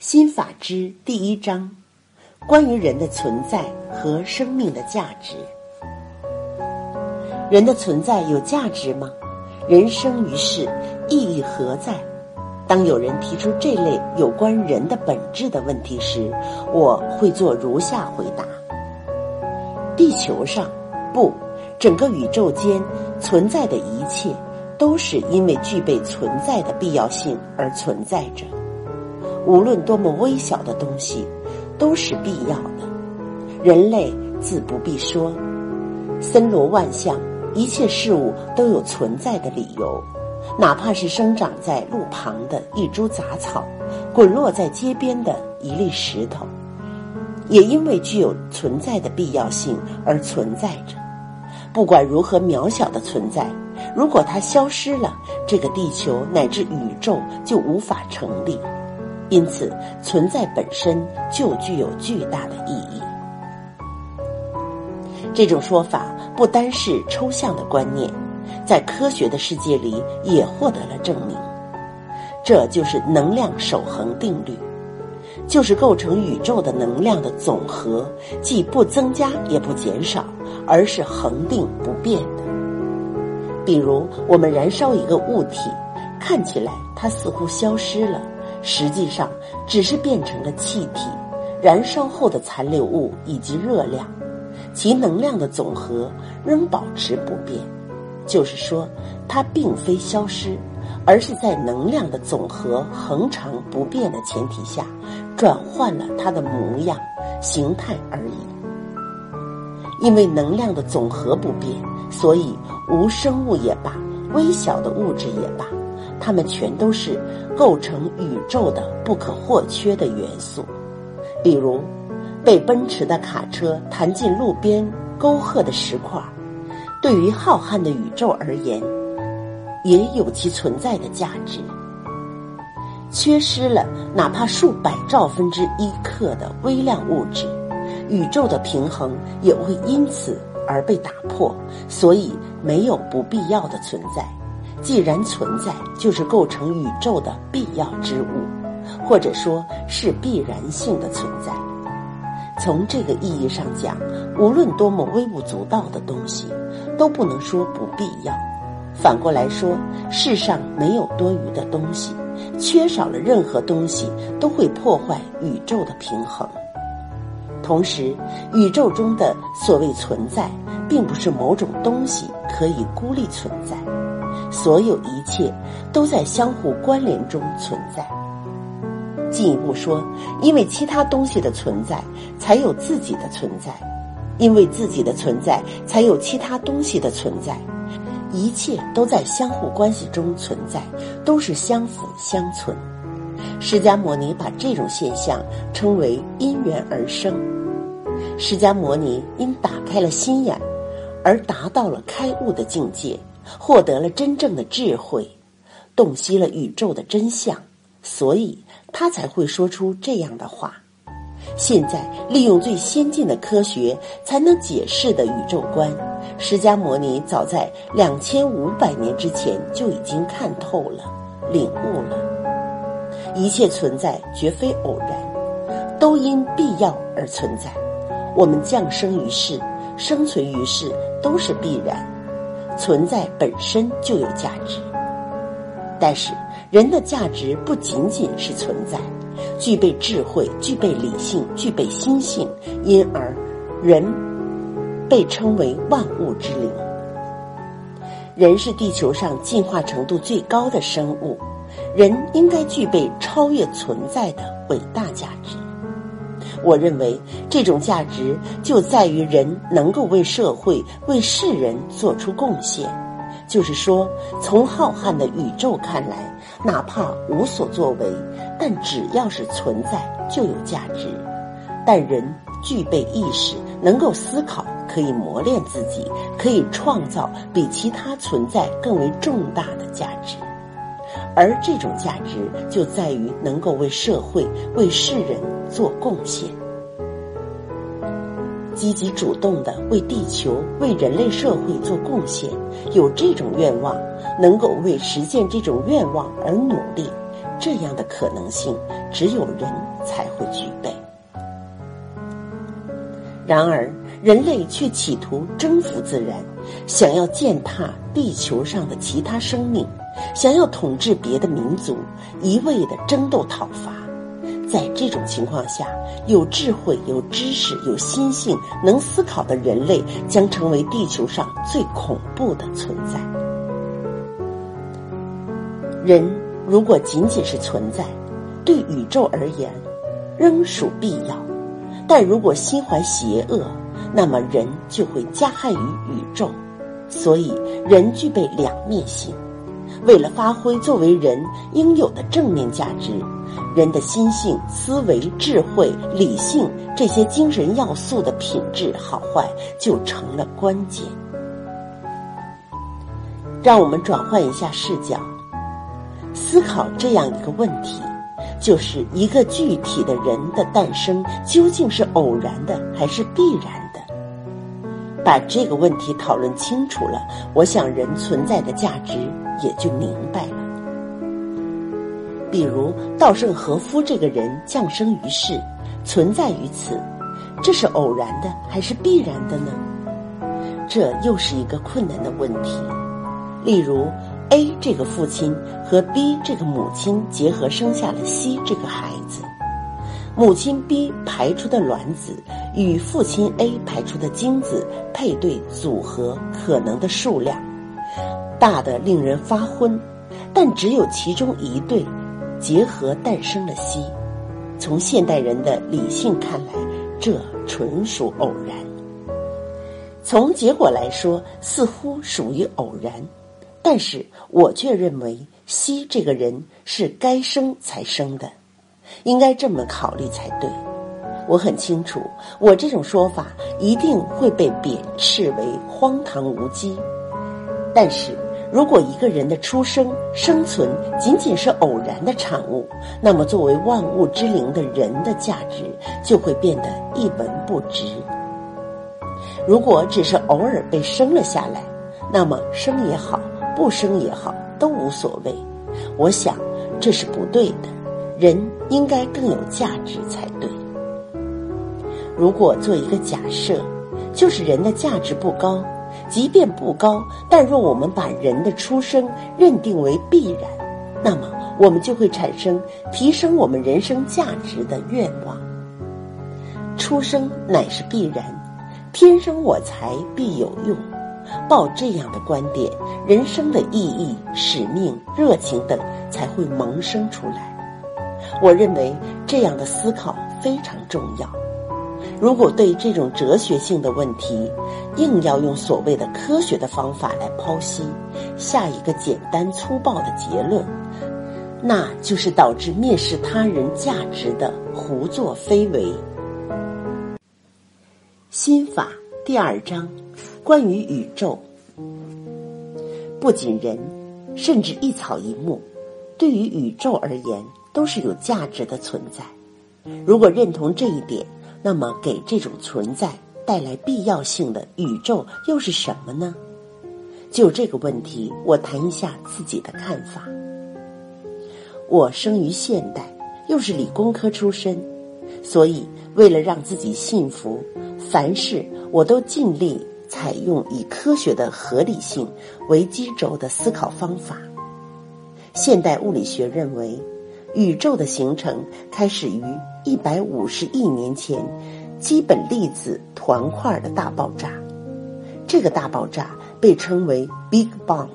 新法之第一章，关于人的存在和生命的价值。人的存在有价值吗？人生于世，意义何在？当有人提出这类有关人的本质的问题时，我会做如下回答：地球上，不，整个宇宙间存在的一切，都是因为具备存在的必要性而存在着。无论多么微小的东西，都是必要的。人类自不必说，森罗万象，一切事物都有存在的理由。哪怕是生长在路旁的一株杂草，滚落在街边的一粒石头，也因为具有存在的必要性而存在着。不管如何渺小的存在，如果它消失了，这个地球乃至宇宙就无法成立。因此，存在本身就具有巨大的意义。这种说法不单是抽象的观念，在科学的世界里也获得了证明。这就是能量守恒定律，就是构成宇宙的能量的总和，既不增加也不减少，而是恒定不变的。比如，我们燃烧一个物体，看起来它似乎消失了。实际上，只是变成了气体，燃烧后的残留物以及热量，其能量的总和仍保持不变。就是说，它并非消失，而是在能量的总和恒常不变的前提下，转换了它的模样、形态而已。因为能量的总和不变，所以无生物也罢，微小的物质也罢。它们全都是构成宇宙的不可或缺的元素，比如被奔驰的卡车弹进路边沟壑的石块，对于浩瀚的宇宙而言，也有其存在的价值。缺失了哪怕数百兆分之一克的微量物质，宇宙的平衡也会因此而被打破，所以没有不必要的存在。既然存在，就是构成宇宙的必要之物，或者说是必然性的存在。从这个意义上讲，无论多么微不足道的东西，都不能说不必要。反过来说，世上没有多余的东西，缺少了任何东西都会破坏宇宙的平衡。同时，宇宙中的所谓存在，并不是某种东西可以孤立存在。所有一切都在相互关联中存在。进一步说，因为其他东西的存在，才有自己的存在；因为自己的存在，才有其他东西的存在。一切都在相互关系中存在，都是相辅相存。释迦牟尼把这种现象称为“因缘而生”。释迦牟尼因打开了心眼，而达到了开悟的境界。获得了真正的智慧，洞悉了宇宙的真相，所以他才会说出这样的话。现在利用最先进的科学才能解释的宇宙观，释迦牟尼早在两千五百年之前就已经看透了、领悟了。一切存在绝非偶然，都因必要而存在。我们降生于世，生存于世，都是必然。存在本身就有价值，但是人的价值不仅仅是存在，具备智慧、具备理性、具备心性，因而人被称为万物之灵。人是地球上进化程度最高的生物，人应该具备超越存在的伟大价值。我认为这种价值就在于人能够为社会、为世人做出贡献。就是说，从浩瀚的宇宙看来，哪怕无所作为，但只要是存在就有价值。但人具备意识，能够思考，可以磨练自己，可以创造比其他存在更为重大的价值。而这种价值就在于能够为社会、为世人做贡献，积极主动的为地球、为人类社会做贡献。有这种愿望，能够为实现这种愿望而努力，这样的可能性只有人才会具备。然而，人类却企图征服自然，想要践踏地球上的其他生命，想要统治别的民族，一味的争斗讨伐。在这种情况下，有智慧、有知识、有心性、能思考的人类将成为地球上最恐怖的存在。人如果仅仅是存在，对宇宙而言，仍属必要；但如果心怀邪恶，那么人就会加害于宇宙。所以，人具备两面性。为了发挥作为人应有的正面价值。人的心性、思维、智慧、理性这些精神要素的品质好坏，就成了关键。让我们转换一下视角，思考这样一个问题：就是一个具体的人的诞生究竟是偶然的还是必然的？把这个问题讨论清楚了，我想人存在的价值也就明白了。比如稻盛和夫这个人降生于世，存在于此，这是偶然的还是必然的呢？这又是一个困难的问题。例如，A 这个父亲和 B 这个母亲结合生下了 C 这个孩子，母亲 B 排出的卵子与父亲 A 排出的精子配对组合可能的数量大的令人发昏，但只有其中一对。结合诞生了硒。从现代人的理性看来，这纯属偶然。从结果来说，似乎属于偶然，但是我却认为硒这个人是该生才生的，应该这么考虑才对。我很清楚，我这种说法一定会被贬斥为荒唐无稽，但是。如果一个人的出生、生存仅仅是偶然的产物，那么作为万物之灵的人的价值就会变得一文不值。如果只是偶尔被生了下来，那么生也好，不生也好都无所谓。我想这是不对的，人应该更有价值才对。如果做一个假设，就是人的价值不高。即便不高，但若我们把人的出生认定为必然，那么我们就会产生提升我们人生价值的愿望。出生乃是必然，天生我材必有用。抱这样的观点，人生的意义、使命、热情等才会萌生出来。我认为这样的思考非常重要。如果对这种哲学性的问题，硬要用所谓的科学的方法来剖析，下一个简单粗暴的结论，那就是导致蔑视他人价值的胡作非为。心法第二章，关于宇宙，不仅人，甚至一草一木，对于宇宙而言都是有价值的存在。如果认同这一点，那么，给这种存在带来必要性的宇宙又是什么呢？就这个问题，我谈一下自己的看法。我生于现代，又是理工科出身，所以为了让自己幸福，凡事我都尽力采用以科学的合理性为基轴的思考方法。现代物理学认为。宇宙的形成开始于一百五十亿年前，基本粒子团块的大爆炸。这个大爆炸被称为 Big Bang。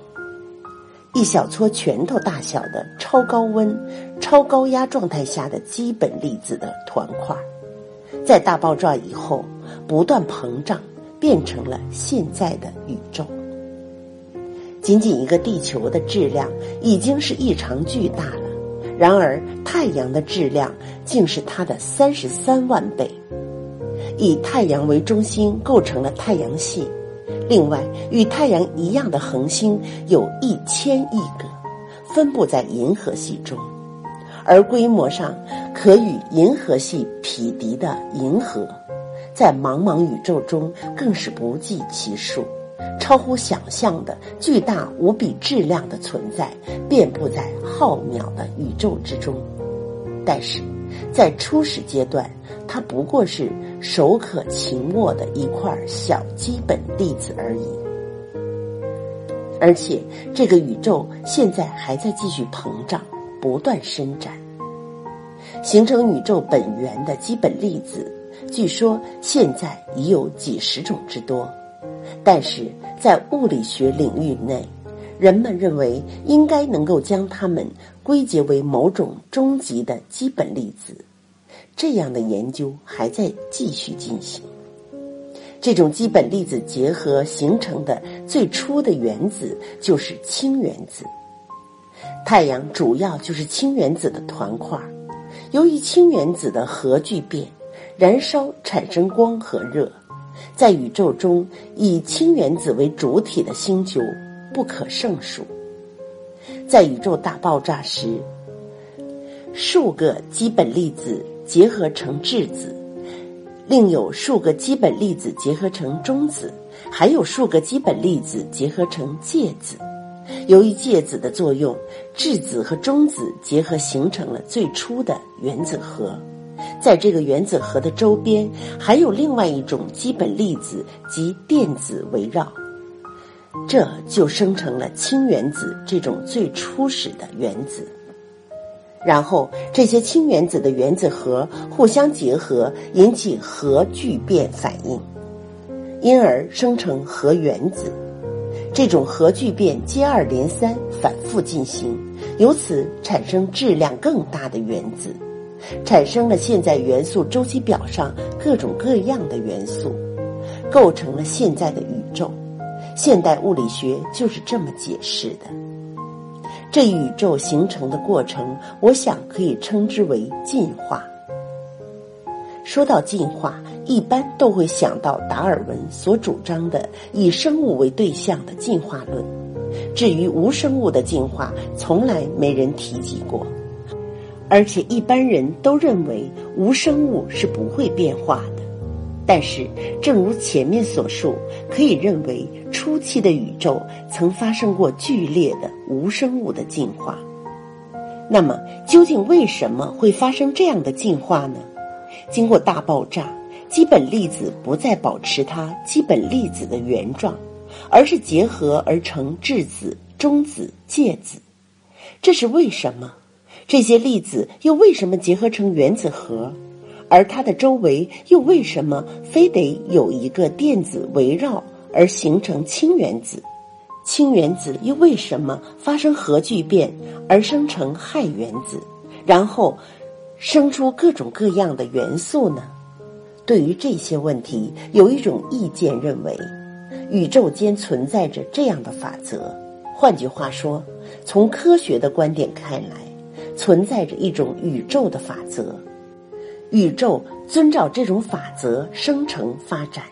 一小撮拳头大小的超高温、超高压状态下的基本粒子的团块，在大爆炸以后不断膨胀，变成了现在的宇宙。仅仅一个地球的质量已经是异常巨大了。然而，太阳的质量竟是它的三十三万倍。以太阳为中心构成了太阳系，另外与太阳一样的恒星有一千亿个，分布在银河系中，而规模上可与银河系匹敌的银河，在茫茫宇宙中更是不计其数。超乎想象的巨大无比质量的存在，遍布在浩渺的宇宙之中。但是，在初始阶段，它不过是手可擒握的一块小基本粒子而已。而且，这个宇宙现在还在继续膨胀，不断伸展，形成宇宙本源的基本粒子，据说现在已有几十种之多。但是在物理学领域内，人们认为应该能够将它们归结为某种终极的基本粒子。这样的研究还在继续进行。这种基本粒子结合形成的最初的原子就是氢原子。太阳主要就是氢原子的团块。由于氢原子的核聚变，燃烧产生光和热。在宇宙中，以氢原子为主体的星球不可胜数。在宇宙大爆炸时，数个基本粒子结合成质子，另有数个基本粒子结合成中子，还有数个基本粒子结合成介子。由于介子的作用，质子和中子结合形成了最初的原子核。在这个原子核的周边，还有另外一种基本粒子及电子围绕，这就生成了氢原子这种最初始的原子。然后，这些氢原子的原子核互相结合，引起核聚变反应，因而生成核原子。这种核聚变接二连三、反复进行，由此产生质量更大的原子。产生了现在元素周期表上各种各样的元素，构成了现在的宇宙。现代物理学就是这么解释的。这宇宙形成的过程，我想可以称之为进化。说到进化，一般都会想到达尔文所主张的以生物为对象的进化论。至于无生物的进化，从来没人提及过。而且一般人都认为无生物是不会变化的，但是正如前面所述，可以认为初期的宇宙曾发生过剧烈的无生物的进化。那么，究竟为什么会发生这样的进化呢？经过大爆炸，基本粒子不再保持它基本粒子的原状，而是结合而成质子、中子、介子。这是为什么？这些粒子又为什么结合成原子核？而它的周围又为什么非得有一个电子围绕而形成氢原子？氢原子又为什么发生核聚变而生成氦原子，然后生出各种各样的元素呢？对于这些问题，有一种意见认为，宇宙间存在着这样的法则。换句话说，从科学的观点看来。存在着一种宇宙的法则，宇宙遵照这种法则生成发展。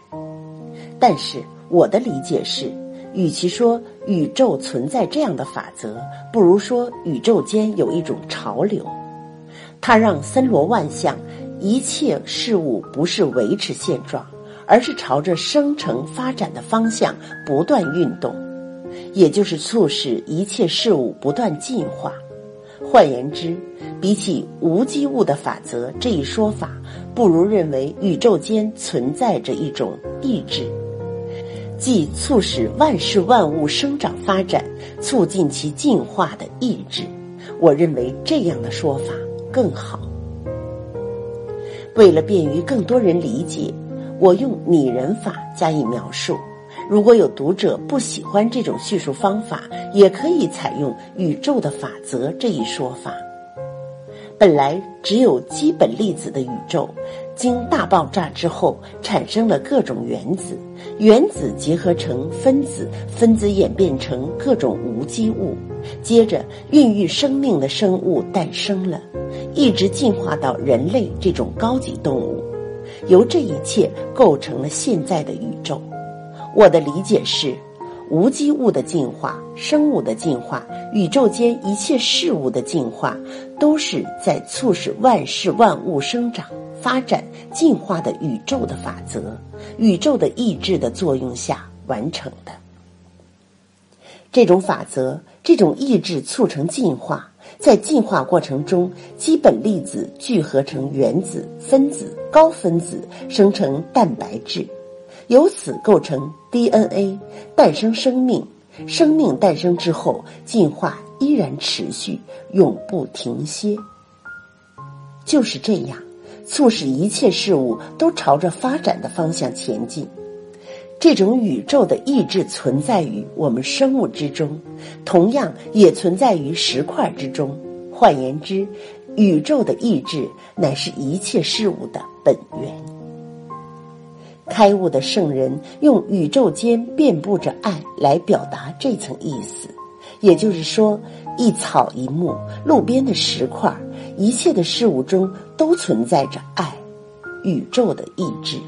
但是我的理解是，与其说宇宙存在这样的法则，不如说宇宙间有一种潮流，它让森罗万象，一切事物不是维持现状，而是朝着生成发展的方向不断运动，也就是促使一切事物不断进化。换言之，比起无机物的法则这一说法，不如认为宇宙间存在着一种意志，即促使万事万物生长发展、促进其进化的意志。我认为这样的说法更好。为了便于更多人理解，我用拟人法加以描述。如果有读者不喜欢这种叙述方法，也可以采用宇宙的法则这一说法。本来只有基本粒子的宇宙，经大爆炸之后产生了各种原子，原子结合成分子，分子演变成各种无机物，接着孕育生命的生物诞生了，一直进化到人类这种高级动物，由这一切构成了现在的宇宙。我的理解是，无机物的进化、生物的进化、宇宙间一切事物的进化，都是在促使万事万物生长、发展、进化的宇宙的法则、宇宙的意志的作用下完成的。这种法则，这种意志促成进化，在进化过程中，基本粒子聚合成原子、分子、高分子，生成蛋白质，由此构成 DNA，诞生生命。生命诞生之后，进化依然持续，永不停歇。就是这样，促使一切事物都朝着发展的方向前进。这种宇宙的意志存在于我们生物之中，同样也存在于石块之中。换言之，宇宙的意志乃是一切事物的本源。开悟的圣人用宇宙间遍布着爱来表达这层意思，也就是说，一草一木、路边的石块，一切的事物中都存在着爱，宇宙的意志。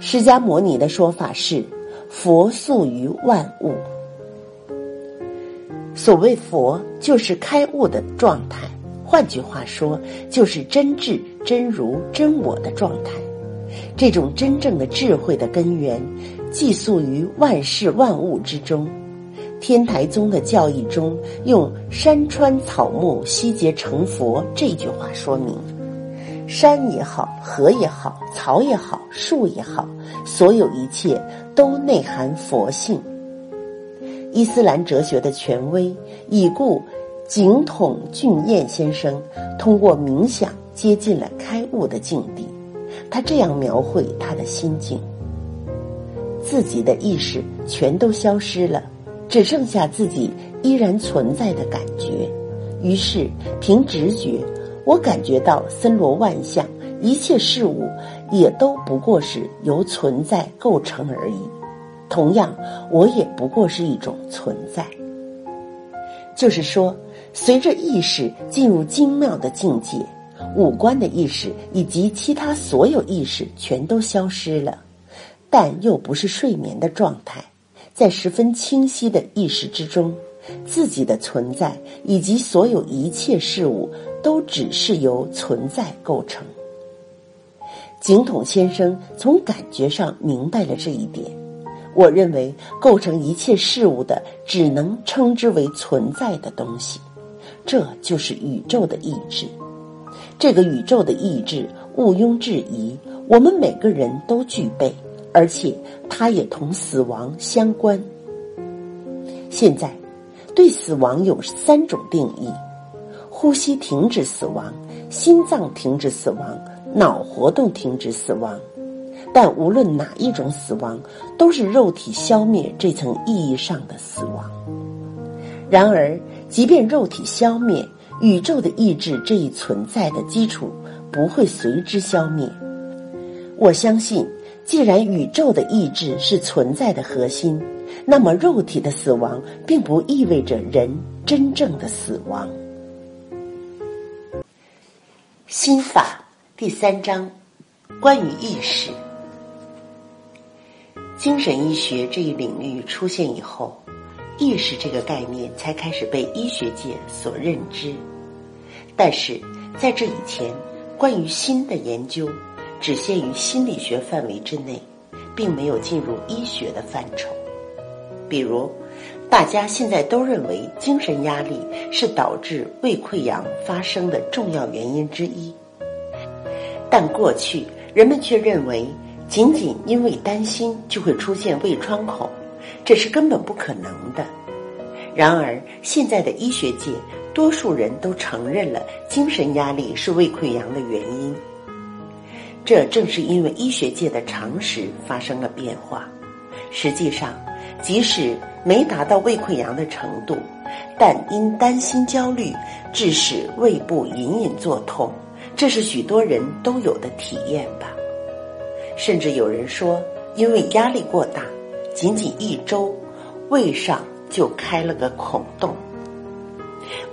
释迦牟尼的说法是：“佛宿于万物。”所谓佛，就是开悟的状态。换句话说，就是真智、真如、真我的状态。这种真正的智慧的根源，寄宿于万事万物之中。天台宗的教义中，用“山川草木悉皆成佛”这句话说明。山也好，河也好，草也好，树也好，所有一切都内含佛性。伊斯兰哲学的权威已故井筒俊彦先生，通过冥想接近了开悟的境地。他这样描绘他的心境：自己的意识全都消失了，只剩下自己依然存在的感觉。于是凭直觉。我感觉到森罗万象，一切事物也都不过是由存在构成而已。同样，我也不过是一种存在。就是说，随着意识进入精妙的境界，五官的意识以及其他所有意识全都消失了，但又不是睡眠的状态，在十分清晰的意识之中，自己的存在以及所有一切事物。都只是由存在构成。井筒先生从感觉上明白了这一点。我认为，构成一切事物的，只能称之为存在的东西，这就是宇宙的意志。这个宇宙的意志，毋庸置疑，我们每个人都具备，而且它也同死亡相关。现在，对死亡有三种定义。呼吸停止死亡，心脏停止死亡，脑活动停止死亡。但无论哪一种死亡，都是肉体消灭这层意义上的死亡。然而，即便肉体消灭，宇宙的意志这一存在的基础不会随之消灭。我相信，既然宇宙的意志是存在的核心，那么肉体的死亡并不意味着人真正的死亡。心法第三章，关于意识。精神医学这一领域出现以后，意识这个概念才开始被医学界所认知。但是在这以前，关于心的研究只限于心理学范围之内，并没有进入医学的范畴。比如，大家现在都认为精神压力是导致胃溃疡发生的重要原因之一，但过去人们却认为仅仅因为担心就会出现胃穿孔，这是根本不可能的。然而，现在的医学界多数人都承认了精神压力是胃溃疡的原因，这正是因为医学界的常识发生了变化。实际上，即使没达到胃溃疡的程度，但因担心焦虑，致使胃部隐隐作痛，这是许多人都有的体验吧。甚至有人说，因为压力过大，仅仅一周，胃上就开了个孔洞。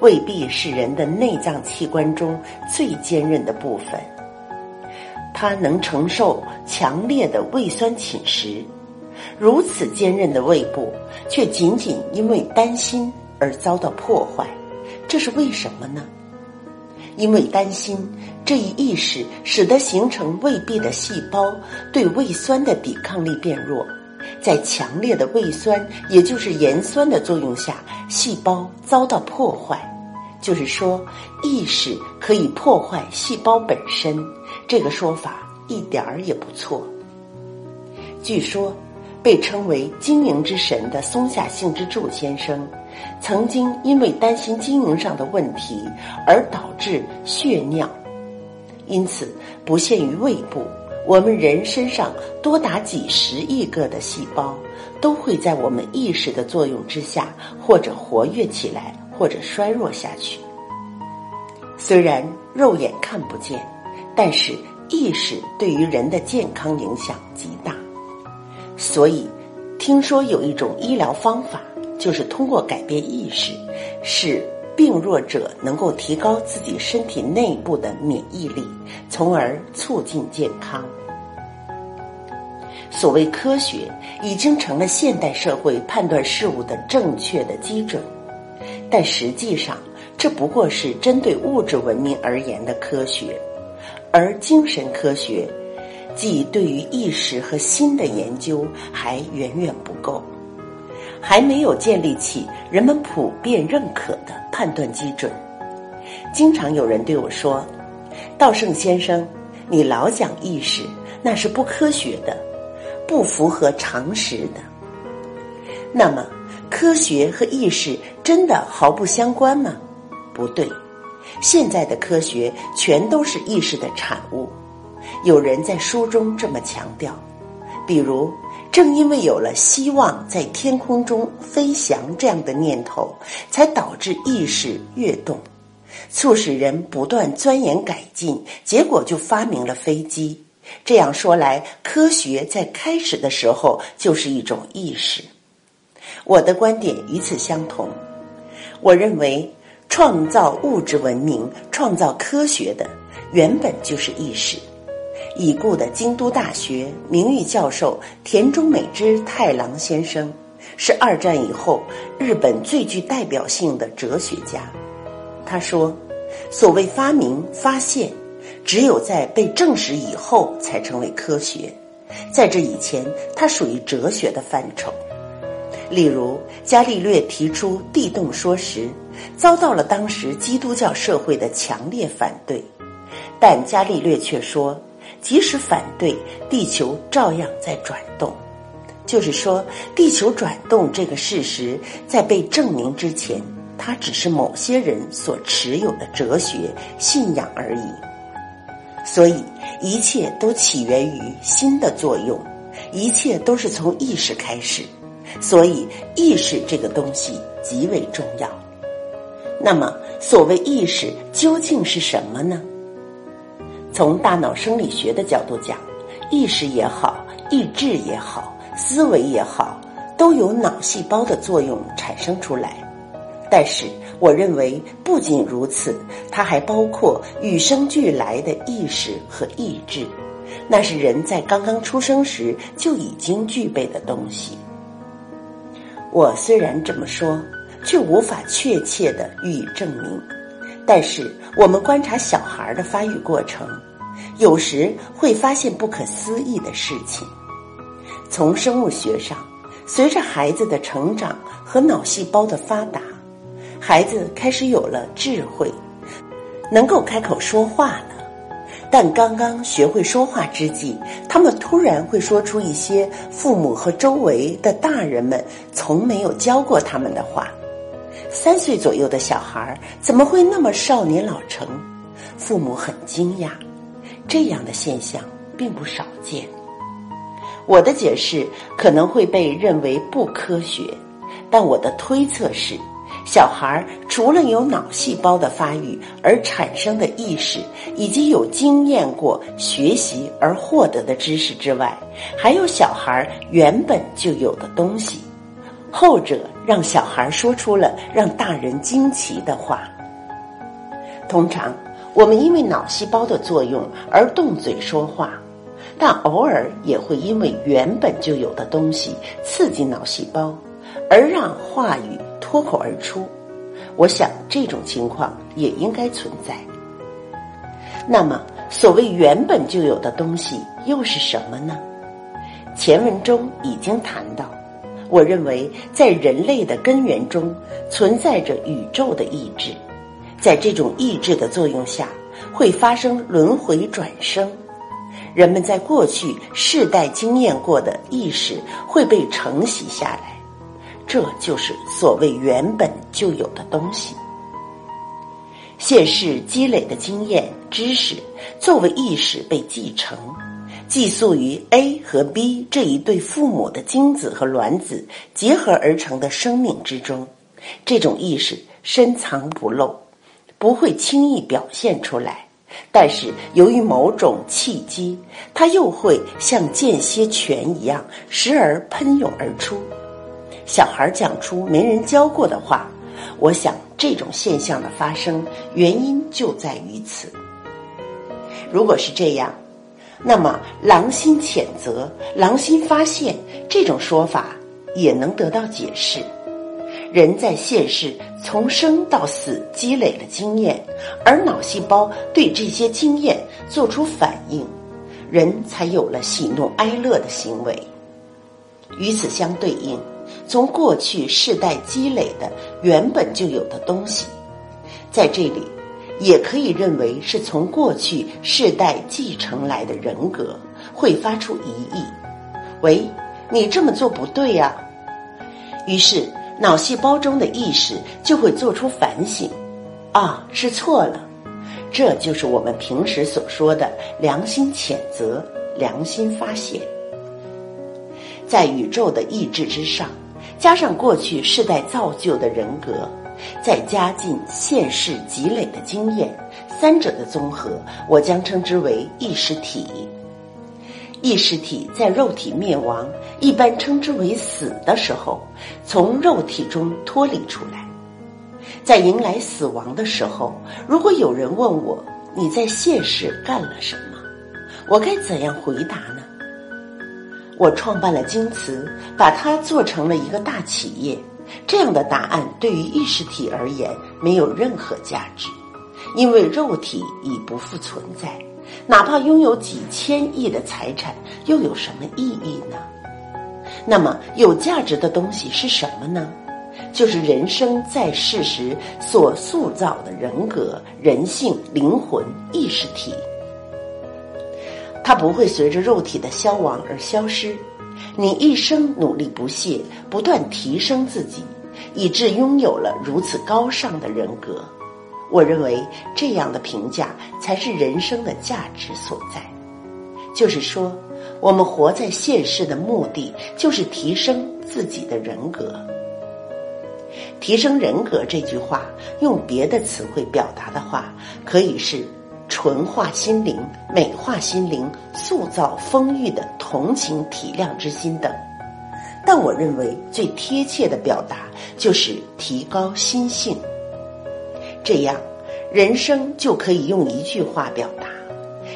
胃壁是人的内脏器官中最坚韧的部分，它能承受强烈的胃酸侵蚀。如此坚韧的胃部，却仅仅因为担心而遭到破坏，这是为什么呢？因为担心这一意识，使得形成胃壁的细胞对胃酸的抵抗力变弱，在强烈的胃酸，也就是盐酸的作用下，细胞遭到破坏。就是说，意识可以破坏细胞本身，这个说法一点儿也不错。据说，被称为“经营之神”的松下幸之助先生，曾经因为担心经营上的问题而导致血尿，因此不限于胃部。我们人身上多达几十亿个的细胞，都会在我们意识的作用之下，或者活跃起来，或者衰弱下去。虽然肉眼看不见，但是意识对于人的健康影响极大。所以，听说有一种医疗方法，就是通过改变意识，使。病弱者能够提高自己身体内部的免疫力，从而促进健康。所谓科学，已经成了现代社会判断事物的正确的基准，但实际上，这不过是针对物质文明而言的科学，而精神科学，即对于意识和心的研究，还远远不够。还没有建立起人们普遍认可的判断基准。经常有人对我说：“道圣先生，你老讲意识，那是不科学的，不符合常识的。”那么，科学和意识真的毫不相关吗？不对，现在的科学全都是意识的产物。有人在书中这么强调，比如。正因为有了希望在天空中飞翔这样的念头，才导致意识跃动，促使人不断钻研改进，结果就发明了飞机。这样说来，科学在开始的时候就是一种意识。我的观点与此相同。我认为，创造物质文明、创造科学的，原本就是意识。已故的京都大学名誉教授田中美之太郎先生，是二战以后日本最具代表性的哲学家。他说：“所谓发明、发现，只有在被证实以后才成为科学，在这以前，它属于哲学的范畴。例如，伽利略提出地动说时，遭到了当时基督教社会的强烈反对，但伽利略却说。”即使反对，地球照样在转动。就是说，地球转动这个事实，在被证明之前，它只是某些人所持有的哲学信仰而已。所以，一切都起源于心的作用，一切都是从意识开始。所以，意识这个东西极为重要。那么，所谓意识究竟是什么呢？从大脑生理学的角度讲，意识也好，意志也好，思维也好，都由脑细胞的作用产生出来。但是，我认为不仅如此，它还包括与生俱来的意识和意志，那是人在刚刚出生时就已经具备的东西。我虽然这么说，却无法确切的予以证明。但是，我们观察小孩的发育过程。有时会发现不可思议的事情。从生物学上，随着孩子的成长和脑细胞的发达，孩子开始有了智慧，能够开口说话了。但刚刚学会说话之际，他们突然会说出一些父母和周围的大人们从没有教过他们的话。三岁左右的小孩怎么会那么少年老成？父母很惊讶。这样的现象并不少见。我的解释可能会被认为不科学，但我的推测是：小孩除了有脑细胞的发育而产生的意识，以及有经验过学习而获得的知识之外，还有小孩原本就有的东西。后者让小孩说出了让大人惊奇的话。通常。我们因为脑细胞的作用而动嘴说话，但偶尔也会因为原本就有的东西刺激脑细胞，而让话语脱口而出。我想这种情况也应该存在。那么，所谓原本就有的东西又是什么呢？前文中已经谈到，我认为在人类的根源中存在着宇宙的意志，在这种意志的作用下，会发生轮回转生。人们在过去世代经验过的意识会被承袭下来，这就是所谓原本就有的东西。现世积累的经验知识作为意识被继承，寄宿于 A 和 B 这一对父母的精子和卵子结合而成的生命之中。这种意识深藏不露，不会轻易表现出来。但是，由于某种契机，它又会像间歇泉一样，时而喷涌而出。小孩讲出没人教过的话，我想这种现象的发生原因就在于此。如果是这样，那么“狼心谴责”“狼心发现”这种说法也能得到解释。人在现世从生到死积累了经验，而脑细胞对这些经验做出反应，人才有了喜怒哀乐的行为。与此相对应，从过去世代积累的原本就有的东西，在这里也可以认为是从过去世代继承来的人格，会发出疑义：“喂，你这么做不对呀。”于是。脑细胞中的意识就会做出反省，啊，是错了，这就是我们平时所说的良心谴责、良心发现。在宇宙的意志之上，加上过去世代造就的人格，再加进现世积累的经验，三者的综合，我将称之为意识体。意识体在肉体灭亡，一般称之为死的时候，从肉体中脱离出来。在迎来死亡的时候，如果有人问我你在现世干了什么，我该怎样回答呢？我创办了京瓷，把它做成了一个大企业。这样的答案对于意识体而言没有任何价值，因为肉体已不复存在。哪怕拥有几千亿的财产，又有什么意义呢？那么有价值的东西是什么呢？就是人生在世时所塑造的人格、人性、灵魂、意识体。它不会随着肉体的消亡而消失。你一生努力不懈，不断提升自己，以致拥有了如此高尚的人格。我认为这样的评价才是人生的价值所在。就是说，我们活在现世的目的，就是提升自己的人格。提升人格这句话，用别的词汇表达的话，可以是纯化心灵、美化心灵、塑造丰裕的同情体谅之心等。但我认为最贴切的表达，就是提高心性。这样，人生就可以用一句话表达：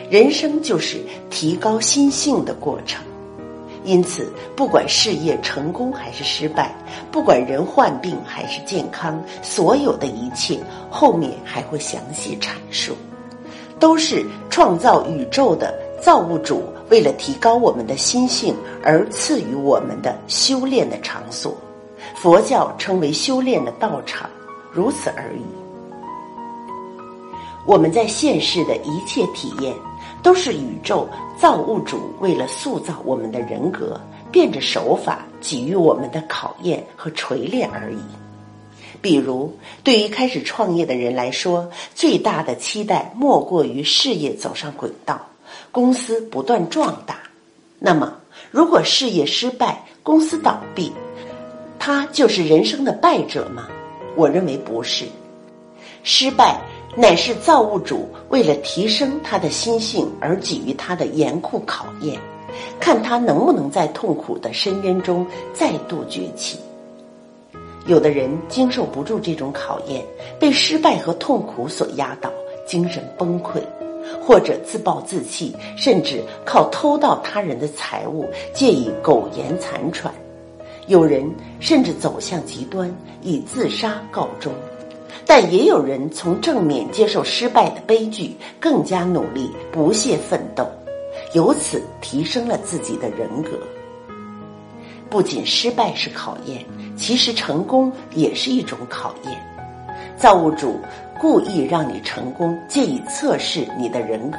人生就是提高心性的过程。因此，不管事业成功还是失败，不管人患病还是健康，所有的一切后面还会详细阐述，都是创造宇宙的造物主为了提高我们的心性而赐予我们的修炼的场所。佛教称为修炼的道场，如此而已。我们在现世的一切体验，都是宇宙造物主为了塑造我们的人格，变着手法给予我们的考验和锤炼而已。比如，对于开始创业的人来说，最大的期待莫过于事业走上轨道，公司不断壮大。那么，如果事业失败，公司倒闭，他就是人生的败者吗？我认为不是，失败。乃是造物主为了提升他的心性而给予他的严酷考验，看他能不能在痛苦的深渊中再度崛起。有的人经受不住这种考验，被失败和痛苦所压倒，精神崩溃，或者自暴自弃，甚至靠偷盗他人的财物，借以苟延残喘。有人甚至走向极端，以自杀告终。但也有人从正面接受失败的悲剧，更加努力、不懈奋斗，由此提升了自己的人格。不仅失败是考验，其实成功也是一种考验。造物主故意让你成功，借以测试你的人格。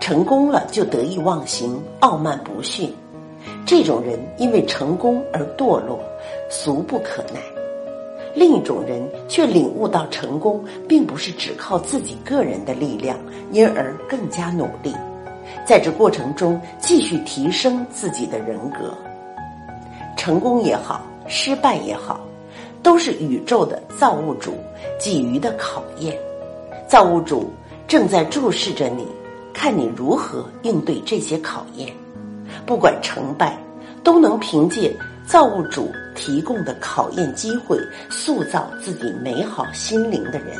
成功了就得意忘形、傲慢不逊，这种人因为成功而堕落，俗不可耐。另一种人却领悟到成功并不是只靠自己个人的力量，因而更加努力，在这过程中继续提升自己的人格。成功也好，失败也好，都是宇宙的造物主给予的考验。造物主正在注视着你，看你如何应对这些考验。不管成败，都能凭借。造物主提供的考验机会，塑造自己美好心灵的人，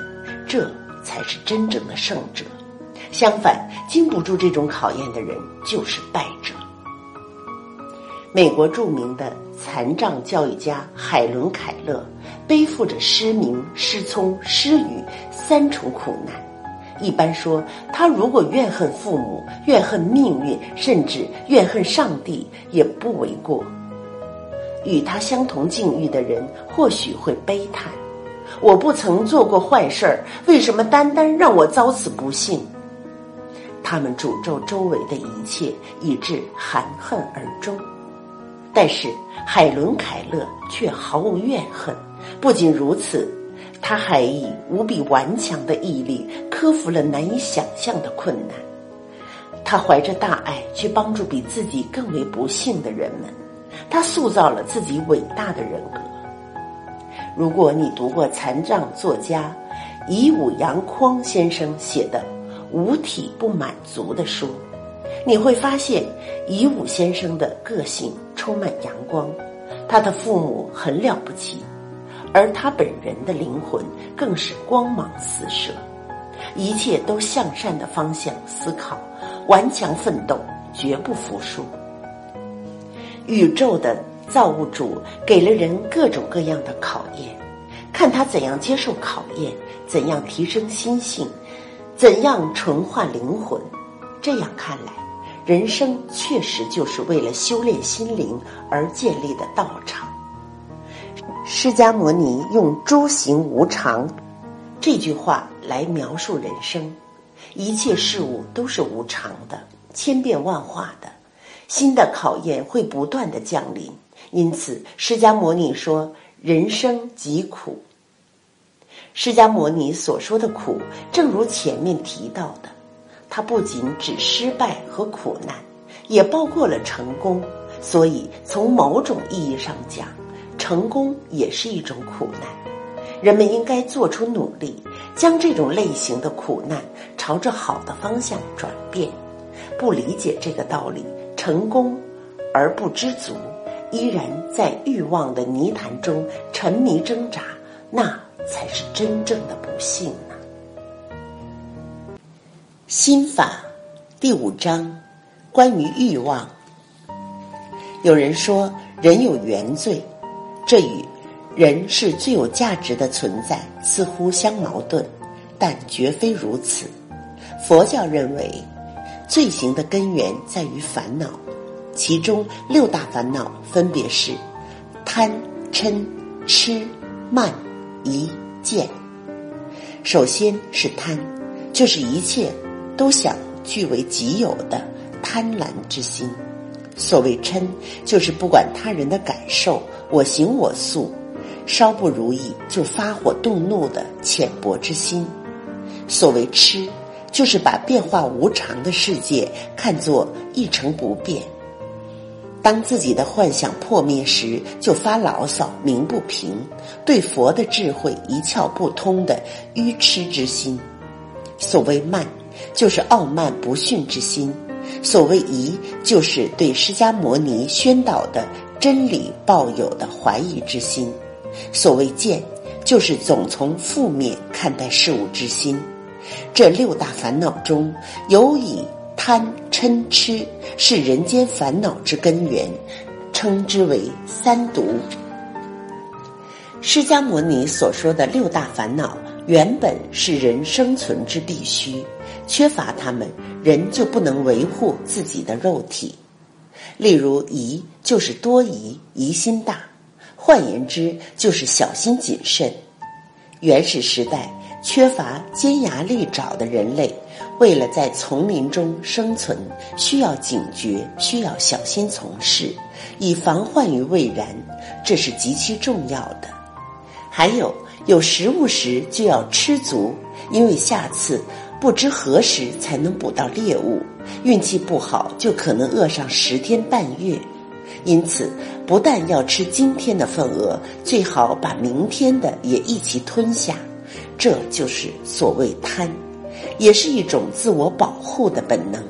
这才是真正的胜者。相反，经不住这种考验的人就是败者。美国著名的残障教育家海伦·凯勒背负着失明、失聪、失语三重苦难。一般说，他如果怨恨父母、怨恨命运，甚至怨恨上帝，也不为过。与他相同境遇的人或许会悲叹：“我不曾做过坏事儿，为什么单单让我遭此不幸？”他们诅咒周围的一切，以致含恨而终。但是海伦·凯勒却毫无怨恨。不仅如此，他还以无比顽强的毅力克服了难以想象的困难。他怀着大爱去帮助比自己更为不幸的人们。他塑造了自己伟大的人格。如果你读过残障作家以武阳匡先生写的《五体不满足》的书，你会发现以武先生的个性充满阳光，他的父母很了不起，而他本人的灵魂更是光芒四射，一切都向善的方向思考，顽强奋斗，绝不服输。宇宙的造物主给了人各种各样的考验，看他怎样接受考验，怎样提升心性，怎样纯化灵魂。这样看来，人生确实就是为了修炼心灵而建立的道场。释迦牟尼用“诸行无常”这句话来描述人生，一切事物都是无常的，千变万化的。新的考验会不断的降临，因此释迦牟尼说：“人生极苦。”释迦牟尼所说的苦，正如前面提到的，它不仅指失败和苦难，也包括了成功。所以，从某种意义上讲，成功也是一种苦难。人们应该做出努力，将这种类型的苦难朝着好的方向转变。不理解这个道理。成功而不知足，依然在欲望的泥潭中沉迷挣扎，那才是真正的不幸呢。心法第五章，关于欲望。有人说人有原罪，这与人是最有价值的存在似乎相矛盾，但绝非如此。佛教认为。罪行的根源在于烦恼，其中六大烦恼分别是贪、嗔、痴、慢、疑、见。首先是贪，就是一切都想据为己有的贪婪之心；所谓嗔，就是不管他人的感受，我行我素，稍不如意就发火动怒的浅薄之心；所谓痴。就是把变化无常的世界看作一成不变。当自己的幻想破灭时，就发牢骚、鸣不平，对佛的智慧一窍不通的愚痴之心。所谓慢，就是傲慢不驯之心；所谓疑，就是对释迦牟尼宣导的真理抱有的怀疑之心；所谓见，就是总从负面看待事物之心。这六大烦恼中，有以贪嗔痴是人间烦恼之根源，称之为三毒。释迦牟尼所说的六大烦恼，原本是人生存之必须，缺乏他们，人就不能维护自己的肉体。例如疑就是多疑、疑心大，换言之就是小心谨慎。原始时代缺乏尖牙利爪的人类，为了在丛林中生存，需要警觉，需要小心从事，以防患于未然，这是极其重要的。还有有食物时就要吃足，因为下次不知何时才能捕到猎物，运气不好就可能饿上十天半月。因此，不但要吃今天的份额，最好把明天的也一起吞下。这就是所谓贪，也是一种自我保护的本能。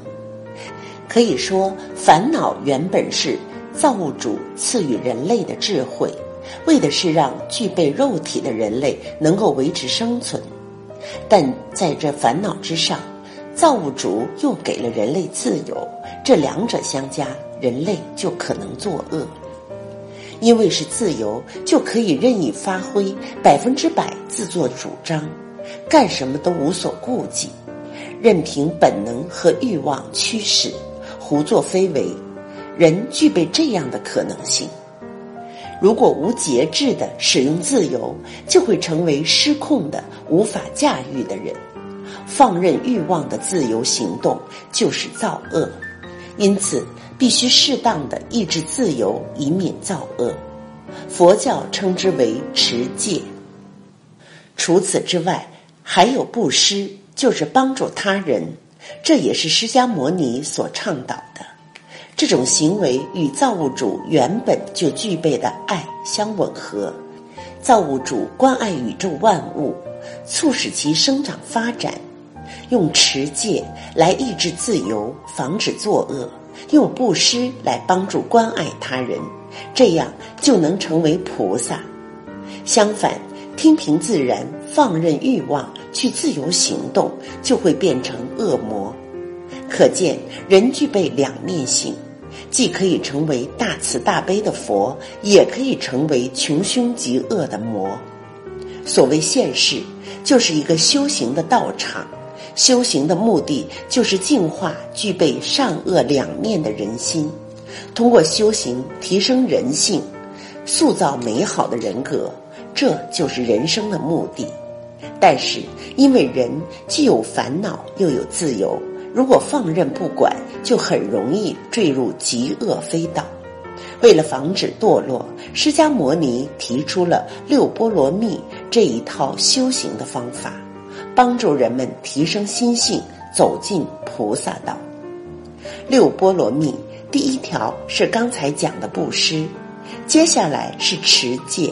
可以说，烦恼原本是造物主赐予人类的智慧，为的是让具备肉体的人类能够维持生存。但在这烦恼之上，造物主又给了人类自由，这两者相加。人类就可能作恶，因为是自由，就可以任意发挥，百分之百自作主张，干什么都无所顾忌，任凭本能和欲望驱使，胡作非为。人具备这样的可能性。如果无节制的使用自由，就会成为失控的、无法驾驭的人。放任欲望的自由行动，就是造恶。因此。必须适当的抑制自由，以免造恶。佛教称之为持戒。除此之外，还有布施，就是帮助他人，这也是释迦牟尼所倡导的。这种行为与造物主原本就具备的爱相吻合。造物主关爱宇宙万物，促使其生长发展，用持戒来抑制自由，防止作恶。用布施来帮助关爱他人，这样就能成为菩萨。相反，听凭自然、放任欲望去自由行动，就会变成恶魔。可见，人具备两面性，既可以成为大慈大悲的佛，也可以成为穷凶极恶的魔。所谓现世，就是一个修行的道场。修行的目的就是净化具备善恶两面的人心，通过修行提升人性，塑造美好的人格，这就是人生的目的。但是，因为人既有烦恼又有自由，如果放任不管，就很容易坠入极恶非道。为了防止堕落，释迦牟尼提出了六波罗蜜这一套修行的方法。帮助人们提升心性，走进菩萨道。六波罗蜜，第一条是刚才讲的布施，接下来是持戒，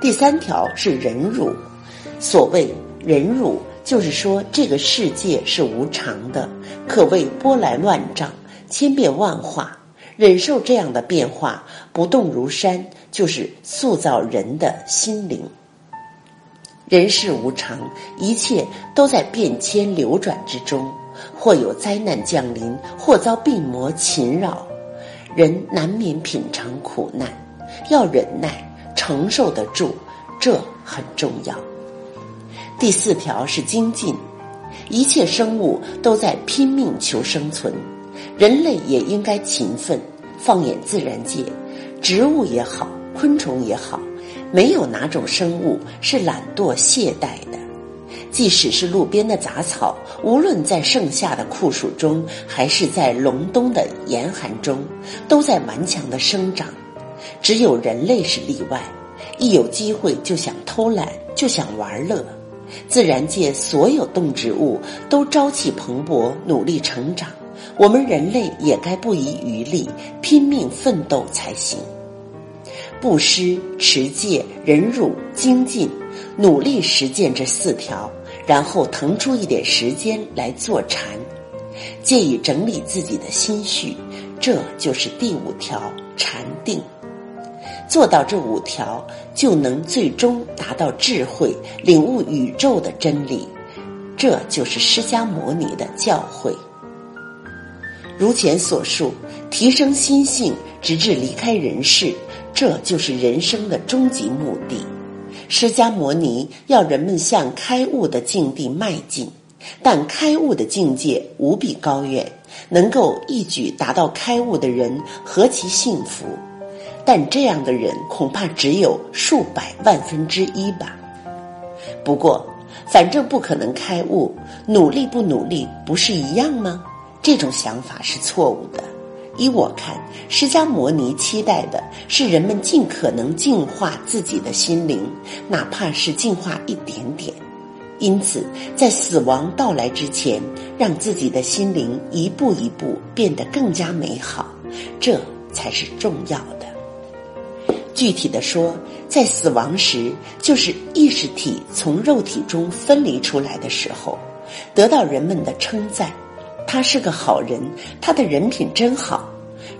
第三条是忍辱。所谓忍辱，就是说这个世界是无常的，可谓波澜万丈、千变万化。忍受这样的变化，不动如山，就是塑造人的心灵。人世无常，一切都在变迁流转之中，或有灾难降临，或遭病魔侵扰，人难免品尝苦难，要忍耐，承受得住，这很重要。第四条是精进，一切生物都在拼命求生存，人类也应该勤奋。放眼自然界，植物也好，昆虫也好。没有哪种生物是懒惰懈怠的，即使是路边的杂草，无论在盛夏的酷暑中，还是在隆冬的严寒中，都在顽强的生长。只有人类是例外，一有机会就想偷懒，就想玩乐。自然界所有动植物都朝气蓬勃，努力成长，我们人类也该不遗余力，拼命奋斗才行。布施、持戒、忍辱、精进，努力实践这四条，然后腾出一点时间来坐禅，借以整理自己的心绪，这就是第五条禅定。做到这五条，就能最终达到智慧，领悟宇宙的真理。这就是释迦牟尼的教诲。如前所述，提升心性，直至离开人世。这就是人生的终极目的。释迦牟尼要人们向开悟的境地迈进，但开悟的境界无比高远，能够一举达到开悟的人何其幸福！但这样的人恐怕只有数百万分之一吧。不过，反正不可能开悟，努力不努力不是一样吗？这种想法是错误的。依我看，释迦牟尼期待的是人们尽可能净化自己的心灵，哪怕是净化一点点。因此，在死亡到来之前，让自己的心灵一步一步变得更加美好，这才是重要的。具体的说，在死亡时，就是意识体从肉体中分离出来的时候，得到人们的称赞。他是个好人，他的人品真好。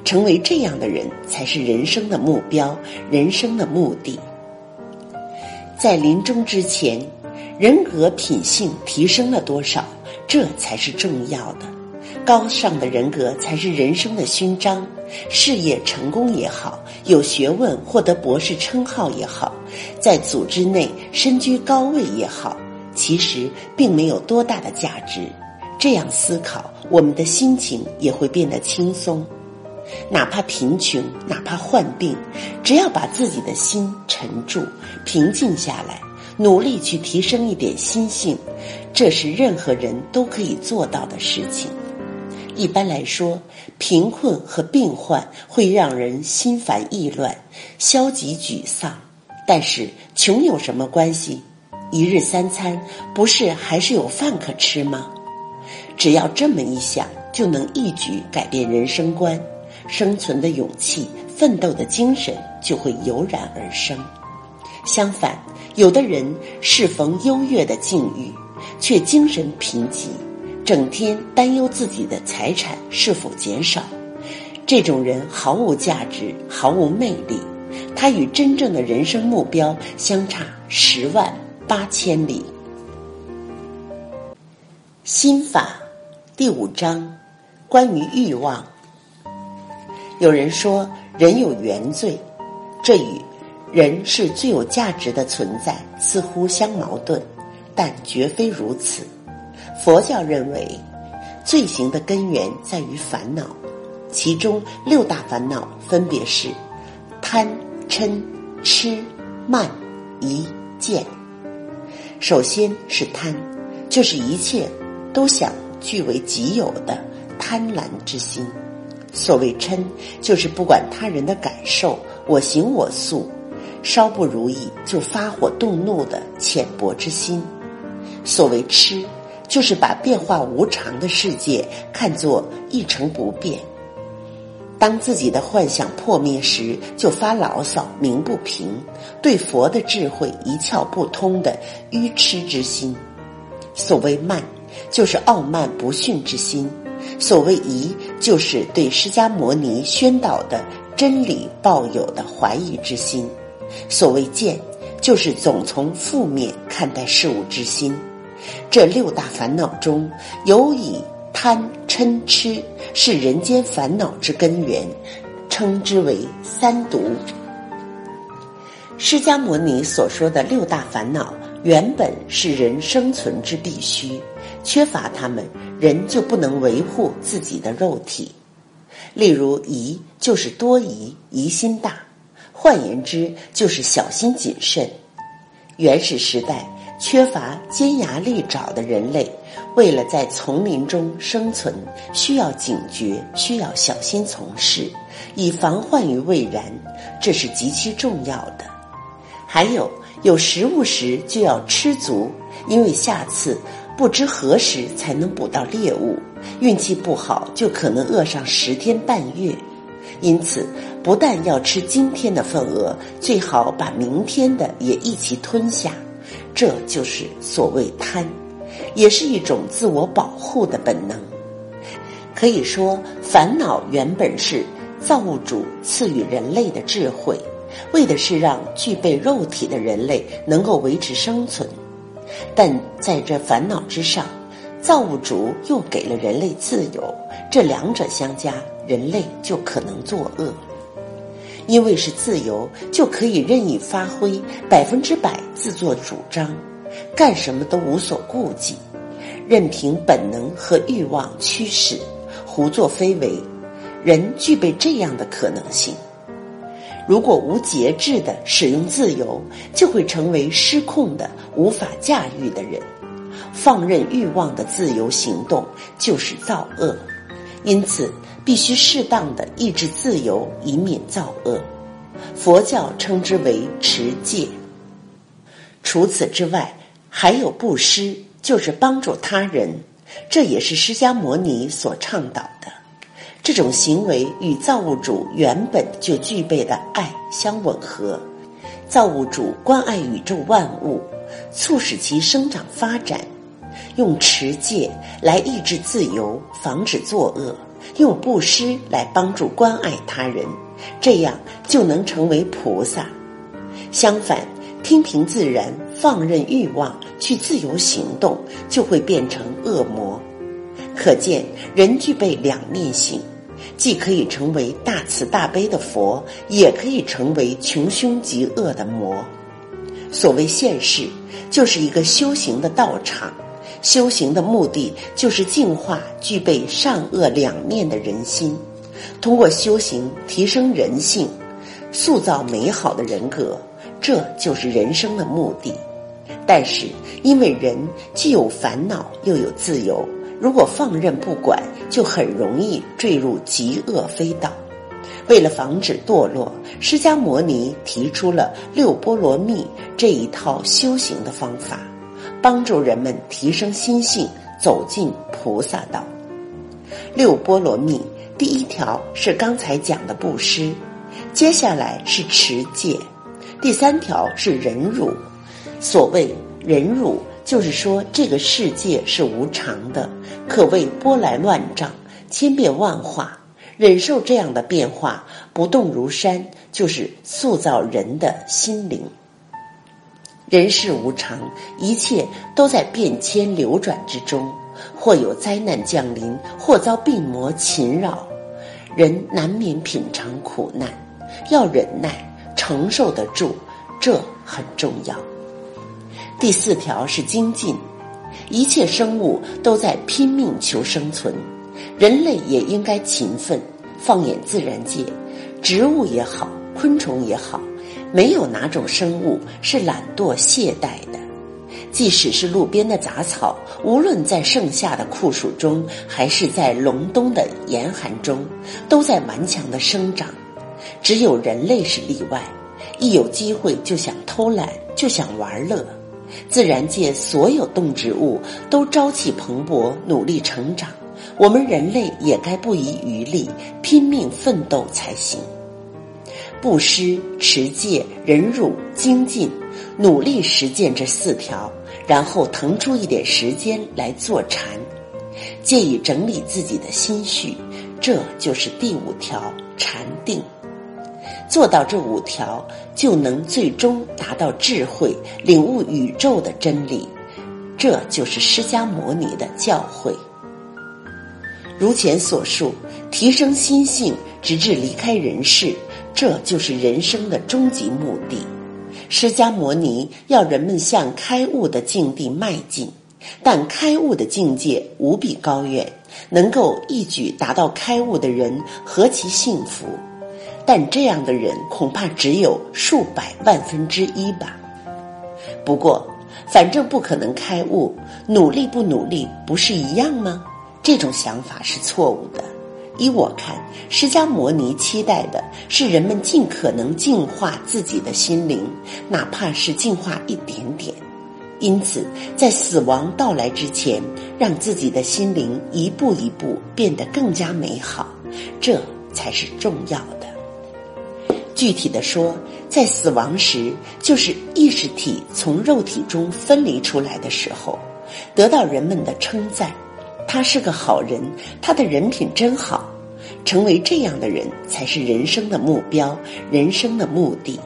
成为这样的人，才是人生的目标，人生的目的。在临终之前，人格品性提升了多少，这才是重要的。高尚的人格才是人生的勋章。事业成功也好，有学问获得博士称号也好，在组织内身居高位也好，其实并没有多大的价值。这样思考，我们的心情也会变得轻松。哪怕贫穷，哪怕患病，只要把自己的心沉住、平静下来，努力去提升一点心性，这是任何人都可以做到的事情。一般来说，贫困和病患会让人心烦意乱、消极沮丧，但是穷有什么关系？一日三餐不是还是有饭可吃吗？只要这么一想，就能一举改变人生观。生存的勇气、奋斗的精神就会油然而生。相反，有的人适逢优越的境遇，却精神贫瘠，整天担忧自己的财产是否减少。这种人毫无价值，毫无魅力，他与真正的人生目标相差十万八千里。心法第五章，关于欲望。有人说人有原罪，这与人是最有价值的存在似乎相矛盾，但绝非如此。佛教认为，罪行的根源在于烦恼，其中六大烦恼分别是贪、嗔、痴、慢、疑、见。首先是贪，就是一切都想据为己有的贪婪之心。所谓嗔，就是不管他人的感受，我行我素，稍不如意就发火动怒的浅薄之心；所谓痴，就是把变化无常的世界看作一成不变。当自己的幻想破灭时，就发牢骚鸣不平，对佛的智慧一窍不通的愚痴之心；所谓慢，就是傲慢不驯之心。所谓疑，就是对释迦牟尼宣导的真理抱有的怀疑之心；所谓见，就是总从负面看待事物之心。这六大烦恼中，尤以贪嗔痴是人间烦恼之根源，称之为三毒。释迦牟尼所说的六大烦恼，原本是人生存之必须，缺乏他们。人就不能维护自己的肉体，例如疑就是多疑、疑心大；换言之，就是小心谨慎。原始时代缺乏尖牙利爪的人类，为了在丛林中生存，需要警觉，需要小心从事，以防患于未然，这是极其重要的。还有，有食物时就要吃足，因为下次。不知何时才能捕到猎物，运气不好就可能饿上十天半月。因此，不但要吃今天的份额，最好把明天的也一起吞下。这就是所谓贪，也是一种自我保护的本能。可以说，烦恼原本是造物主赐予人类的智慧，为的是让具备肉体的人类能够维持生存。但在这烦恼之上，造物主又给了人类自由，这两者相加，人类就可能作恶。因为是自由，就可以任意发挥，百分之百自作主张，干什么都无所顾忌。任凭本能和欲望驱使，胡作非为，人具备这样的可能性。如果无节制的使用自由，就会成为失控的、无法驾驭的人。放任欲望的自由行动就是造恶，因此必须适当的抑制自由，以免造恶。佛教称之为持戒。除此之外，还有布施，就是帮助他人，这也是释迦牟尼所倡导的。这种行为与造物主原本就具备的爱相吻合。造物主关爱宇宙万物，促使其生长发展，用持戒来抑制自由，防止作恶；用布施来帮助关爱他人。这样就能成为菩萨。相反，听凭自然、放任欲望去自由行动，就会变成恶魔。可见，人具备两面性，既可以成为大慈大悲的佛，也可以成为穷凶极恶的魔。所谓现世，就是一个修行的道场。修行的目的，就是净化具备善恶两面的人心。通过修行提升人性，塑造美好的人格，这就是人生的目的。但是，因为人既有烦恼又有自由，如果放任不管，就很容易坠入极恶非道。为了防止堕落，释迦牟尼提出了六波罗蜜这一套修行的方法，帮助人们提升心性，走进菩萨道。六波罗蜜。第一条是刚才讲的布施，接下来是持戒，第三条是忍辱。所谓忍辱，就是说这个世界是无常的，可谓波澜万丈、千变万化。忍受这样的变化，不动如山，就是塑造人的心灵。人世无常，一切都在变迁流转之中。或有灾难降临，或遭病魔侵扰，人难免品尝苦难，要忍耐，承受得住，这很重要。第四条是精进，一切生物都在拼命求生存，人类也应该勤奋。放眼自然界，植物也好，昆虫也好，没有哪种生物是懒惰懈怠的。即使是路边的杂草，无论在盛夏的酷暑中，还是在隆冬的严寒中，都在顽强的生长。只有人类是例外，一有机会就想偷懒，就想玩乐。自然界所有动植物都朝气蓬勃，努力成长。我们人类也该不遗余力，拼命奋斗才行。布施、持戒、忍辱、精进，努力实践这四条。然后腾出一点时间来坐禅，借以整理自己的心绪，这就是第五条禅定。做到这五条，就能最终达到智慧，领悟宇宙的真理。这就是释迦牟尼的教诲。如前所述，提升心性，直至离开人世，这就是人生的终极目的。释迦牟尼要人们向开悟的境地迈进，但开悟的境界无比高远，能够一举达到开悟的人何其幸福！但这样的人恐怕只有数百万分之一吧。不过，反正不可能开悟，努力不努力不是一样吗？这种想法是错误的。依我看，释迦牟尼期待的是人们尽可能净化自己的心灵，哪怕是净化一点点。因此，在死亡到来之前，让自己的心灵一步一步变得更加美好，这才是重要的。具体的说，在死亡时，就是意识体从肉体中分离出来的时候，得到人们的称赞。他是个好人，他的人品真好。成为这样的人才是人生的目标，人生的目的。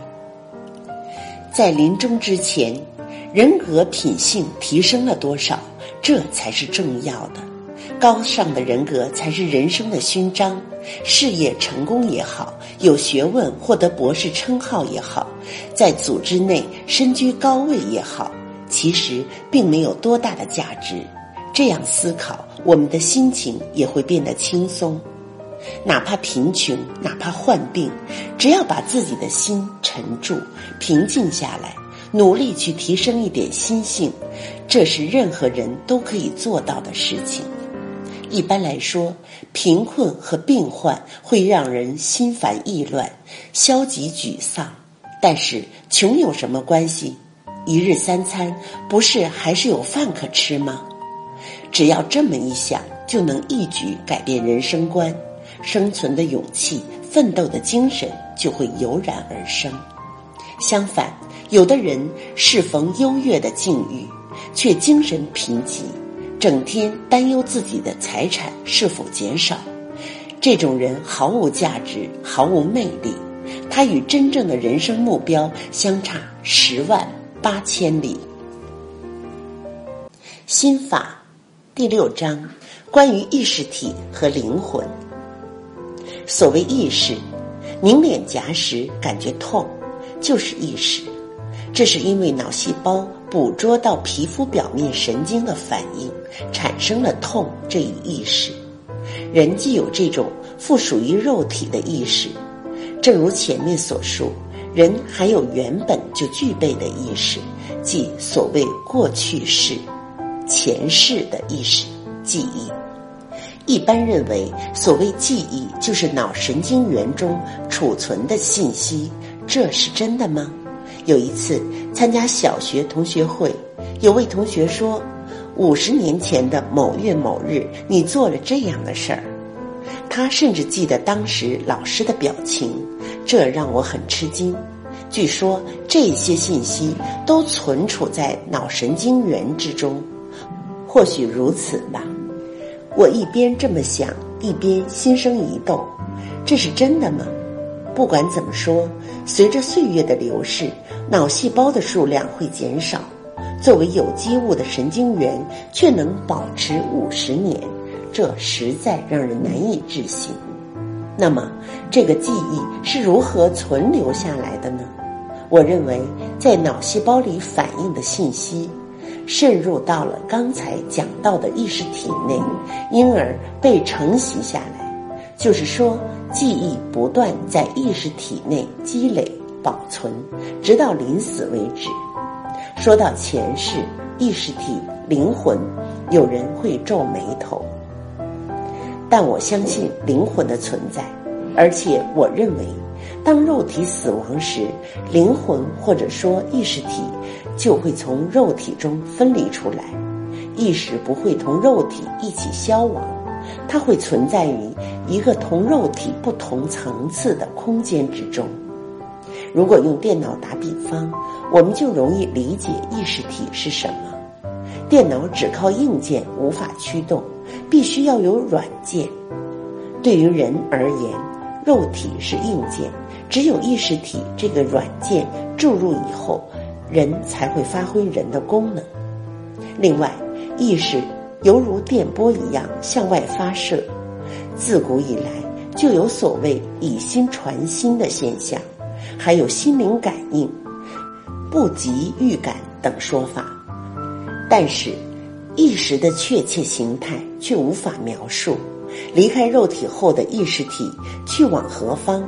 在临终之前，人格品性提升了多少，这才是重要的。高尚的人格才是人生的勋章。事业成功也好，有学问获得博士称号也好，在组织内身居高位也好，其实并没有多大的价值。这样思考，我们的心情也会变得轻松。哪怕贫穷，哪怕患病，只要把自己的心沉住、平静下来，努力去提升一点心性，这是任何人都可以做到的事情。一般来说，贫困和病患会让人心烦意乱、消极沮丧。但是，穷有什么关系？一日三餐不是还是有饭可吃吗？只要这么一想，就能一举改变人生观，生存的勇气、奋斗的精神就会油然而生。相反，有的人适逢优越的境遇，却精神贫瘠。整天担忧自己的财产是否减少，这种人毫无价值，毫无魅力。他与真正的人生目标相差十万八千里。心法第六章关于意识体和灵魂。所谓意识，拧脸颊时感觉痛，就是意识。这是因为脑细胞捕捉到皮肤表面神经的反应，产生了痛这一意识。人既有这种附属于肉体的意识，正如前面所述，人还有原本就具备的意识，即所谓过去式、前世的意识记忆。一般认为，所谓记忆就是脑神经元中储存的信息，这是真的吗？有一次参加小学同学会，有位同学说：“五十年前的某月某日，你做了这样的事儿。”他甚至记得当时老师的表情，这让我很吃惊。据说这些信息都存储在脑神经元之中，或许如此吧。我一边这么想，一边心生一动：这是真的吗？不管怎么说，随着岁月的流逝，脑细胞的数量会减少。作为有机物的神经元却能保持五十年，这实在让人难以置信。那么，这个记忆是如何存留下来的呢？我认为，在脑细胞里反映的信息，渗入到了刚才讲到的意识体内，因而被承袭下来。就是说。记忆不断在意识体内积累保存，直到临死为止。说到前世、意识体、灵魂，有人会皱眉头，但我相信灵魂的存在，而且我认为，当肉体死亡时，灵魂或者说意识体就会从肉体中分离出来，意识不会同肉体一起消亡。它会存在于一个同肉体不同层次的空间之中。如果用电脑打比方，我们就容易理解意识体是什么。电脑只靠硬件无法驱动，必须要有软件。对于人而言，肉体是硬件，只有意识体这个软件注入以后，人才会发挥人的功能。另外，意识。犹如电波一样向外发射，自古以来就有所谓以心传心的现象，还有心灵感应、不及预感等说法。但是，意识的确切形态却无法描述。离开肉体后的意识体去往何方，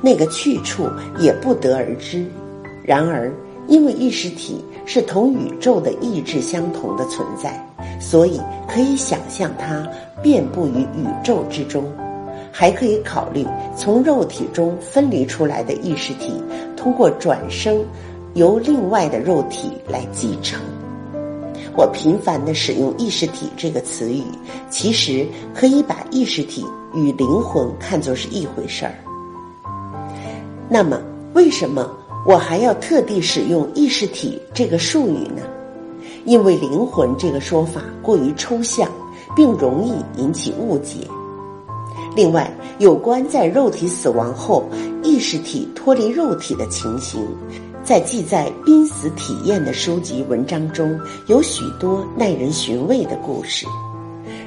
那个去处也不得而知。然而，因为意识体是同宇宙的意志相同的存在。所以可以想象它遍布于宇宙之中，还可以考虑从肉体中分离出来的意识体，通过转生，由另外的肉体来继承。我频繁的使用“意识体”这个词语，其实可以把意识体与灵魂看作是一回事儿。那么，为什么我还要特地使用“意识体”这个术语呢？因为灵魂这个说法过于抽象，并容易引起误解。另外，有关在肉体死亡后意识体脱离肉体的情形，在记载濒死体验的书籍文章中有许多耐人寻味的故事。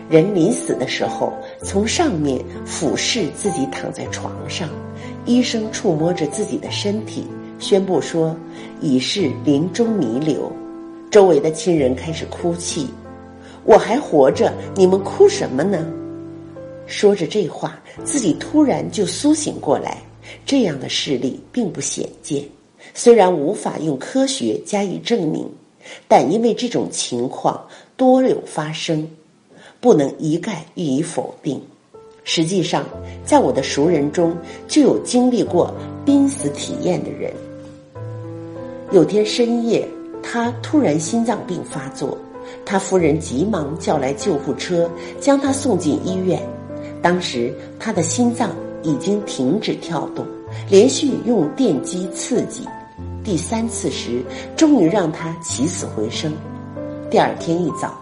人临死的时候，从上面俯视自己躺在床上，医生触摸着自己的身体，宣布说已是临终弥留。周围的亲人开始哭泣，我还活着，你们哭什么呢？”说着这话，自己突然就苏醒过来。这样的事例并不鲜见，虽然无法用科学加以证明，但因为这种情况多有发生，不能一概予以否定。实际上，在我的熟人中就有经历过濒死体验的人。有天深夜，他突然心脏病发作，他夫人急忙叫来救护车，将他送进医院。当时他的心脏已经停止跳动，连续用电击刺激，第三次时终于让他起死回生。第二天一早，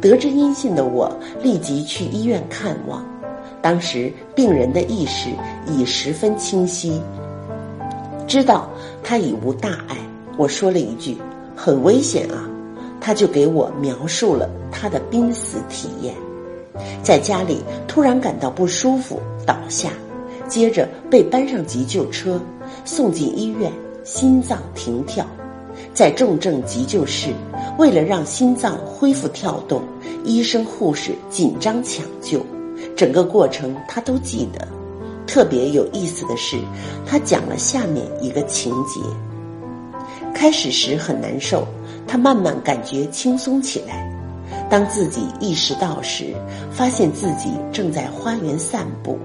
得知阴性的我立即去医院看望。当时病人的意识已十分清晰，知道他已无大碍。我说了一句：“很危险啊！”他就给我描述了他的濒死体验。在家里突然感到不舒服，倒下，接着被搬上急救车，送进医院，心脏停跳。在重症急救室，为了让心脏恢复跳动，医生护士紧张抢救。整个过程他都记得，特别有意思的是，他讲了下面一个情节：开始时很难受，他慢慢感觉轻松起来。当自己意识到时，发现自己正在花园散步，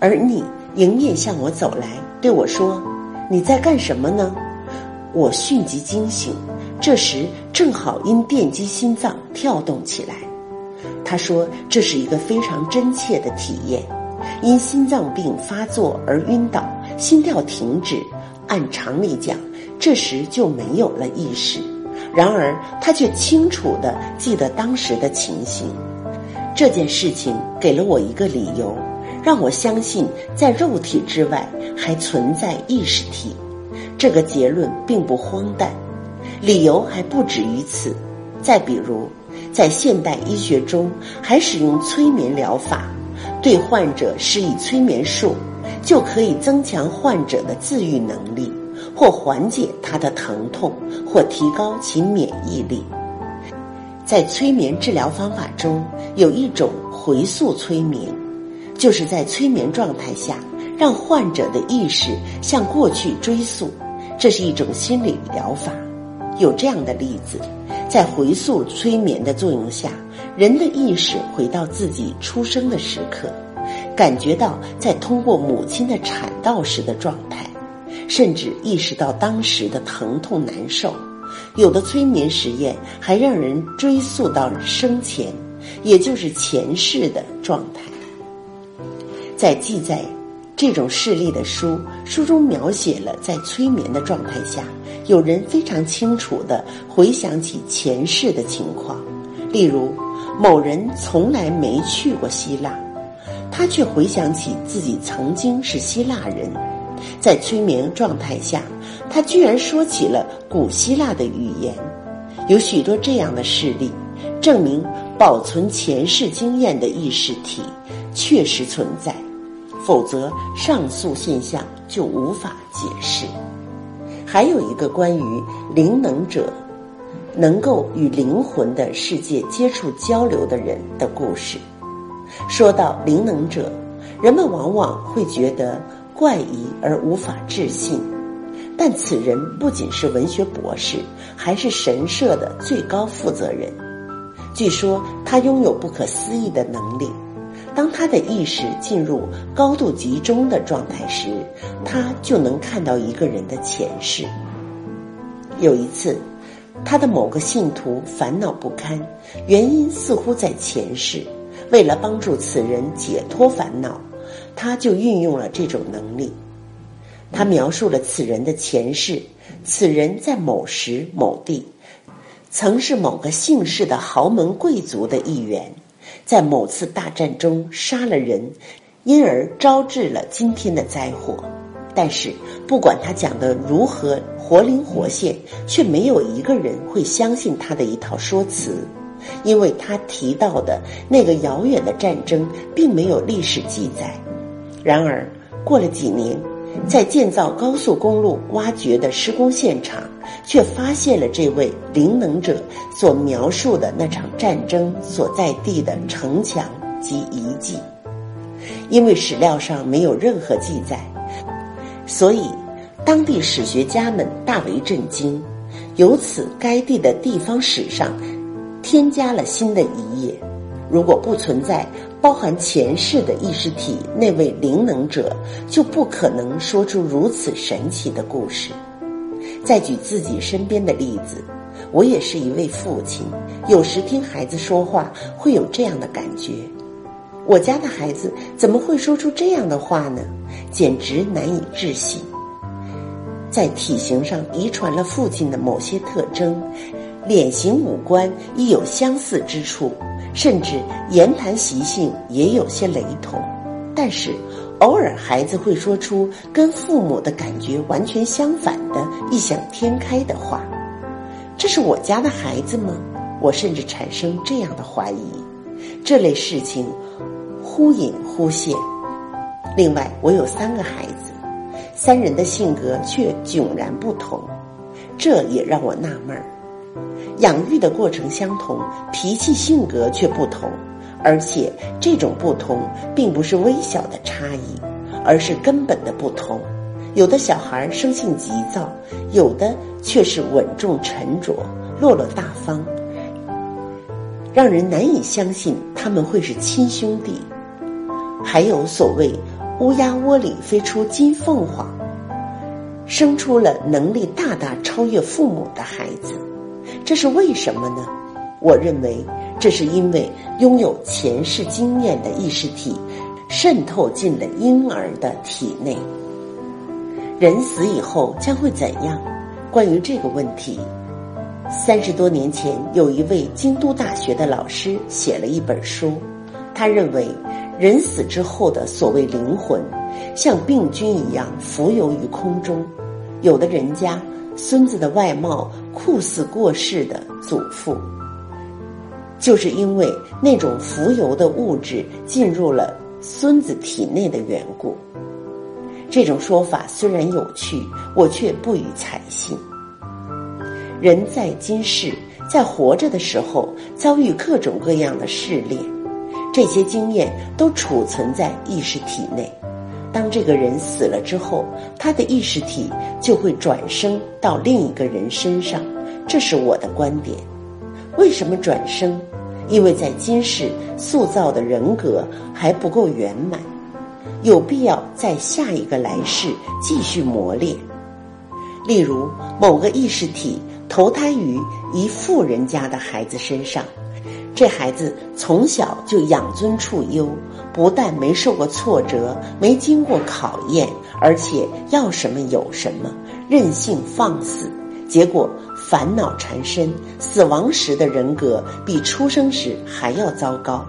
而你迎面向我走来，对我说：“你在干什么呢？”我迅即惊醒，这时正好因电击心脏跳动起来。他说：“这是一个非常真切的体验，因心脏病发作而晕倒，心跳停止。按常理讲，这时就没有了意识。然而他却清楚地记得当时的情形。这件事情给了我一个理由，让我相信在肉体之外还存在意识体。这个结论并不荒诞，理由还不止于此。再比如。”在现代医学中，还使用催眠疗法，对患者施以催眠术，就可以增强患者的自愈能力，或缓解他的疼痛，或提高其免疫力。在催眠治疗方法中，有一种回溯催眠，就是在催眠状态下，让患者的意识向过去追溯，这是一种心理疗法。有这样的例子。在回溯催眠的作用下，人的意识回到自己出生的时刻，感觉到在通过母亲的产道时的状态，甚至意识到当时的疼痛难受。有的催眠实验还让人追溯到生前，也就是前世的状态。在记载。这种事例的书，书中描写了在催眠的状态下，有人非常清楚地回想起前世的情况。例如，某人从来没去过希腊，他却回想起自己曾经是希腊人。在催眠状态下，他居然说起了古希腊的语言。有许多这样的事例，证明保存前世经验的意识体确实存在。否则，上述现象就无法解释。还有一个关于灵能者，能够与灵魂的世界接触交流的人的故事。说到灵能者，人们往往会觉得怪异而无法置信，但此人不仅是文学博士，还是神社的最高负责人。据说他拥有不可思议的能力。当他的意识进入高度集中的状态时，他就能看到一个人的前世。有一次，他的某个信徒烦恼不堪，原因似乎在前世。为了帮助此人解脱烦恼，他就运用了这种能力。他描述了此人的前世：此人在某时某地，曾是某个姓氏的豪门贵族的一员。在某次大战中杀了人，因而招致了今天的灾祸。但是，不管他讲的如何活灵活现，却没有一个人会相信他的一套说辞，因为他提到的那个遥远的战争并没有历史记载。然而，过了几年，在建造高速公路挖掘的施工现场，却发现了这位灵能者所描述的那场战争所在地的城墙及遗迹。因为史料上没有任何记载，所以当地史学家们大为震惊。由此，该地的地方史上添加了新的一页。如果不存在包含前世的意识体那位灵能者，就不可能说出如此神奇的故事。再举自己身边的例子，我也是一位父亲，有时听孩子说话会有这样的感觉。我家的孩子怎么会说出这样的话呢？简直难以置信。在体型上遗传了父亲的某些特征，脸型五官亦有相似之处，甚至言谈习性也有些雷同。但是，偶尔孩子会说出跟父母的感觉完全相反的异想天开的话。这是我家的孩子吗？我甚至产生这样的怀疑。这类事情。忽隐忽现。另外，我有三个孩子，三人的性格却迥然不同，这也让我纳闷儿。养育的过程相同，脾气性格却不同，而且这种不同并不是微小的差异，而是根本的不同。有的小孩生性急躁，有的却是稳重沉着、落落大方，让人难以相信他们会是亲兄弟。还有所谓“乌鸦窝里飞出金凤凰”，生出了能力大大超越父母的孩子，这是为什么呢？我认为，这是因为拥有前世经验的意识体渗透进了婴儿的体内。人死以后将会怎样？关于这个问题，三十多年前有一位京都大学的老师写了一本书，他认为。人死之后的所谓灵魂，像病菌一样浮游于空中。有的人家孙子的外貌酷似过世的祖父，就是因为那种浮游的物质进入了孙子体内的缘故。这种说法虽然有趣，我却不予采信。人在今世，在活着的时候，遭遇各种各样的试炼。这些经验都储存在意识体内。当这个人死了之后，他的意识体就会转生到另一个人身上。这是我的观点。为什么转生？因为在今世塑造的人格还不够圆满，有必要在下一个来世继续磨练。例如，某个意识体投胎于一富人家的孩子身上。这孩子从小就养尊处优，不但没受过挫折，没经过考验，而且要什么有什么，任性放肆，结果烦恼缠身，死亡时的人格比出生时还要糟糕。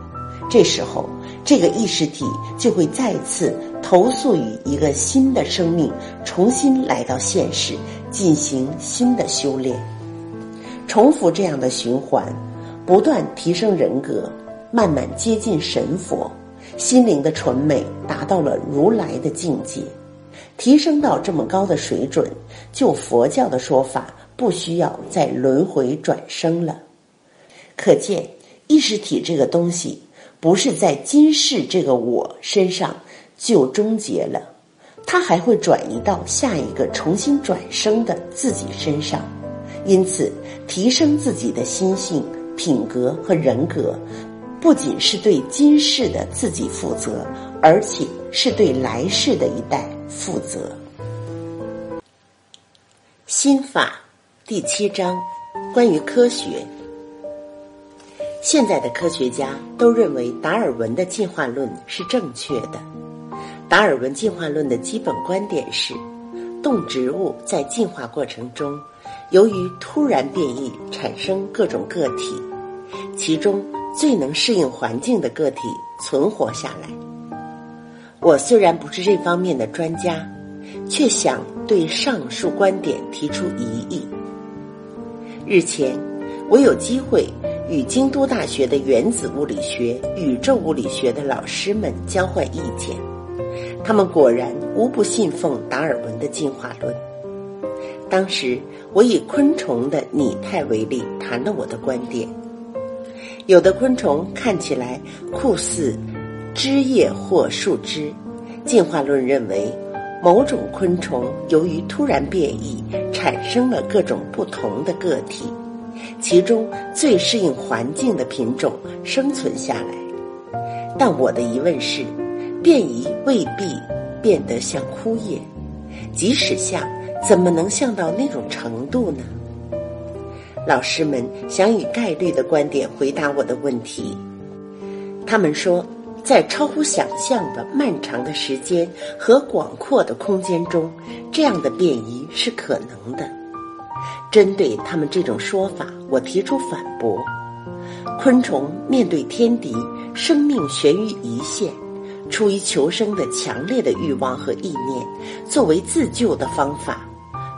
这时候，这个意识体就会再次投宿于一个新的生命，重新来到现实，进行新的修炼，重复这样的循环。不断提升人格，慢慢接近神佛，心灵的纯美达到了如来的境界，提升到这么高的水准，就佛教的说法，不需要再轮回转生了。可见意识体这个东西，不是在今世这个我身上就终结了，它还会转移到下一个重新转生的自己身上，因此提升自己的心性。品格和人格，不仅是对今世的自己负责，而且是对来世的一代负责。心法第七章，关于科学。现在的科学家都认为达尔文的进化论是正确的。达尔文进化论的基本观点是，动植物在进化过程中。由于突然变异，产生各种个体，其中最能适应环境的个体存活下来。我虽然不是这方面的专家，却想对上述观点提出疑义。日前，我有机会与京都大学的原子物理学、宇宙物理学的老师们交换意见，他们果然无不信奉达尔文的进化论。当时我以昆虫的拟态为例谈了我的观点。有的昆虫看起来酷似枝叶或树枝，进化论认为，某种昆虫由于突然变异，产生了各种不同的个体，其中最适应环境的品种生存下来。但我的疑问是，变异未必变得像枯叶，即使像。怎么能像到那种程度呢？老师们想以概率的观点回答我的问题。他们说，在超乎想象的漫长的时间和广阔的空间中，这样的变异是可能的。针对他们这种说法，我提出反驳：昆虫面对天敌，生命悬于一线，出于求生的强烈的欲望和意念，作为自救的方法。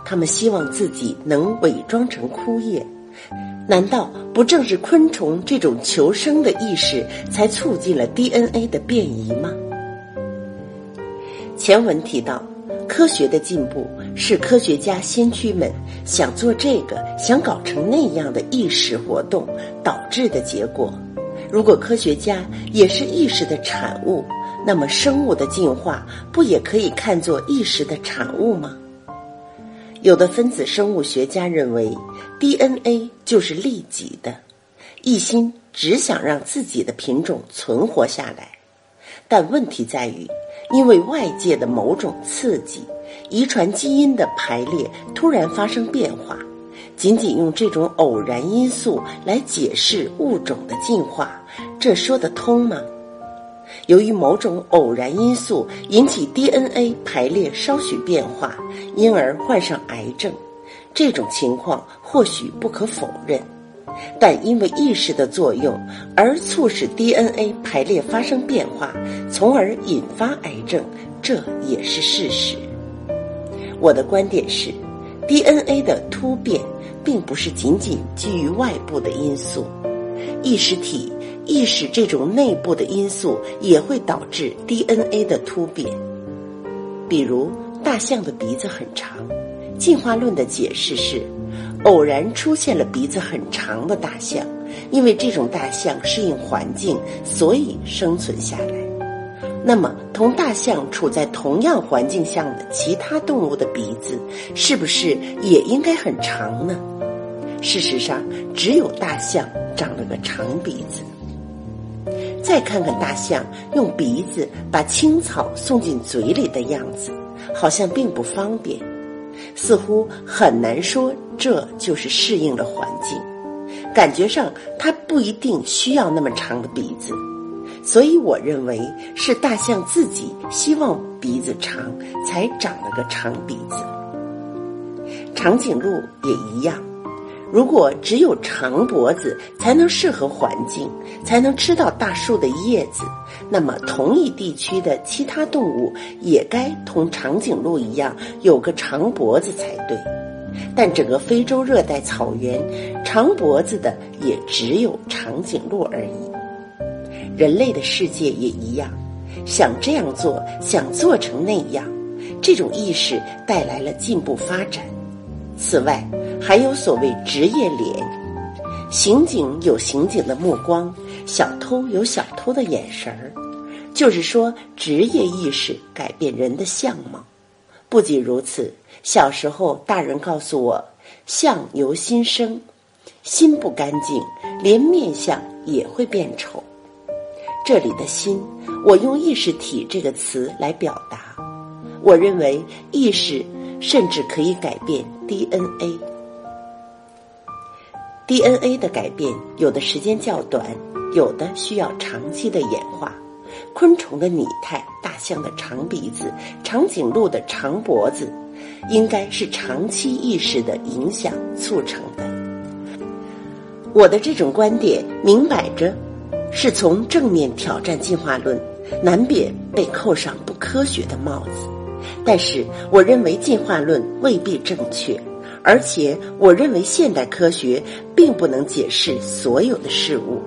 他们希望自己能伪装成枯叶，难道不正是昆虫这种求生的意识，才促进了 DNA 的变异吗？前文提到，科学的进步是科学家先驱们想做这个、想搞成那样的意识活动导致的结果。如果科学家也是意识的产物，那么生物的进化不也可以看作意识的产物吗？有的分子生物学家认为，DNA 就是利己的，一心只想让自己的品种存活下来。但问题在于，因为外界的某种刺激，遗传基因的排列突然发生变化。仅仅用这种偶然因素来解释物种的进化，这说得通吗？由于某种偶然因素引起 DNA 排列稍许变化，因而患上癌症，这种情况或许不可否认。但因为意识的作用而促使 DNA 排列发生变化，从而引发癌症，这也是事实。我的观点是，DNA 的突变并不是仅仅基于外部的因素，意识体。意识这种内部的因素也会导致 DNA 的突变，比如大象的鼻子很长，进化论的解释是，偶然出现了鼻子很长的大象，因为这种大象适应环境，所以生存下来。那么，同大象处在同样环境下的其他动物的鼻子，是不是也应该很长呢？事实上，只有大象长了个长鼻子。再看看大象用鼻子把青草送进嘴里的样子，好像并不方便，似乎很难说这就是适应了环境。感觉上它不一定需要那么长的鼻子，所以我认为是大象自己希望鼻子长，才长了个长鼻子。长颈鹿也一样。如果只有长脖子才能适合环境，才能吃到大树的叶子，那么同一地区的其他动物也该同长颈鹿一样有个长脖子才对。但整个非洲热带草原，长脖子的也只有长颈鹿而已。人类的世界也一样，想这样做，想做成那样，这种意识带来了进步发展。此外，还有所谓职业脸，刑警有刑警的目光，小偷有小偷的眼神儿，就是说职业意识改变人的相貌。不仅如此，小时候大人告诉我，相由心生，心不干净，连面相也会变丑。这里的心，我用意识体这个词来表达。我认为意识甚至可以改变 DNA。DNA 的改变，有的时间较短，有的需要长期的演化。昆虫的拟态、大象的长鼻子、长颈鹿的长脖子，应该是长期意识的影响促成的。我的这种观点，明摆着是从正面挑战进化论，难免被扣上不科学的帽子。但是，我认为进化论未必正确。而且，我认为现代科学并不能解释所有的事物。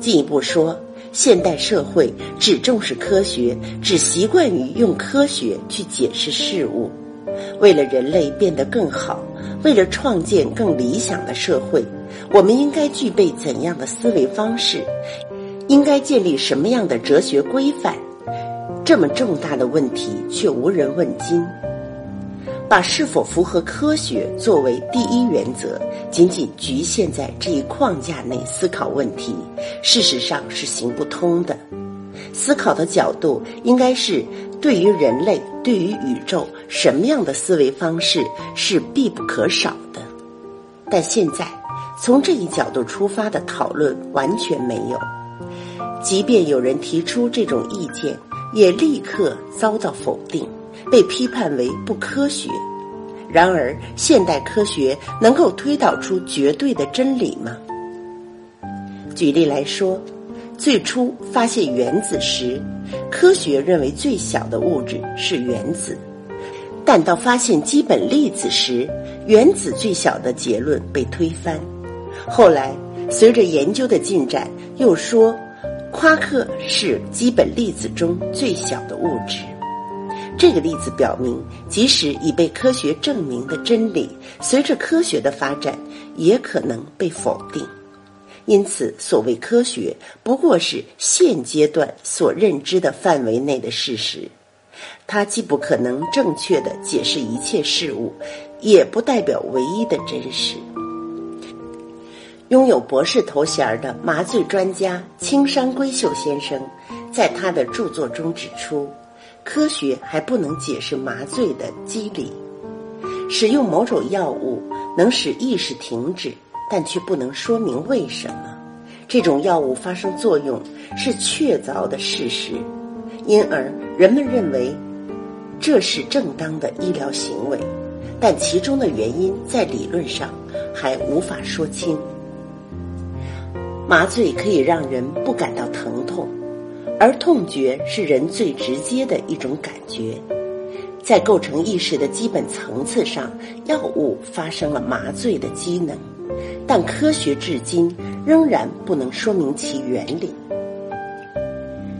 进一步说，现代社会只重视科学，只习惯于用科学去解释事物。为了人类变得更好，为了创建更理想的社会，我们应该具备怎样的思维方式？应该建立什么样的哲学规范？这么重大的问题却无人问津。把是否符合科学作为第一原则，仅仅局限在这一框架内思考问题，事实上是行不通的。思考的角度应该是对于人类、对于宇宙，什么样的思维方式是必不可少的。但现在从这一角度出发的讨论完全没有，即便有人提出这种意见，也立刻遭到否定。被批判为不科学，然而现代科学能够推导出绝对的真理吗？举例来说，最初发现原子时，科学认为最小的物质是原子，但到发现基本粒子时，原子最小的结论被推翻。后来随着研究的进展，又说夸克是基本粒子中最小的物质。这个例子表明，即使已被科学证明的真理，随着科学的发展，也可能被否定。因此，所谓科学，不过是现阶段所认知的范围内的事实。它既不可能正确的解释一切事物，也不代表唯一的真实。拥有博士头衔的麻醉专家青山圭秀先生，在他的著作中指出。科学还不能解释麻醉的机理，使用某种药物能使意识停止，但却不能说明为什么这种药物发生作用是确凿的事实，因而人们认为这是正当的医疗行为，但其中的原因在理论上还无法说清。麻醉可以让人不感到疼痛。而痛觉是人最直接的一种感觉，在构成意识的基本层次上，药物发生了麻醉的机能，但科学至今仍然不能说明其原理。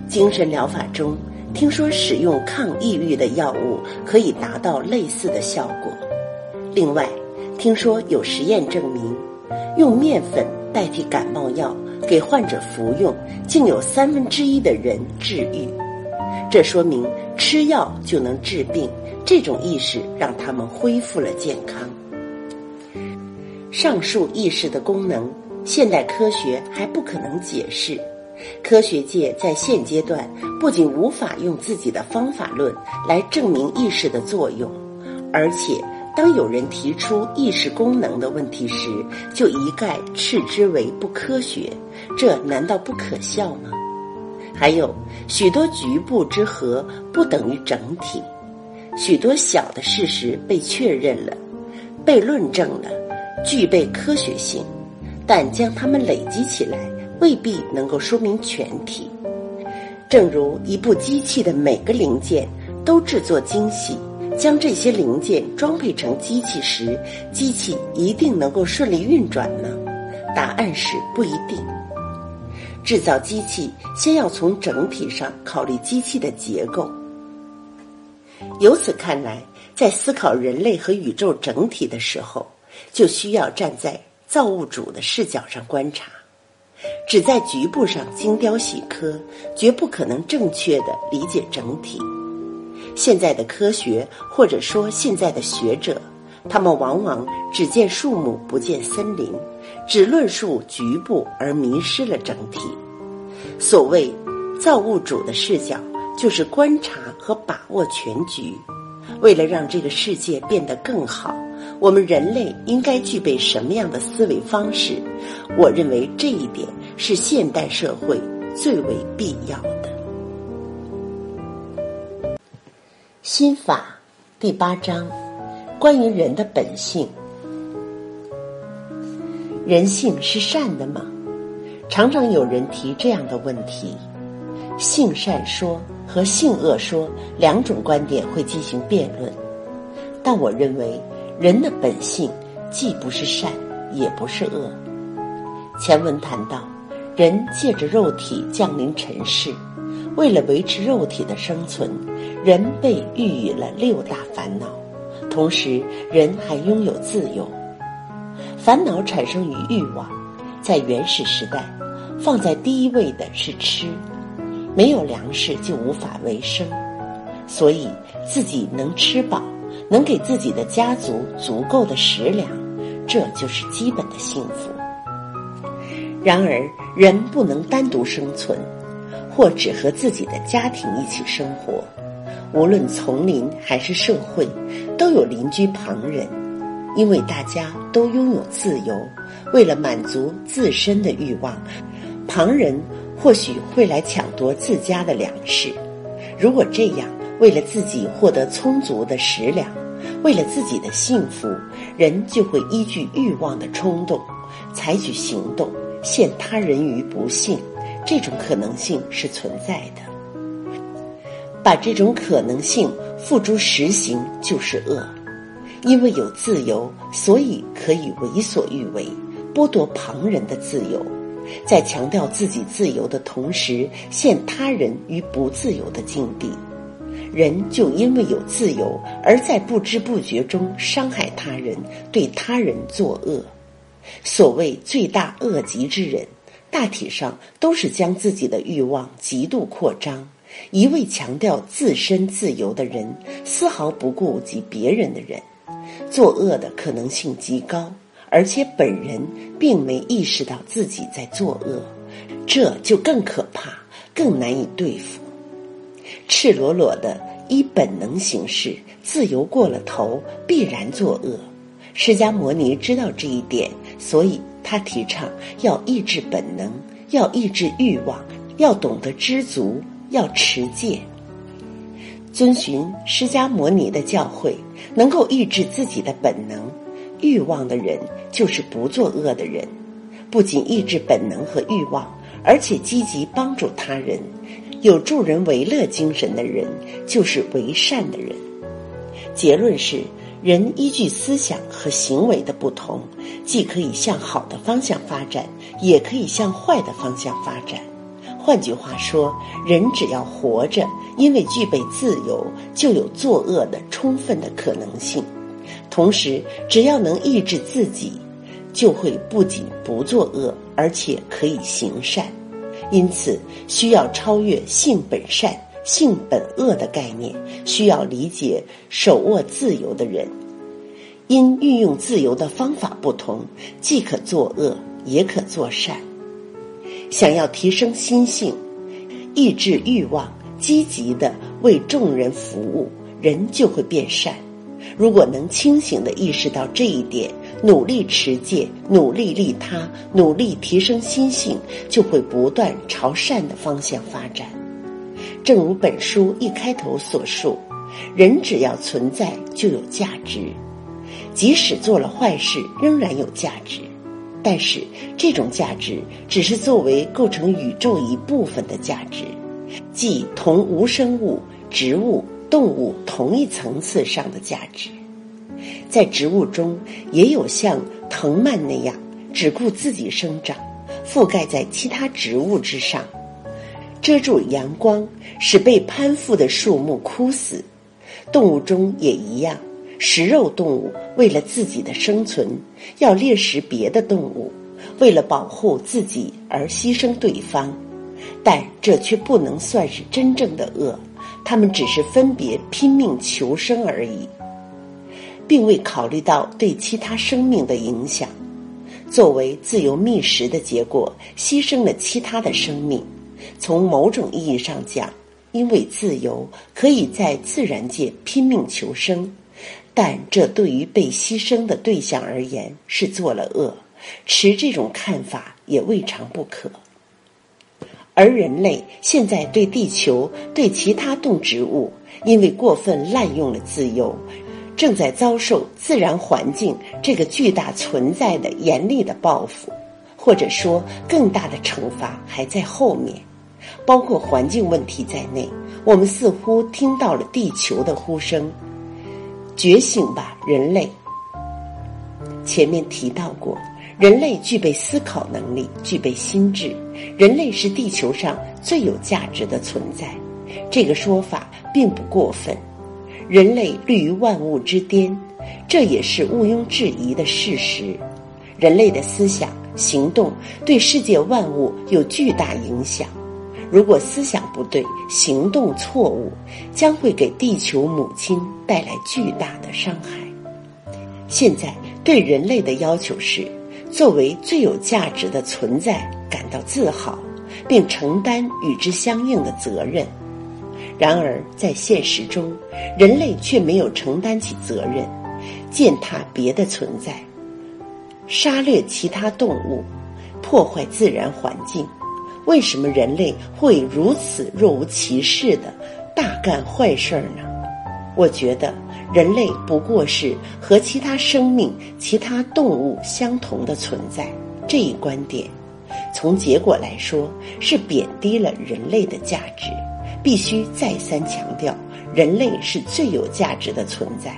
精神疗法中，听说使用抗抑郁的药物可以达到类似的效果。另外，听说有实验证明，用面粉代替感冒药。给患者服用，竟有三分之一的人治愈，这说明吃药就能治病。这种意识让他们恢复了健康。上述意识的功能，现代科学还不可能解释。科学界在现阶段不仅无法用自己的方法论来证明意识的作用，而且。当有人提出意识功能的问题时，就一概斥之为不科学，这难道不可笑吗？还有许多局部之和不等于整体，许多小的事实被确认了，被论证了，具备科学性，但将它们累积起来，未必能够说明全体。正如一部机器的每个零件都制作精细。将这些零件装配成机器时，机器一定能够顺利运转吗？答案是不一定。制造机器先要从整体上考虑机器的结构。由此看来，在思考人类和宇宙整体的时候，就需要站在造物主的视角上观察。只在局部上精雕细刻，绝不可能正确的理解整体。现在的科学，或者说现在的学者，他们往往只见树木不见森林，只论述局部而迷失了整体。所谓造物主的视角，就是观察和把握全局。为了让这个世界变得更好，我们人类应该具备什么样的思维方式？我认为这一点是现代社会最为必要的。心法第八章，关于人的本性。人性是善的吗？常常有人提这样的问题。性善说和性恶说两种观点会进行辩论，但我认为人的本性既不是善，也不是恶。前文谈到，人借着肉体降临尘世，为了维持肉体的生存，人被寓予了六大烦恼。同时，人还拥有自由。烦恼产生于欲望，在原始时代，放在第一位的是吃，没有粮食就无法为生，所以自己能吃饱，能给自己的家族足够的食粮，这就是基本的幸福。然而，人不能单独生存，或只和自己的家庭一起生活。无论丛林还是社会，都有邻居旁人，因为大家都拥有自由。为了满足自身的欲望，旁人或许会来抢夺自家的粮食。如果这样，为了自己获得充足的食粮，为了自己的幸福，人就会依据欲望的冲动，采取行动，陷他人于不幸。这种可能性是存在的。把这种可能性付诸实行就是恶，因为有自由，所以可以为所欲为，剥夺旁人的自由，在强调自己自由的同时，陷他人于不自由的境地。人就因为有自由，而在不知不觉中伤害他人，对他人作恶。所谓罪大恶极之人，大体上都是将自己的欲望极度扩张。一味强调自身自由的人，丝毫不顾及别人的人，作恶的可能性极高，而且本人并没意识到自己在作恶，这就更可怕，更难以对付。赤裸裸的依本能行事，自由过了头，必然作恶。释迦牟尼知道这一点，所以他提倡要抑制本能，要抑制欲望，要懂得知足。要持戒，遵循释迦摩尼的教诲，能够抑制自己的本能、欲望的人，就是不作恶的人。不仅抑制本能和欲望，而且积极帮助他人，有助人为乐精神的人，就是为善的人。结论是：人依据思想和行为的不同，既可以向好的方向发展，也可以向坏的方向发展。换句话说，人只要活着，因为具备自由，就有作恶的充分的可能性。同时，只要能抑制自己，就会不仅不作恶，而且可以行善。因此，需要超越性本善、性本恶的概念，需要理解手握自由的人，因运用自由的方法不同，既可作恶，也可作善。想要提升心性，抑制欲望，积极的为众人服务，人就会变善。如果能清醒的意识到这一点，努力持戒，努力利他，努力提升心性，就会不断朝善的方向发展。正如本书一开头所述，人只要存在就有价值，即使做了坏事，仍然有价值。但是，这种价值只是作为构成宇宙一部分的价值，即同无生物、植物、动物同一层次上的价值。在植物中，也有像藤蔓那样只顾自己生长，覆盖在其他植物之上，遮住阳光，使被攀附的树木枯死。动物中也一样。食肉动物为了自己的生存，要猎食别的动物，为了保护自己而牺牲对方，但这却不能算是真正的恶。他们只是分别拼命求生而已，并未考虑到对其他生命的影响。作为自由觅食的结果，牺牲了其他的生命。从某种意义上讲，因为自由，可以在自然界拼命求生。但这对于被牺牲的对象而言是做了恶，持这种看法也未尝不可。而人类现在对地球、对其他动植物，因为过分滥用了自由，正在遭受自然环境这个巨大存在的严厉的报复，或者说更大的惩罚还在后面。包括环境问题在内，我们似乎听到了地球的呼声。觉醒吧，人类！前面提到过，人类具备思考能力，具备心智，人类是地球上最有价值的存在。这个说法并不过分。人类立于万物之巅，这也是毋庸置疑的事实。人类的思想、行动对世界万物有巨大影响。如果思想不对，行动错误，将会给地球母亲带来巨大的伤害。现在对人类的要求是，作为最有价值的存在感到自豪，并承担与之相应的责任。然而，在现实中，人类却没有承担起责任，践踏别的存在，杀掠其他动物，破坏自然环境。为什么人类会如此若无其事的大干坏事儿呢？我觉得人类不过是和其他生命、其他动物相同的存在。这一观点，从结果来说是贬低了人类的价值。必须再三强调，人类是最有价值的存在。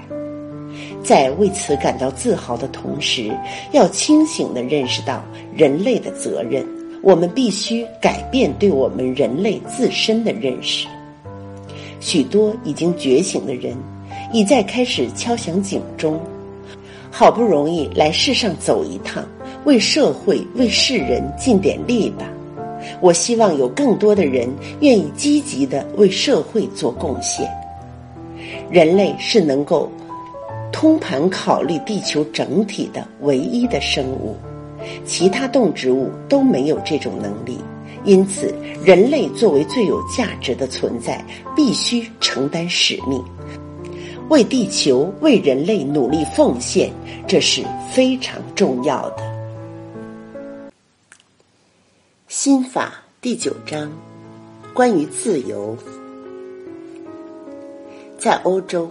在为此感到自豪的同时，要清醒地认识到人类的责任。我们必须改变对我们人类自身的认识。许多已经觉醒的人，已在开始敲响警钟。好不容易来世上走一趟，为社会、为世人尽点力吧。我希望有更多的人愿意积极的为社会做贡献。人类是能够通盘考虑地球整体的唯一的生物。其他动植物都没有这种能力，因此人类作为最有价值的存在，必须承担使命，为地球、为人类努力奉献，这是非常重要的。心法第九章，关于自由。在欧洲，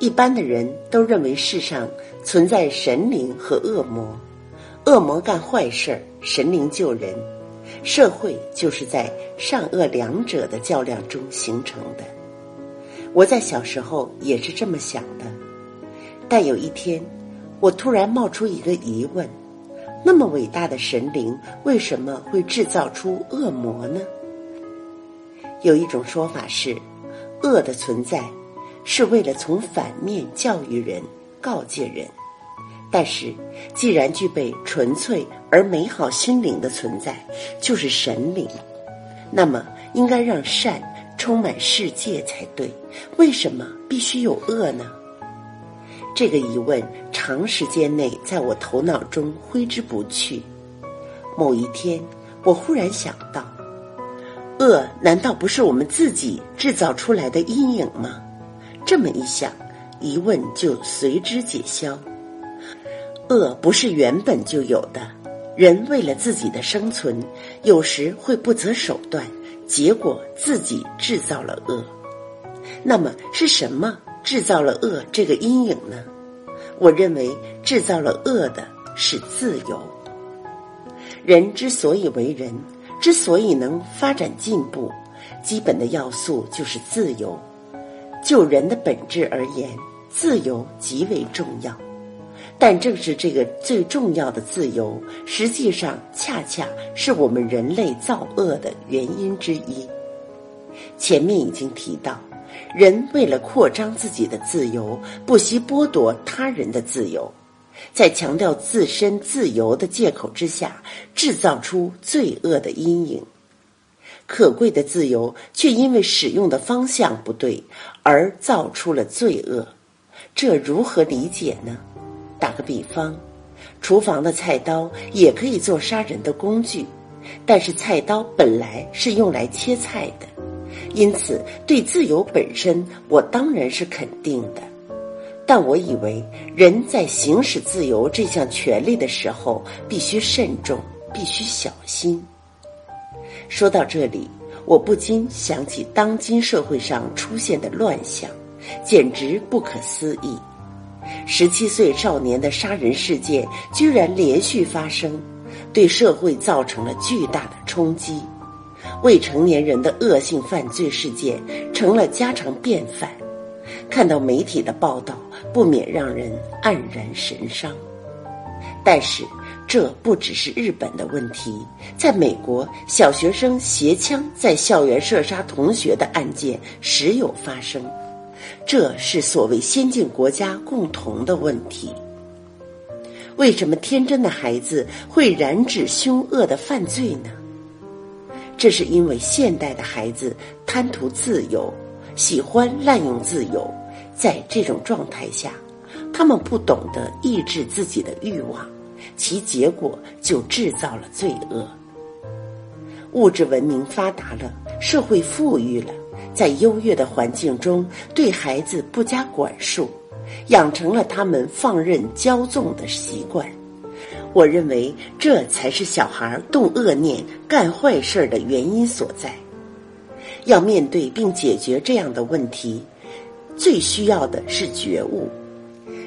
一般的人都认为世上存在神灵和恶魔。恶魔干坏事，神灵救人，社会就是在善恶两者的较量中形成的。我在小时候也是这么想的，但有一天，我突然冒出一个疑问：那么伟大的神灵为什么会制造出恶魔呢？有一种说法是，恶的存在是为了从反面教育人、告诫人。但是，既然具备纯粹而美好心灵的存在，就是神灵，那么应该让善充满世界才对。为什么必须有恶呢？这个疑问长时间内在我头脑中挥之不去。某一天，我忽然想到，恶难道不是我们自己制造出来的阴影吗？这么一想，疑问就随之解消。恶不是原本就有的，人为了自己的生存，有时会不择手段，结果自己制造了恶。那么是什么制造了恶这个阴影呢？我认为制造了恶的是自由。人之所以为人，之所以能发展进步，基本的要素就是自由。就人的本质而言，自由极为重要。但正是这个最重要的自由，实际上恰恰是我们人类造恶的原因之一。前面已经提到，人为了扩张自己的自由，不惜剥夺他人的自由，在强调自身自由的借口之下，制造出罪恶的阴影。可贵的自由，却因为使用的方向不对，而造出了罪恶。这如何理解呢？打个比方，厨房的菜刀也可以做杀人的工具，但是菜刀本来是用来切菜的，因此对自由本身，我当然是肯定的。但我以为人在行使自由这项权利的时候，必须慎重，必须小心。说到这里，我不禁想起当今社会上出现的乱象，简直不可思议。十七岁少年的杀人事件居然连续发生，对社会造成了巨大的冲击。未成年人的恶性犯罪事件成了家常便饭。看到媒体的报道，不免让人黯然神伤。但是，这不只是日本的问题，在美国，小学生携枪在校园射杀同学的案件时有发生。这是所谓先进国家共同的问题。为什么天真的孩子会染指凶恶的犯罪呢？这是因为现代的孩子贪图自由，喜欢滥用自由，在这种状态下，他们不懂得抑制自己的欲望。其结果就制造了罪恶。物质文明发达了，社会富裕了，在优越的环境中，对孩子不加管束，养成了他们放任骄纵的习惯。我认为这才是小孩动恶念、干坏事的原因所在。要面对并解决这样的问题，最需要的是觉悟。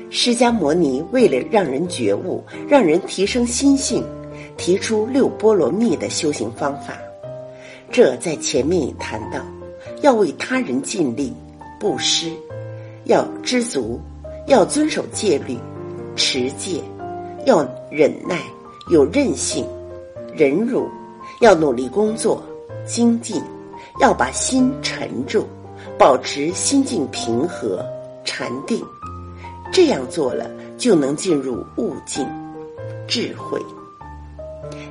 释迦牟尼为了让人觉悟，让人提升心性，提出六波罗蜜的修行方法。这在前面也谈到，要为他人尽力，布施，要知足，要遵守戒律，持戒，要忍耐，有韧性，忍辱，要努力工作，精进，要把心沉住，保持心境平和，禅定。这样做了，就能进入悟境、智慧。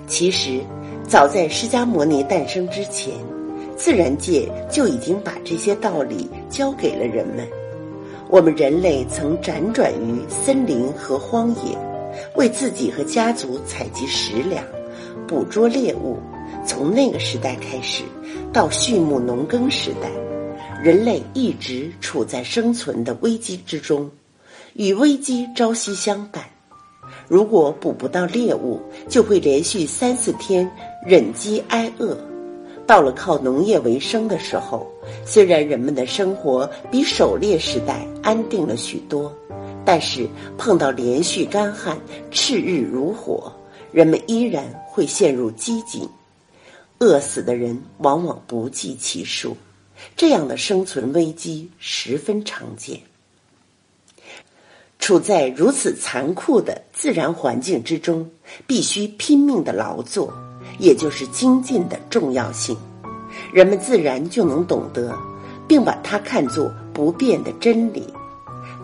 其实，早在释迦牟尼诞生之前，自然界就已经把这些道理教给了人们。我们人类曾辗转于森林和荒野，为自己和家族采集食粮、捕捉猎物。从那个时代开始，到畜牧农耕时代，人类一直处在生存的危机之中。与危机朝夕相伴，如果捕不到猎物，就会连续三四天忍饥挨饿。到了靠农业为生的时候，虽然人们的生活比狩猎时代安定了许多，但是碰到连续干旱、炽日如火，人们依然会陷入饥馑，饿死的人往往不计其数。这样的生存危机十分常见。处在如此残酷的自然环境之中，必须拼命的劳作，也就是精进的重要性，人们自然就能懂得，并把它看作不变的真理。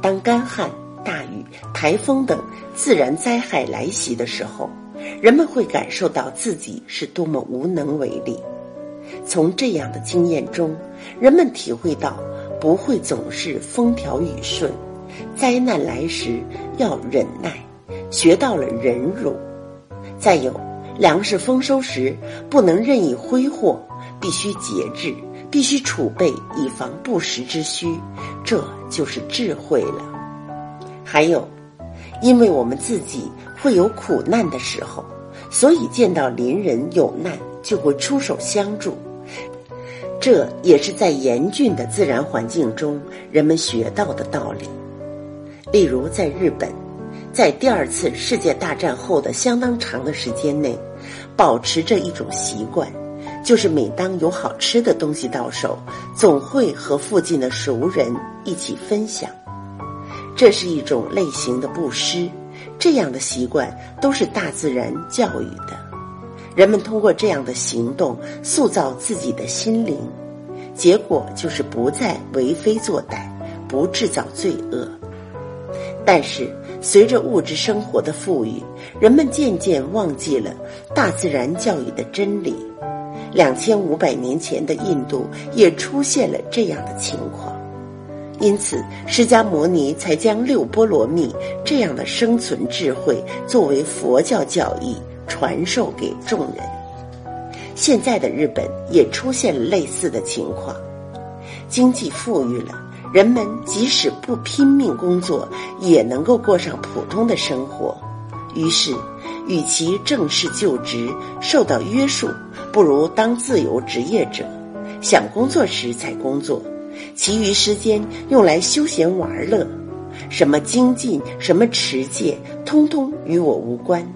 当干旱、大雨、台风等自然灾害来袭的时候，人们会感受到自己是多么无能为力。从这样的经验中，人们体会到不会总是风调雨顺。灾难来时要忍耐，学到了忍辱；再有，粮食丰收时不能任意挥霍，必须节制，必须储备以防不时之需，这就是智慧了。还有，因为我们自己会有苦难的时候，所以见到邻人有难就会出手相助，这也是在严峻的自然环境中人们学到的道理。例如，在日本，在第二次世界大战后的相当长的时间内，保持着一种习惯，就是每当有好吃的东西到手，总会和附近的熟人一起分享。这是一种类型的布施，这样的习惯都是大自然教育的。人们通过这样的行动塑造自己的心灵，结果就是不再为非作歹，不制造罪恶。但是，随着物质生活的富裕，人们渐渐忘记了大自然教育的真理。两千五百年前的印度也出现了这样的情况，因此，释迦牟尼才将六波罗蜜这样的生存智慧作为佛教教义传授给众人。现在的日本也出现了类似的情况，经济富裕了。人们即使不拼命工作，也能够过上普通的生活。于是，与其正式就职受到约束，不如当自由职业者，想工作时才工作，其余时间用来休闲玩乐。什么精进，什么持戒，通通与我无关，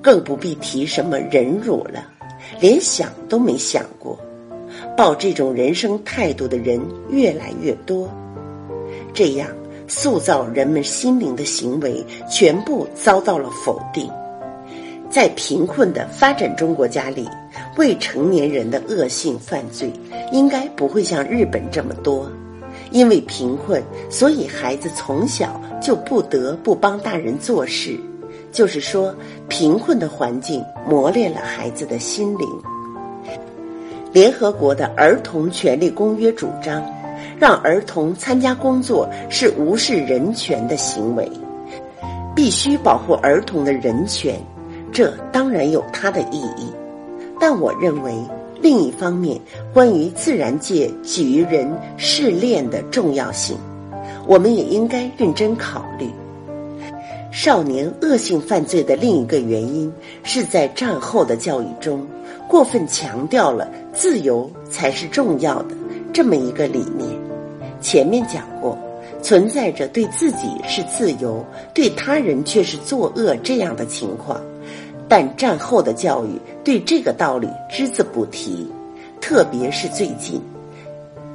更不必提什么忍辱了，连想都没想过。抱这种人生态度的人越来越多，这样塑造人们心灵的行为全部遭到了否定。在贫困的发展中国家里，未成年人的恶性犯罪应该不会像日本这么多。因为贫困，所以孩子从小就不得不帮大人做事。就是说，贫困的环境磨练了孩子的心灵。联合国的儿童权利公约主张，让儿童参加工作是无视人权的行为，必须保护儿童的人权。这当然有它的意义，但我认为。另一方面，关于自然界给予人试炼的重要性，我们也应该认真考虑。少年恶性犯罪的另一个原因，是在战后的教育中，过分强调了自由才是重要的这么一个理念。前面讲过，存在着对自己是自由，对他人却是作恶这样的情况。但战后的教育对这个道理只字不提，特别是最近，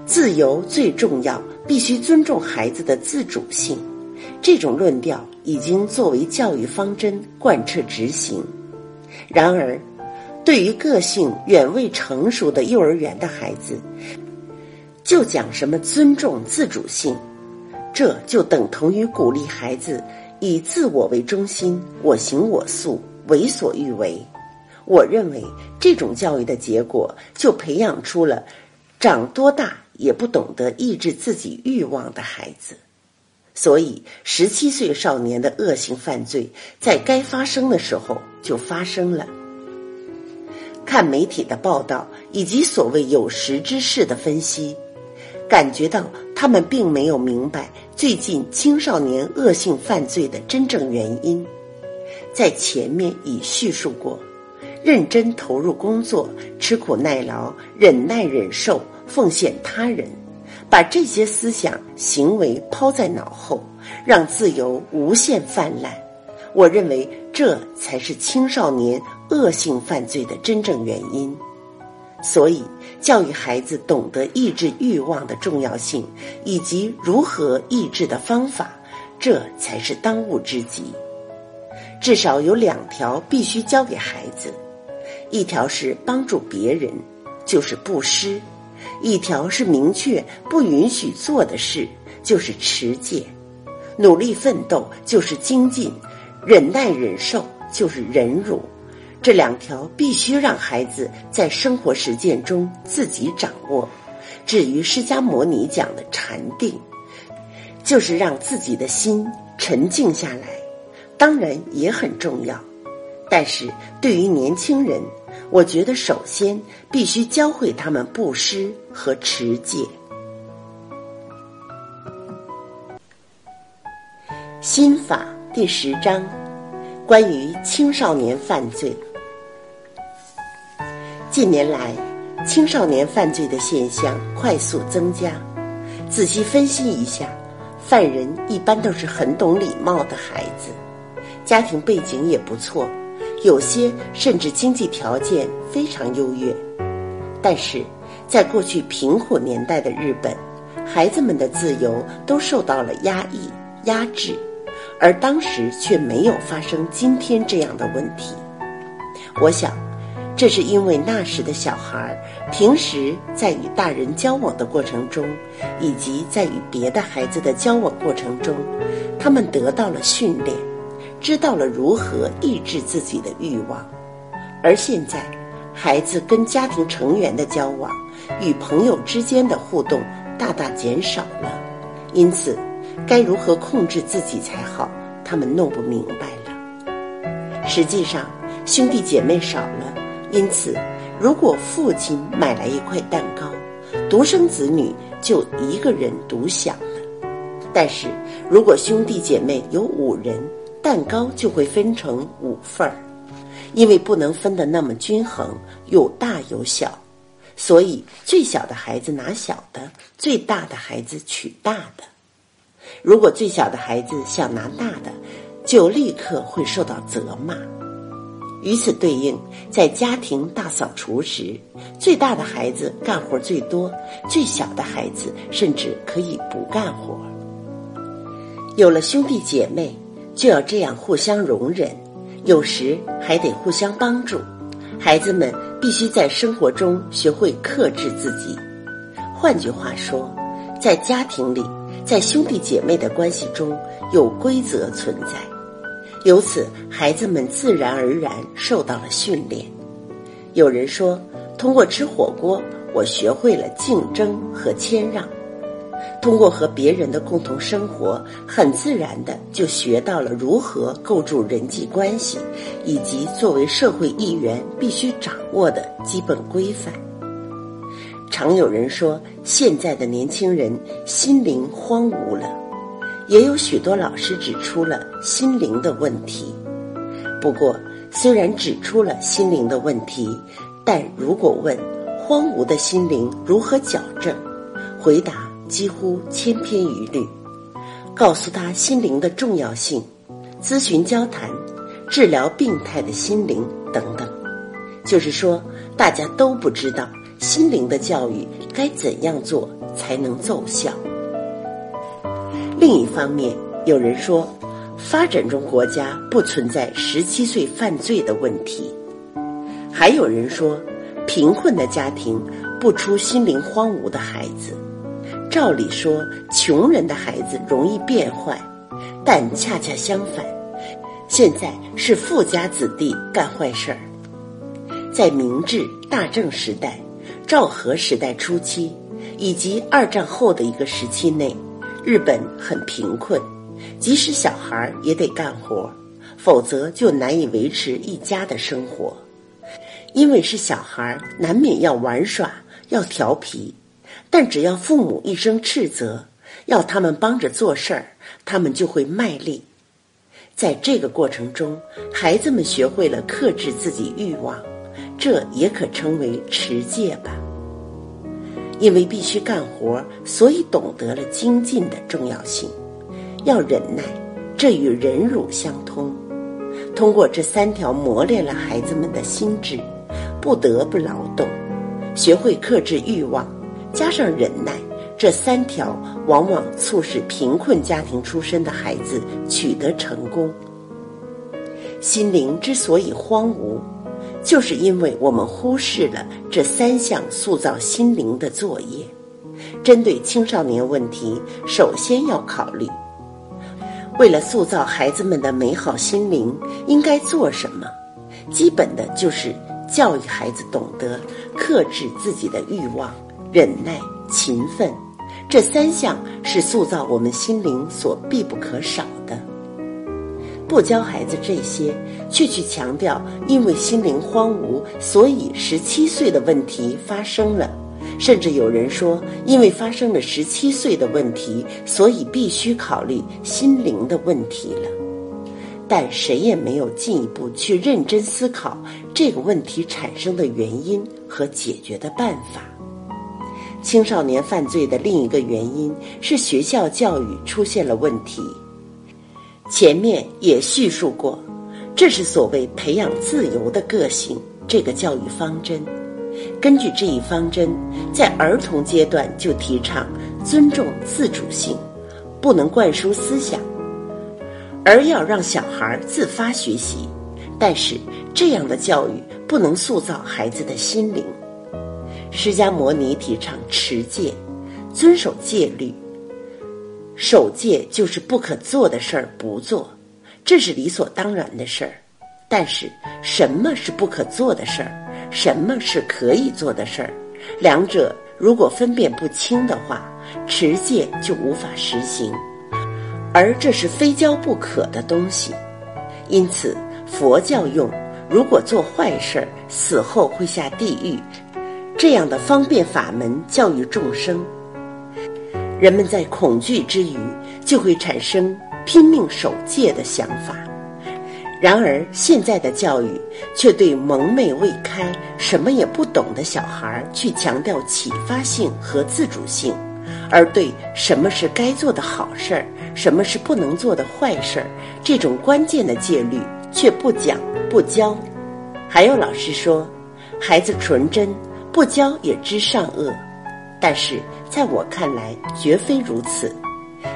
自由最重要，必须尊重孩子的自主性，这种论调已经作为教育方针贯彻执行。然而，对于个性远未成熟的幼儿园的孩子，就讲什么尊重自主性，这就等同于鼓励孩子以自我为中心，我行我素。为所欲为，我认为这种教育的结果，就培养出了长多大也不懂得抑制自己欲望的孩子。所以，十七岁少年的恶性犯罪，在该发生的时候就发生了。看媒体的报道以及所谓有识之士的分析，感觉到他们并没有明白最近青少年恶性犯罪的真正原因。在前面已叙述过，认真投入工作、吃苦耐劳、忍耐忍受、奉献他人，把这些思想行为抛在脑后，让自由无限泛滥。我认为这才是青少年恶性犯罪的真正原因。所以，教育孩子懂得抑制欲望的重要性，以及如何抑制的方法，这才是当务之急。至少有两条必须教给孩子，一条是帮助别人，就是布施；一条是明确不允许做的事，就是持戒；努力奋斗就是精进，忍耐忍受就是忍辱。这两条必须让孩子在生活实践中自己掌握。至于释迦牟尼讲的禅定，就是让自己的心沉静下来。当然也很重要，但是对于年轻人，我觉得首先必须教会他们布施和持戒。心法第十章，关于青少年犯罪。近年来，青少年犯罪的现象快速增加。仔细分析一下，犯人一般都是很懂礼貌的孩子。家庭背景也不错，有些甚至经济条件非常优越。但是，在过去贫苦年代的日本，孩子们的自由都受到了压抑、压制，而当时却没有发生今天这样的问题。我想，这是因为那时的小孩平时在与大人交往的过程中，以及在与别的孩子的交往过程中，他们得到了训练。知道了如何抑制自己的欲望，而现在，孩子跟家庭成员的交往，与朋友之间的互动大大减少了，因此，该如何控制自己才好，他们弄不明白了。实际上，兄弟姐妹少了，因此，如果父亲买来一块蛋糕，独生子女就一个人独享了；但是如果兄弟姐妹有五人，蛋糕就会分成五份儿，因为不能分得那么均衡，有大有小，所以最小的孩子拿小的，最大的孩子取大的。如果最小的孩子想拿大的，就立刻会受到责骂。与此对应，在家庭大扫除时，最大的孩子干活最多，最小的孩子甚至可以不干活。有了兄弟姐妹。就要这样互相容忍，有时还得互相帮助。孩子们必须在生活中学会克制自己。换句话说，在家庭里，在兄弟姐妹的关系中有规则存在，由此孩子们自然而然受到了训练。有人说，通过吃火锅，我学会了竞争和谦让；通过和别人的共同生活，很自然的就学到了如何构筑人际关系，以及作为社会一员必须掌握的基本规范。常有人说，现在的年轻人心灵荒芜了，也有许多老师指出了心灵的问题。不过，虽然指出了心灵的问题，但如果问荒芜的心灵如何矫正，回答几乎千篇一律，告诉他心灵的重要性，咨询交谈，治疗病态的心灵等等。就是说，大家都不知道。心灵的教育该怎样做才能奏效？另一方面，有人说，发展中国家不存在十七岁犯罪的问题；还有人说，贫困的家庭不出心灵荒芜的孩子。照理说，穷人的孩子容易变坏，但恰恰相反，现在是富家子弟干坏事儿。在明治、大正时代。昭和时代初期，以及二战后的一个时期内，日本很贫困，即使小孩也得干活，否则就难以维持一家的生活。因为是小孩，难免要玩耍，要调皮，但只要父母一声斥责，要他们帮着做事儿，他们就会卖力。在这个过程中，孩子们学会了克制自己欲望。这也可称为持戒吧。因为必须干活，所以懂得了精进的重要性。要忍耐，这与忍辱相通。通过这三条磨练了孩子们的心智，不得不劳动，学会克制欲望，加上忍耐，这三条往往促使贫困家庭出身的孩子取得成功。心灵之所以荒芜。就是因为我们忽视了这三项塑造心灵的作业。针对青少年问题，首先要考虑：为了塑造孩子们的美好心灵，应该做什么？基本的就是教育孩子懂得克制自己的欲望、忍耐、勤奋。这三项是塑造我们心灵所必不可少。不教孩子这些，却去强调因为心灵荒芜，所以十七岁的问题发生了。甚至有人说，因为发生了十七岁的问题，所以必须考虑心灵的问题了。但谁也没有进一步去认真思考这个问题产生的原因和解决的办法。青少年犯罪的另一个原因是学校教育出现了问题。前面也叙述过，这是所谓培养自由的个性这个教育方针。根据这一方针，在儿童阶段就提倡尊重自主性，不能灌输思想，而要让小孩自发学习。但是这样的教育不能塑造孩子的心灵。释迦牟尼提倡持戒，遵守戒律。守戒就是不可做的事儿不做，这是理所当然的事儿。但是什么是不可做的事儿，什么是可以做的事儿，两者如果分辨不清的话，持戒就无法实行。而这是非教不可的东西，因此佛教用如果做坏事儿，死后会下地狱这样的方便法门教育众生。人们在恐惧之余，就会产生拼命守戒的想法。然而，现在的教育却对蒙昧未开、什么也不懂的小孩去强调启发性和自主性，而对什么是该做的好事儿、什么是不能做的坏事儿这种关键的戒律却不讲不教。还有老师说，孩子纯真，不教也知善恶。但是在我看来，绝非如此。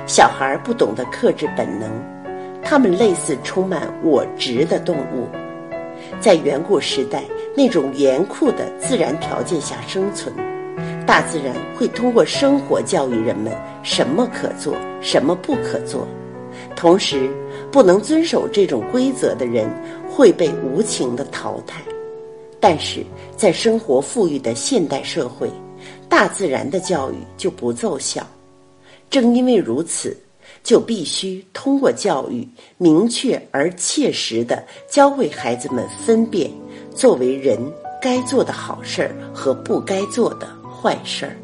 小孩不懂得克制本能，他们类似充满我执的动物，在远古时代那种严酷的自然条件下生存。大自然会通过生活教育人们什么可做，什么不可做。同时，不能遵守这种规则的人会被无情的淘汰。但是在生活富裕的现代社会，大自然的教育就不奏效。正因为如此，就必须通过教育，明确而切实的教会孩子们分辨作为人该做的好事儿和不该做的。坏事儿。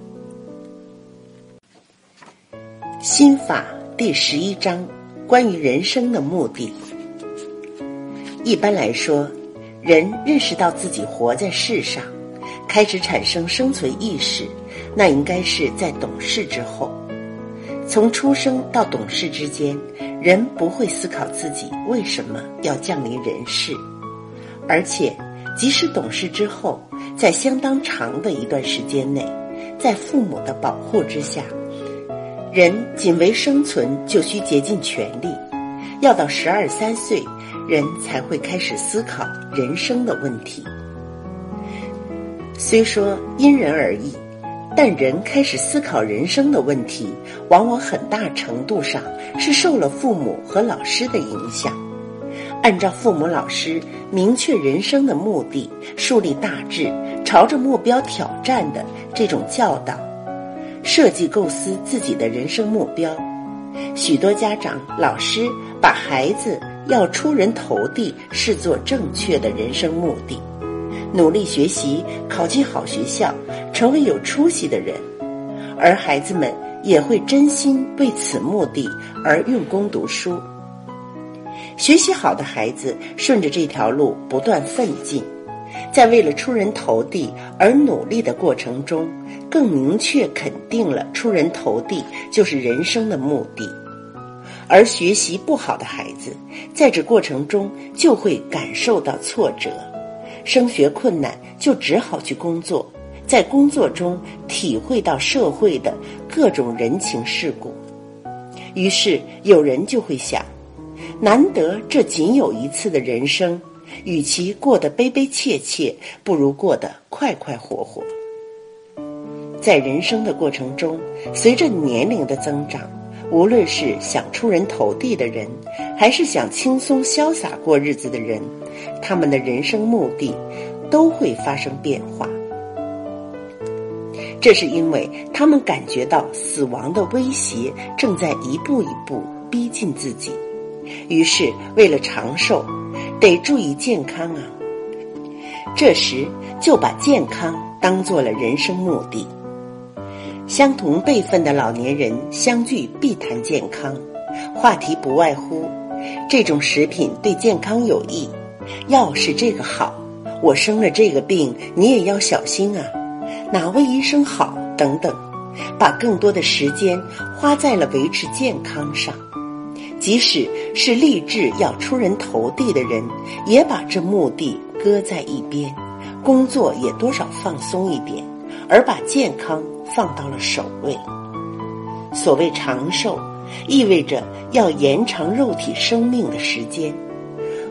心法第十一章，关于人生的目的。一般来说，人认识到自己活在世上，开始产生生存意识，那应该是在懂事之后。从出生到懂事之间，人不会思考自己为什么要降临人世，而且即使懂事之后。在相当长的一段时间内，在父母的保护之下，人仅为生存就需竭尽全力。要到十二三岁，人才会开始思考人生的问题。虽说因人而异，但人开始思考人生的问题，往往很大程度上是受了父母和老师的影响。按照父母、老师明确人生的目的，树立大志，朝着目标挑战的这种教导，设计构思自己的人生目标。许多家长、老师把孩子要出人头地视作正确的人生目的，努力学习，考进好学校，成为有出息的人，而孩子们也会真心为此目的而用功读书。学习好的孩子顺着这条路不断奋进，在为了出人头地而努力的过程中，更明确肯定了出人头地就是人生的目的；而学习不好的孩子，在这过程中就会感受到挫折，升学困难就只好去工作，在工作中体会到社会的各种人情世故，于是有人就会想。难得这仅有一次的人生，与其过得悲悲切切，不如过得快快活活。在人生的过程中，随着年龄的增长，无论是想出人头地的人，还是想轻松潇洒过日子的人，他们的人生目的都会发生变化。这是因为他们感觉到死亡的威胁正在一步一步逼近自己。于是，为了长寿，得注意健康啊。这时就把健康当做了人生目的。相同辈分的老年人相聚必谈健康，话题不外乎这种食品对健康有益，药是这个好，我生了这个病你也要小心啊，哪位医生好等等，把更多的时间花在了维持健康上。即使是立志要出人头地的人，也把这目的搁在一边，工作也多少放松一点，而把健康放到了首位。所谓长寿，意味着要延长肉体生命的时间。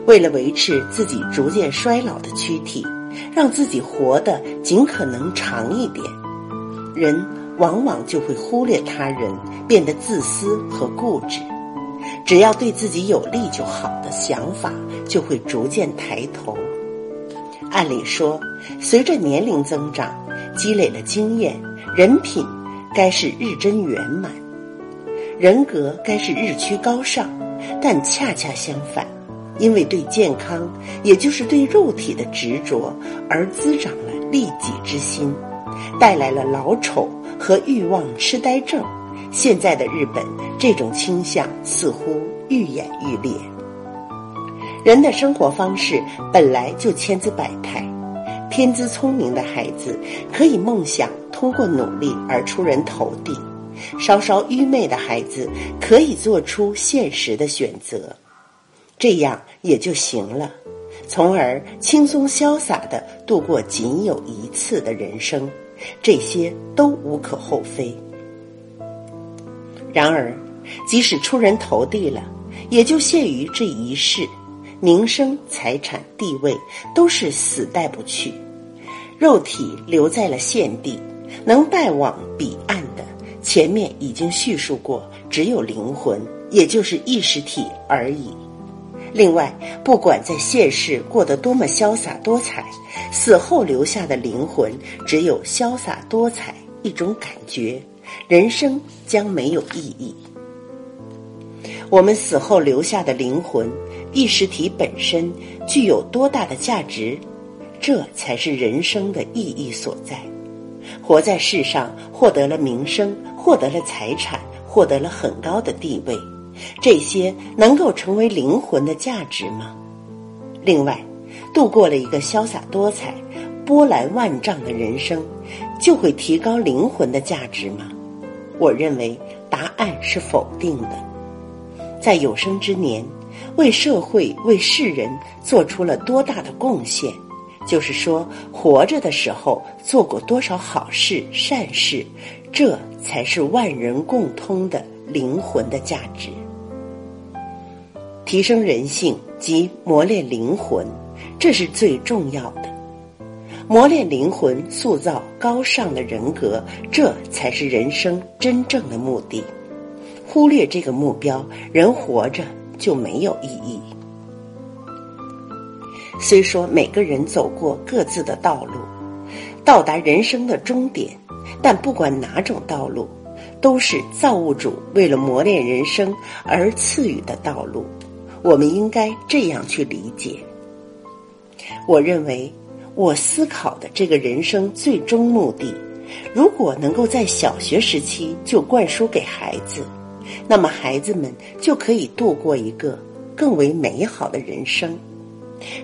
为了维持自己逐渐衰老的躯体，让自己活得尽可能长一点，人往往就会忽略他人，变得自私和固执。只要对自己有利就好的想法，就会逐渐抬头。按理说，随着年龄增长，积累了经验，人品该是日臻圆满，人格该是日趋高尚。但恰恰相反，因为对健康，也就是对肉体的执着，而滋长了利己之心，带来了老丑和欲望痴呆症。现在的日本，这种倾向似乎愈演愈烈。人的生活方式本来就千姿百态，天资聪明的孩子可以梦想通过努力而出人头地，稍稍愚昧的孩子可以做出现实的选择，这样也就行了，从而轻松潇洒的度过仅有一次的人生，这些都无可厚非。然而，即使出人头地了，也就限于这一世，名声、财产、地位都是死带不去，肉体留在了现地，能拜往彼岸的，前面已经叙述过，只有灵魂，也就是意识体而已。另外，不管在现世过得多么潇洒多彩，死后留下的灵魂只有潇洒多彩一种感觉，人生将没有意义。我们死后留下的灵魂意识体本身具有多大的价值，这才是人生的意义所在。活在世上，获得了名声，获得了财产，获得了很高的地位。这些能够成为灵魂的价值吗？另外，度过了一个潇洒多彩、波澜万丈的人生，就会提高灵魂的价值吗？我认为答案是否定的。在有生之年，为社会、为世人做出了多大的贡献，就是说，活着的时候做过多少好事、善事，这才是万人共通的灵魂的价值。提升人性及磨练灵魂，这是最重要的。磨练灵魂，塑造高尚的人格，这才是人生真正的目的。忽略这个目标，人活着就没有意义。虽说每个人走过各自的道路，到达人生的终点，但不管哪种道路，都是造物主为了磨练人生而赐予的道路。我们应该这样去理解。我认为，我思考的这个人生最终目的，如果能够在小学时期就灌输给孩子，那么孩子们就可以度过一个更为美好的人生。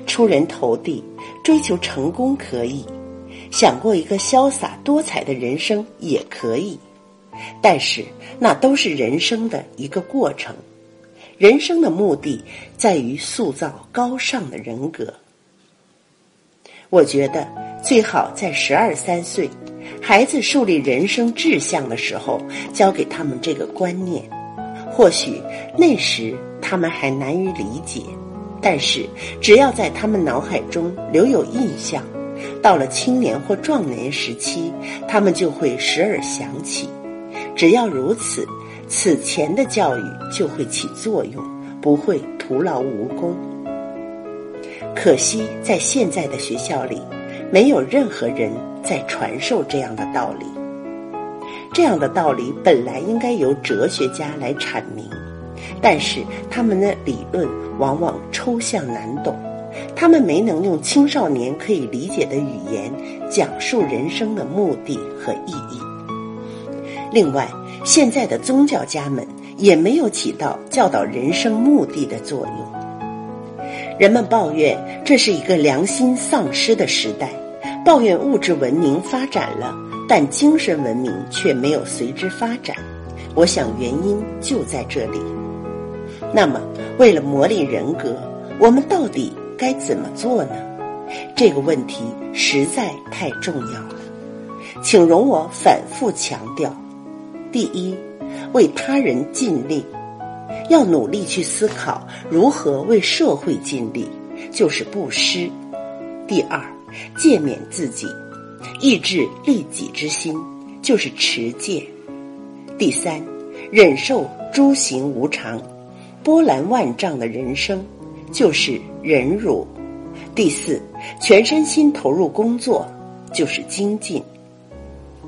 出人头地，追求成功可以，想过一个潇洒多彩的人生也可以，但是那都是人生的一个过程。人生的目的在于塑造高尚的人格。我觉得最好在十二三岁，孩子树立人生志向的时候，教给他们这个观念。或许那时他们还难于理解，但是只要在他们脑海中留有印象，到了青年或壮年时期，他们就会时而想起。只要如此。此前的教育就会起作用，不会徒劳无功。可惜在现在的学校里，没有任何人在传授这样的道理。这样的道理本来应该由哲学家来阐明，但是他们的理论往往抽象难懂，他们没能用青少年可以理解的语言讲述人生的目的和意义。另外。现在的宗教家们也没有起到教导人生目的的作用。人们抱怨这是一个良心丧失的时代，抱怨物质文明发展了，但精神文明却没有随之发展。我想原因就在这里。那么，为了磨砺人格，我们到底该怎么做呢？这个问题实在太重要了，请容我反复强调。第一，为他人尽力，要努力去思考如何为社会尽力，就是布施。第二，戒勉自己，抑制利己之心，就是持戒。第三，忍受诸行无常，波澜万丈的人生，就是忍辱。第四，全身心投入工作，就是精进。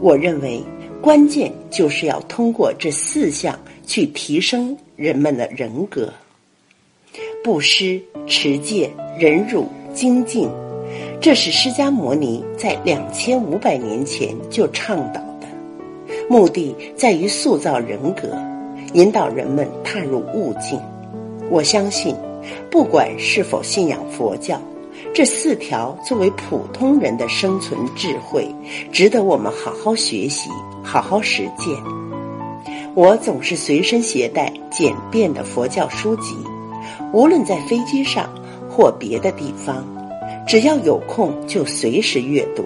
我认为。关键就是要通过这四项去提升人们的人格。布施、持戒、忍辱、精进，这是释迦牟尼在两千五百年前就倡导的，目的在于塑造人格，引导人们踏入悟境。我相信，不管是否信仰佛教。这四条作为普通人的生存智慧，值得我们好好学习、好好实践。我总是随身携带简便的佛教书籍，无论在飞机上或别的地方，只要有空就随时阅读。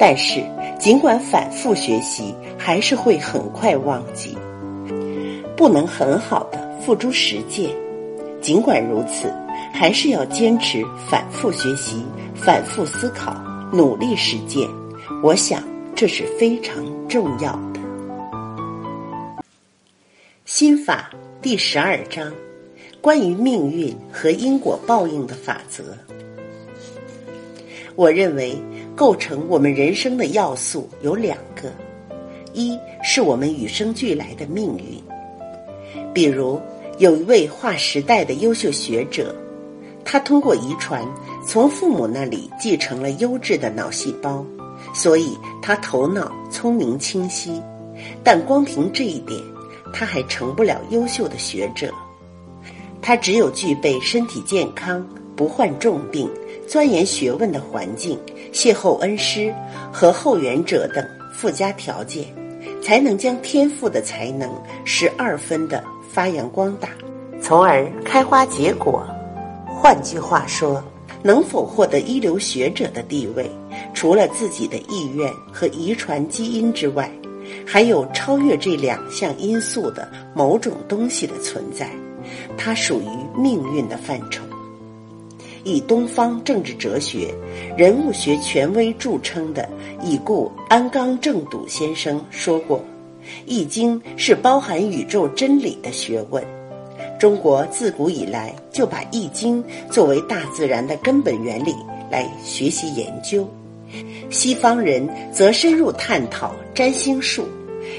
但是，尽管反复学习，还是会很快忘记，不能很好的付诸实践。尽管如此，还是要坚持反复学习、反复思考、努力实践。我想这是非常重要的。心法第十二章，关于命运和因果报应的法则。我认为，构成我们人生的要素有两个：一是我们与生俱来的命运，比如有一位划时代的优秀学者，他通过遗传从父母那里继承了优质的脑细胞，所以他头脑聪明清晰。但光凭这一点，他还成不了优秀的学者。他只有具备身体健康、不患重病。钻研学问的环境、邂逅恩师和后援者等附加条件，才能将天赋的才能十二分的发扬光大，从而开花结果。换句话说，能否获得一流学者的地位，除了自己的意愿和遗传基因之外，还有超越这两项因素的某种东西的存在，它属于命运的范畴。以东方政治哲学、人物学权威著称的已故安纲正笃先生说过：“易经是包含宇宙真理的学问。中国自古以来就把易经作为大自然的根本原理来学习研究。西方人则深入探讨占星术，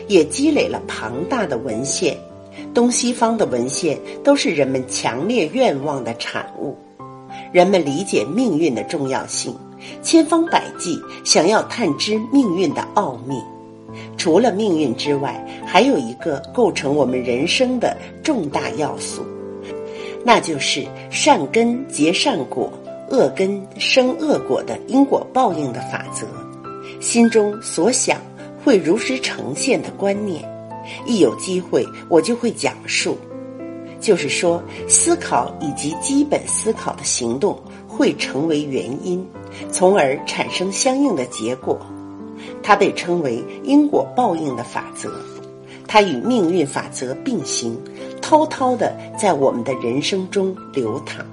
也积累了庞大的文献。东西方的文献都是人们强烈愿望的产物。”人们理解命运的重要性，千方百计想要探知命运的奥秘。除了命运之外，还有一个构成我们人生的重大要素，那就是善根结善果，恶根生恶果的因果报应的法则。心中所想会如实呈现的观念，一有机会我就会讲述。就是说，思考以及基本思考的行动会成为原因，从而产生相应的结果。它被称为因果报应的法则，它与命运法则并行，滔滔的在我们的人生中流淌。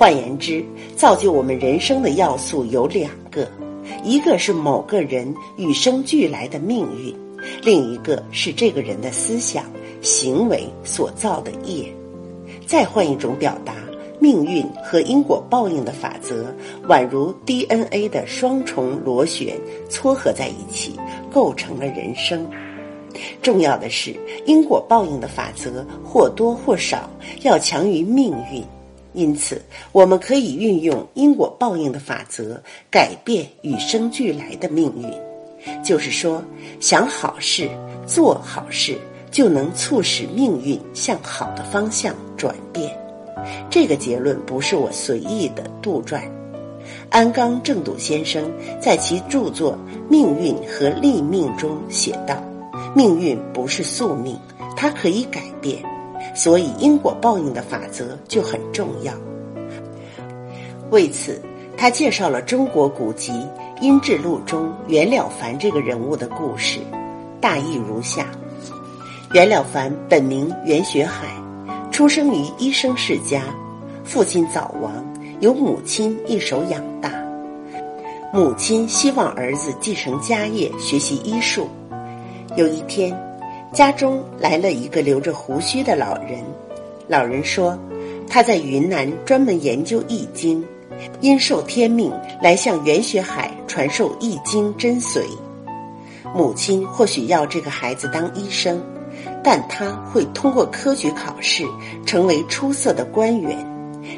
换言之，造就我们人生的要素有两个：一个是某个人与生俱来的命运，另一个是这个人的思想。行为所造的业，再换一种表达，命运和因果报应的法则，宛如 DNA 的双重螺旋撮合在一起，构成了人生。重要的是，因果报应的法则或多或少要强于命运，因此，我们可以运用因果报应的法则改变与生俱来的命运。就是说，想好事，做好事。就能促使命运向好的方向转变。这个结论不是我随意的杜撰。安纲正笃先生在其著作《命运和立命》中写道：“命运不是宿命，它可以改变，所以因果报应的法则就很重要。”为此，他介绍了中国古籍《阴质录》中袁了凡这个人物的故事，大意如下。袁了凡本名袁学海，出生于医生世家，父亲早亡，由母亲一手养大。母亲希望儿子继承家业，学习医术。有一天，家中来了一个留着胡须的老人。老人说，他在云南专门研究易经，因受天命来向袁学海传授易经真髓。母亲或许要这个孩子当医生。但他会通过科举考试成为出色的官员，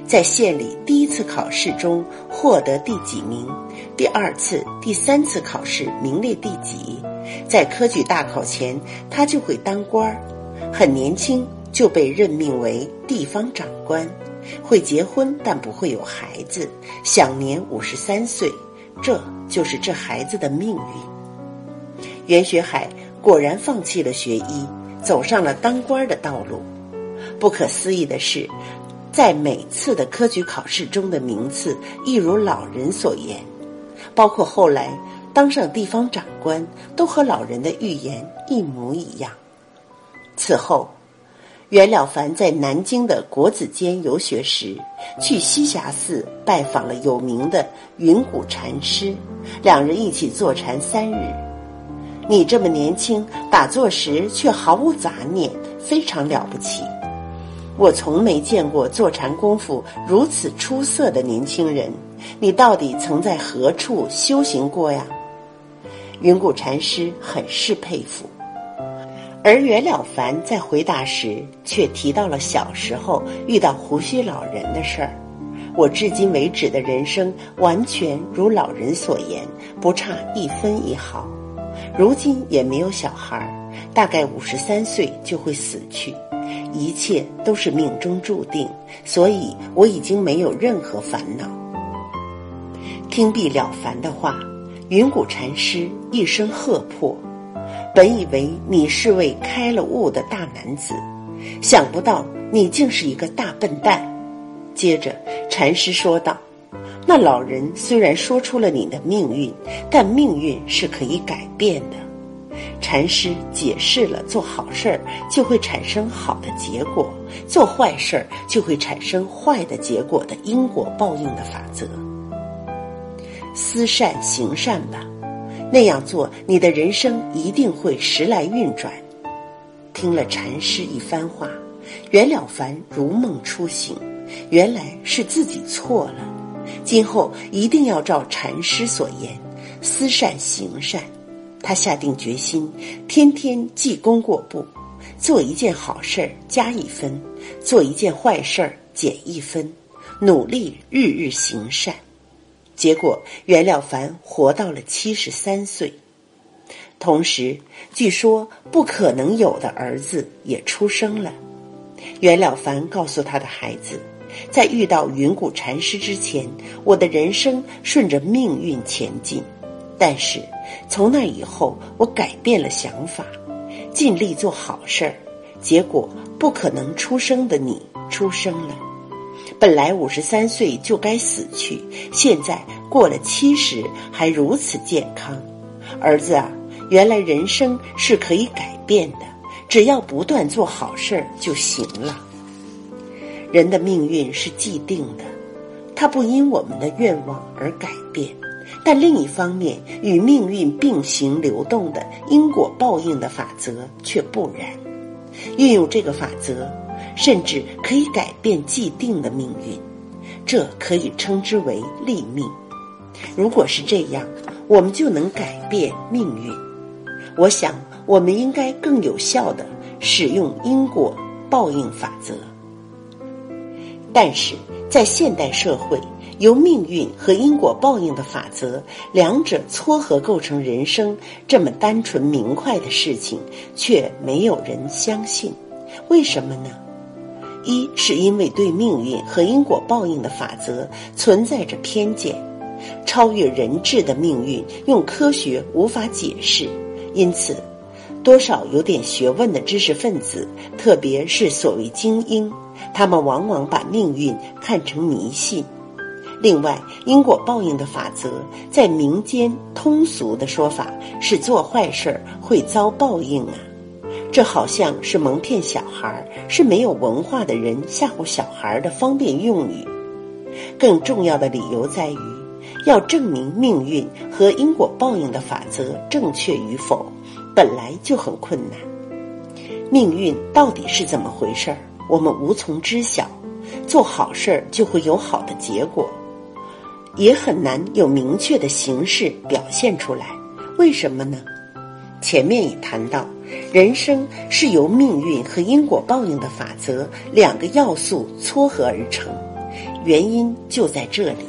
在县里第一次考试中获得第几名，第二次、第三次考试名列第几，在科举大考前他就会当官儿，很年轻就被任命为地方长官，会结婚但不会有孩子，享年五十三岁，这就是这孩子的命运。袁学海果然放弃了学医。走上了当官的道路。不可思议的是，在每次的科举考试中的名次，一如老人所言，包括后来当上地方长官，都和老人的预言一模一样。此后，袁了凡在南京的国子监游学时，去栖霞寺拜访了有名的云谷禅师，两人一起坐禅三日。你这么年轻，打坐时却毫无杂念，非常了不起。我从没见过坐禅功夫如此出色的年轻人。你到底曾在何处修行过呀？云谷禅师很是佩服。而袁了凡在回答时，却提到了小时候遇到胡须老人的事儿。我至今为止的人生，完全如老人所言，不差一分一毫。如今也没有小孩，大概五十三岁就会死去，一切都是命中注定，所以我已经没有任何烦恼。听毕了凡的话，云谷禅师一声喝破。本以为你是位开了悟的大男子，想不到你竟是一个大笨蛋。接着，禅师说道：“那老人虽然说出了你的命运，但命运是可以改变的。”禅师解释了做好事儿就会产生好的结果，做坏事儿就会产生坏的结果的因果报应的法则。思善行善吧。那样做，你的人生一定会时来运转。听了禅师一番话，袁了凡如梦初醒，原来是自己错了。今后一定要照禅师所言，思善行善。他下定决心，天天记功过簿，做一件好事儿加一分，做一件坏事儿减一分，努力日日行善。结果，袁了凡活到了七十三岁。同时，据说不可能有的儿子也出生了。袁了凡告诉他的孩子，在遇到云谷禅师之前，我的人生顺着命运前进。但是从那以后，我改变了想法，尽力做好事儿。结果，不可能出生的你出生了。本来五十三岁就该死去，现在过了七十还如此健康，儿子啊，原来人生是可以改变的，只要不断做好事儿就行了。人的命运是既定的，它不因我们的愿望而改变，但另一方面，与命运并行流动的因果报应的法则却不然。运用这个法则。甚至可以改变既定的命运，这可以称之为立命。如果是这样，我们就能改变命运。我想，我们应该更有效的使用因果报应法则。但是在现代社会，由命运和因果报应的法则两者撮合构成人生这么单纯明快的事情，却没有人相信。为什么呢？一是因为对命运和因果报应的法则存在着偏见，超越人质的命运用科学无法解释，因此，多少有点学问的知识分子，特别是所谓精英，他们往往把命运看成迷信。另外，因果报应的法则在民间通俗的说法是做坏事会遭报应啊。这好像是蒙骗小孩，是没有文化的人吓唬小孩的方便用语。更重要的理由在于，要证明命运和因果报应的法则正确与否，本来就很困难。命运到底是怎么回事儿，我们无从知晓。做好事儿就会有好的结果，也很难有明确的形式表现出来。为什么呢？前面已谈到。人生是由命运和因果报应的法则两个要素撮合而成，原因就在这里。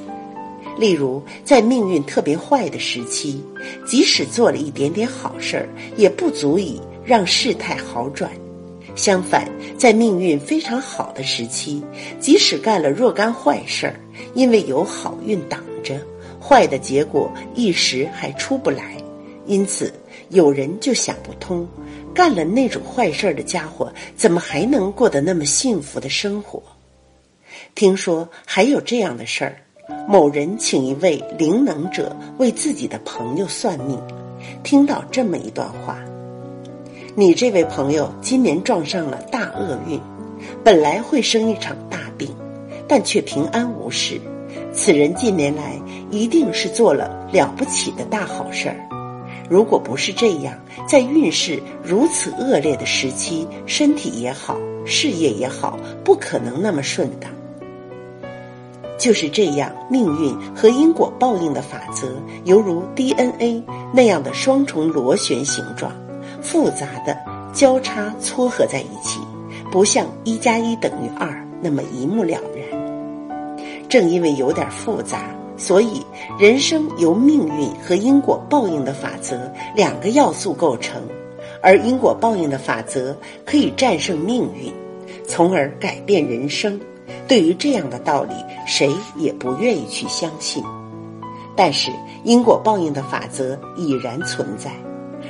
例如，在命运特别坏的时期，即使做了一点点好事儿，也不足以让事态好转；相反，在命运非常好的时期，即使干了若干坏事儿，因为有好运挡着，坏的结果一时还出不来。因此，有人就想不通。干了那种坏事的家伙，怎么还能过得那么幸福的生活？听说还有这样的事儿：某人请一位灵能者为自己的朋友算命，听到这么一段话：“你这位朋友今年撞上了大厄运，本来会生一场大病，但却平安无事。此人近年来一定是做了了不起的大好事儿。如果不是这样，在运势如此恶劣的时期，身体也好，事业也好，不可能那么顺当。就是这样，命运和因果报应的法则，犹如 DNA 那样的双重螺旋形状，复杂的交叉撮合在一起，不像一加一等于二那么一目了然。正因为有点复杂，所以人生由命运和因果报应的法则两个要素构成，而因果报应的法则可以战胜命运，从而改变人生。对于这样的道理，谁也不愿意去相信。但是因果报应的法则已然存在，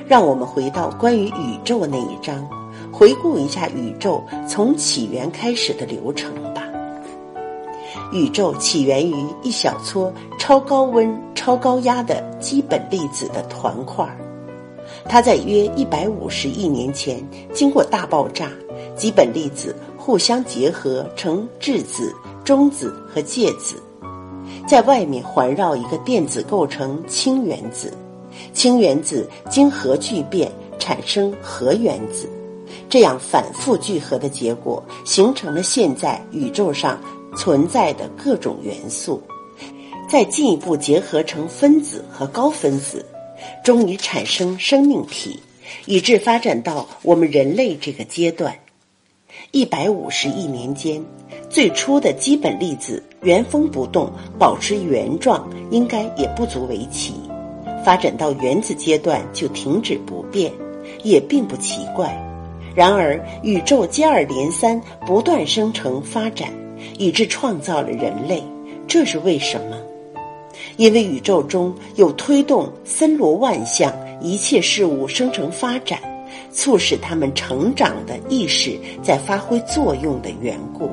让我们回到关于宇宙那一章，回顾一下宇宙从起源开始的流程吧。宇宙起源于一小撮超高温、超高压的基本粒子的团块，它在约一百五十亿年前经过大爆炸，基本粒子互相结合成质子、中子和介子，在外面环绕一个电子构成氢原子，氢原子经核聚变产生核原子，这样反复聚合的结果，形成了现在宇宙上。存在的各种元素，再进一步结合成分子和高分子，终于产生生命体，以致发展到我们人类这个阶段。一百五十亿年间，最初的基本粒子原封不动保持原状，应该也不足为奇。发展到原子阶段就停止不变，也并不奇怪。然而，宇宙接二连三不断生成发展。以致创造了人类，这是为什么？因为宇宙中有推动森罗万象一切事物生成发展，促使它们成长的意识在发挥作用的缘故。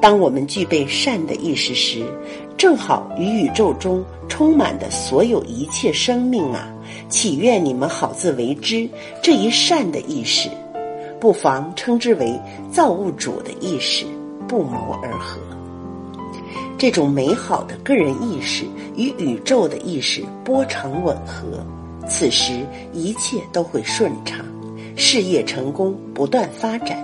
当我们具备善的意识时，正好与宇宙中充满的所有一切生命啊，祈愿你们好自为之。这一善的意识，不妨称之为造物主的意识。不谋而合，这种美好的个人意识与宇宙的意识波长吻合，此时一切都会顺畅，事业成功，不断发展。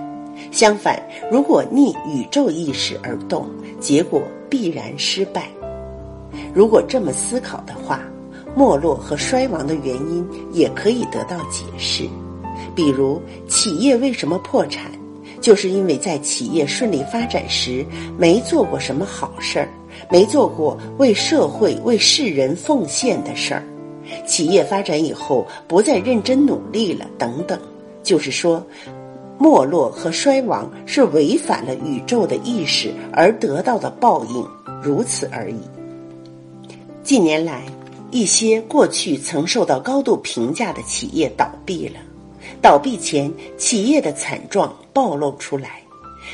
相反，如果逆宇宙意识而动，结果必然失败。如果这么思考的话，没落和衰亡的原因也可以得到解释，比如企业为什么破产？就是因为在企业顺利发展时没做过什么好事儿，没做过为社会、为世人奉献的事儿，企业发展以后不再认真努力了，等等。就是说，没落和衰亡是违反了宇宙的意识而得到的报应，如此而已。近年来，一些过去曾受到高度评价的企业倒闭了。倒闭前，企业的惨状暴露出来。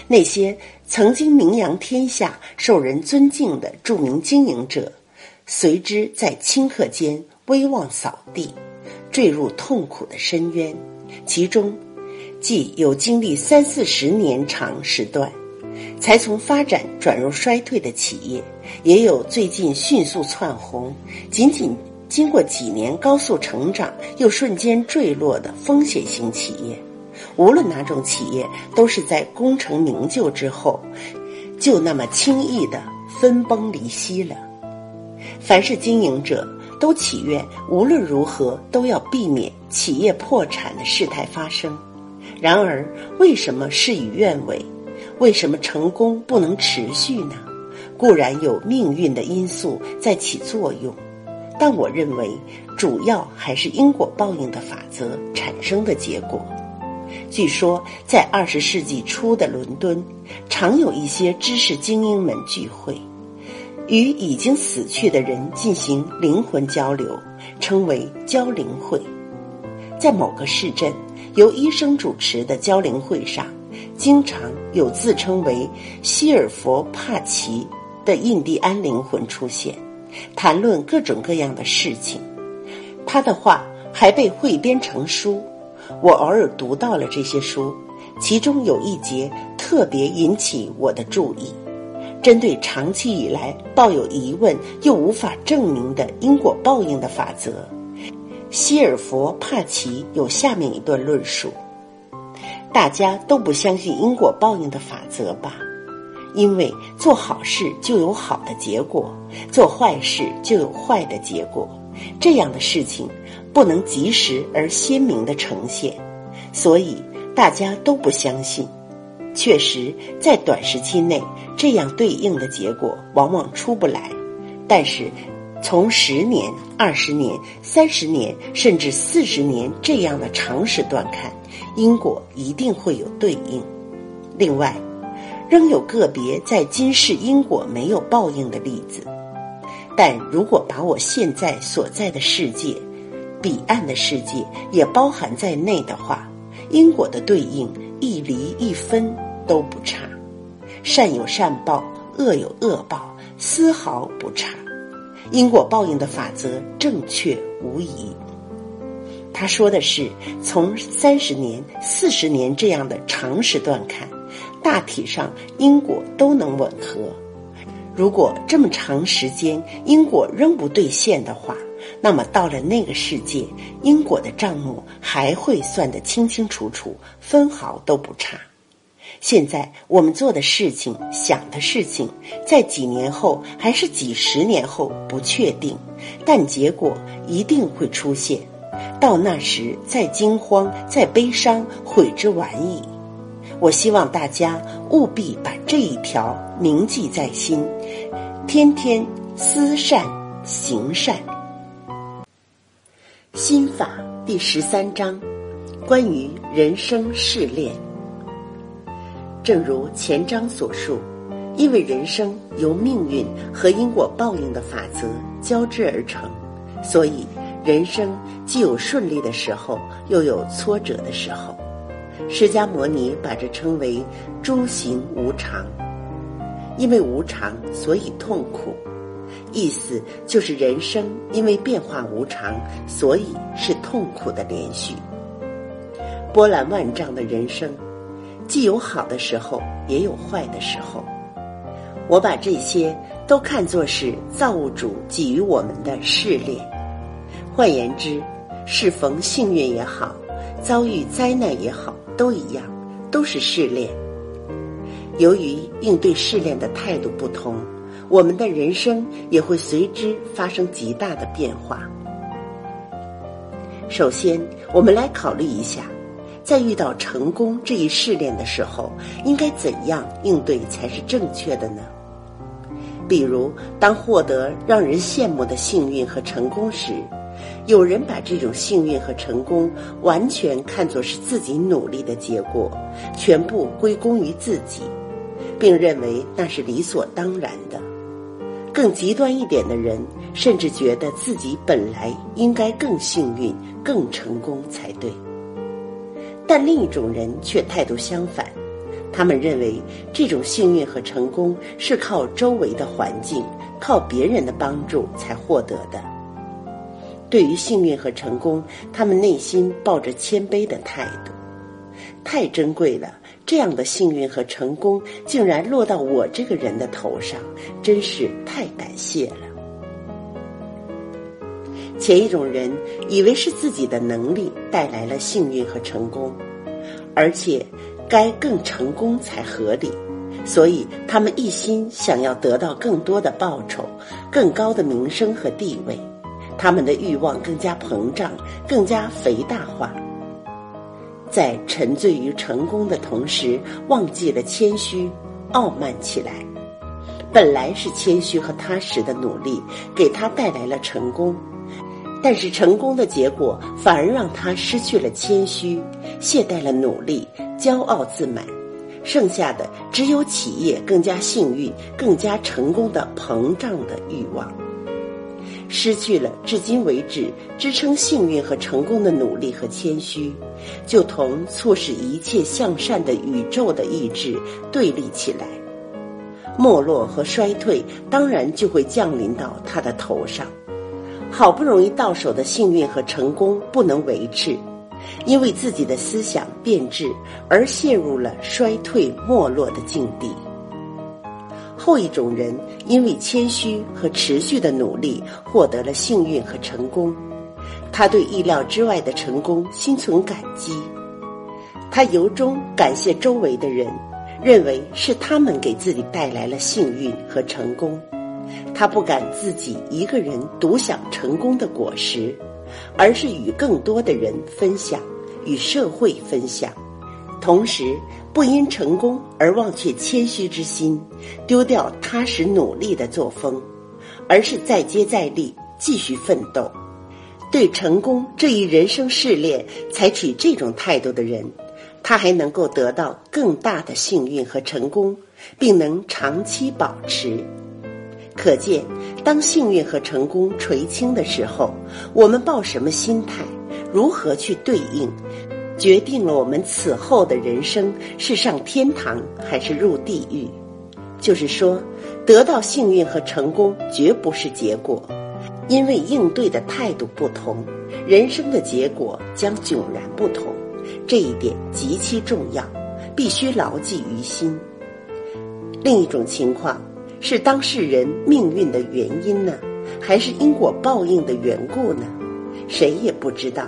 那些曾经名扬天下、受人尊敬的著名经营者，随之在顷刻间威望扫地，坠入痛苦的深渊。其中，既有经历三四十年长时段，才从发展转入衰退的企业，也有最近迅速窜红，仅仅。经过几年高速成长，又瞬间坠落的风险型企业，无论哪种企业，都是在功成名就之后，就那么轻易的分崩离析了。凡是经营者都祈愿，无论如何都要避免企业破产的事态发生。然而，为什么事与愿违？为什么成功不能持续呢？固然有命运的因素在起作用。但我认为，主要还是因果报应的法则产生的结果。据说，在二十世纪初的伦敦，常有一些知识精英们聚会，与已经死去的人进行灵魂交流，称为交灵会。在某个市镇，由医生主持的交灵会上，经常有自称为希尔佛帕奇的印第安灵魂出现。谈论各种各样的事情，他的话还被汇编成书。我偶尔读到了这些书，其中有一节特别引起我的注意。针对长期以来抱有疑问又无法证明的因果报应的法则，希尔佛帕奇有下面一段论述：大家都不相信因果报应的法则吧？因为做好事就有好的结果，做坏事就有坏的结果，这样的事情不能及时而鲜明的呈现，所以大家都不相信。确实，在短时期内，这样对应的结果往往出不来。但是，从十年、二十年、三十年，甚至四十年这样的长时段看，因果一定会有对应。另外，仍有个别在今世因果没有报应的例子。但如果把我现在所在的世界、彼岸的世界也包含在内的话，因果的对应一厘一分。都不差，善有善报，恶有恶报，丝毫不差。因果报应的法则正确无疑。他说的是从三十年、四十年这样的长时段看，大体上因果都能吻合。如果这么长时间因果仍不兑现的话，那么到了那个世界，因果的账目还会算得清清楚楚，分毫都不差。现在我们做的事情、想的事情，在几年后还是几十年后不确定，但结果一定会出现。到那时再惊慌、再悲伤，悔之晚矣。我希望大家务必把这一条铭记在心，天天思善行善。心法第十三章，关于人生试炼。正如前章所述，因为人生由命运和因果报应的法则交织而成，所以人生既有顺利的时候，又有挫折的时候。释迦牟尼把这称为“诸行无常”，因为无常，所以痛苦。意思就是人生因为变化无常，所以是痛苦的连续，波澜万丈的人生。既有好的时候，也有坏的时候。我把这些都看作是造物主给予我们的试炼。换言之，适逢幸运也好，遭遇灾难也好，都一样，都是试炼。由于应对试炼的态度不同，我们的人生也会随之发生极大的变化。首先，我们来考虑一下。在遇到成功这一试炼的时候，应该怎样应对才是正确的呢？比如，当获得让人羡慕的幸运和成功时，有人把这种幸运和成功完全看作是自己努力的结果，全部归功于自己，并认为那是理所当然的。更极端一点的人，甚至觉得自己本来应该更幸运、更成功才对。但另一种人却态度相反，他们认为这种幸运和成功是靠周围的环境、靠别人的帮助才获得的。对于幸运和成功，他们内心抱着谦卑的态度。太珍贵了，这样的幸运和成功竟然落到我这个人的头上，真是太感谢了。前一种人以为是自己的能力带来了幸运和成功，而且该更成功才合理，所以他们一心想要得到更多的报酬、更高的名声和地位，他们的欲望更加膨胀、更加肥大化，在沉醉于成功的同时，忘记了谦虚、傲慢起来。本来是谦虚和踏实的努力，给他带来了成功。但是成功的结果反而让他失去了谦虚，懈怠了努力，骄傲自满，剩下的只有企业更加幸运、更加成功的膨胀的欲望，失去了至今为止支撑幸运和成功的努力和谦虚，就同促使一切向善的宇宙的意志对立起来，没落和衰退当然就会降临到他的头上。好不容易到手的幸运和成功不能维持，因为自己的思想变质而陷入了衰退没落的境地。后一种人因为谦虚和持续的努力获得了幸运和成功，他对意料之外的成功心存感激，他由衷感谢周围的人，认为是他们给自己带来了幸运和成功，他不敢自己一个人独享成功的果实，而是与更多的人分享，与社会分享。同时，不因成功而忘却谦虚之心，丢掉踏实努力的作风，而是再接再厉，继续奋斗。对成功这一人生试炼采取这种态度的人，他还能够得到更大的幸运和成功，并能长期保持。可见，当幸运和成功垂青的时候，我们抱什么心态，如何去对应？决定了我们此后的人生是上天堂还是入地狱。就是说，得到幸运和成功绝不是结果，因为应对的态度不同，人生的结果将迥然不同。这一点极其重要，必须牢记于心。另一种情况是当事人命运的原因呢，还是因果报应的缘故呢？谁也不知道。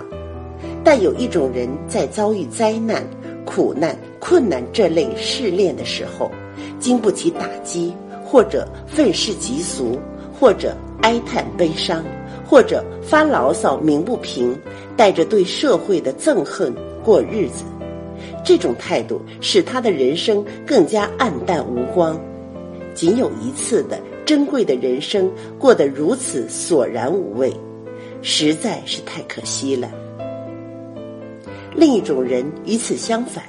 但有一种人在遭遇灾难、苦难、困难这类试炼的时候，经不起打击，或者愤世嫉俗，或者哀叹悲伤，或者发牢骚鸣不平，带着对社会的憎恨过日子。这种态度使他的人生更加暗淡无光。仅有一次的珍贵的人生过得如此索然无味，实在是太可惜了。另一种人与此相反，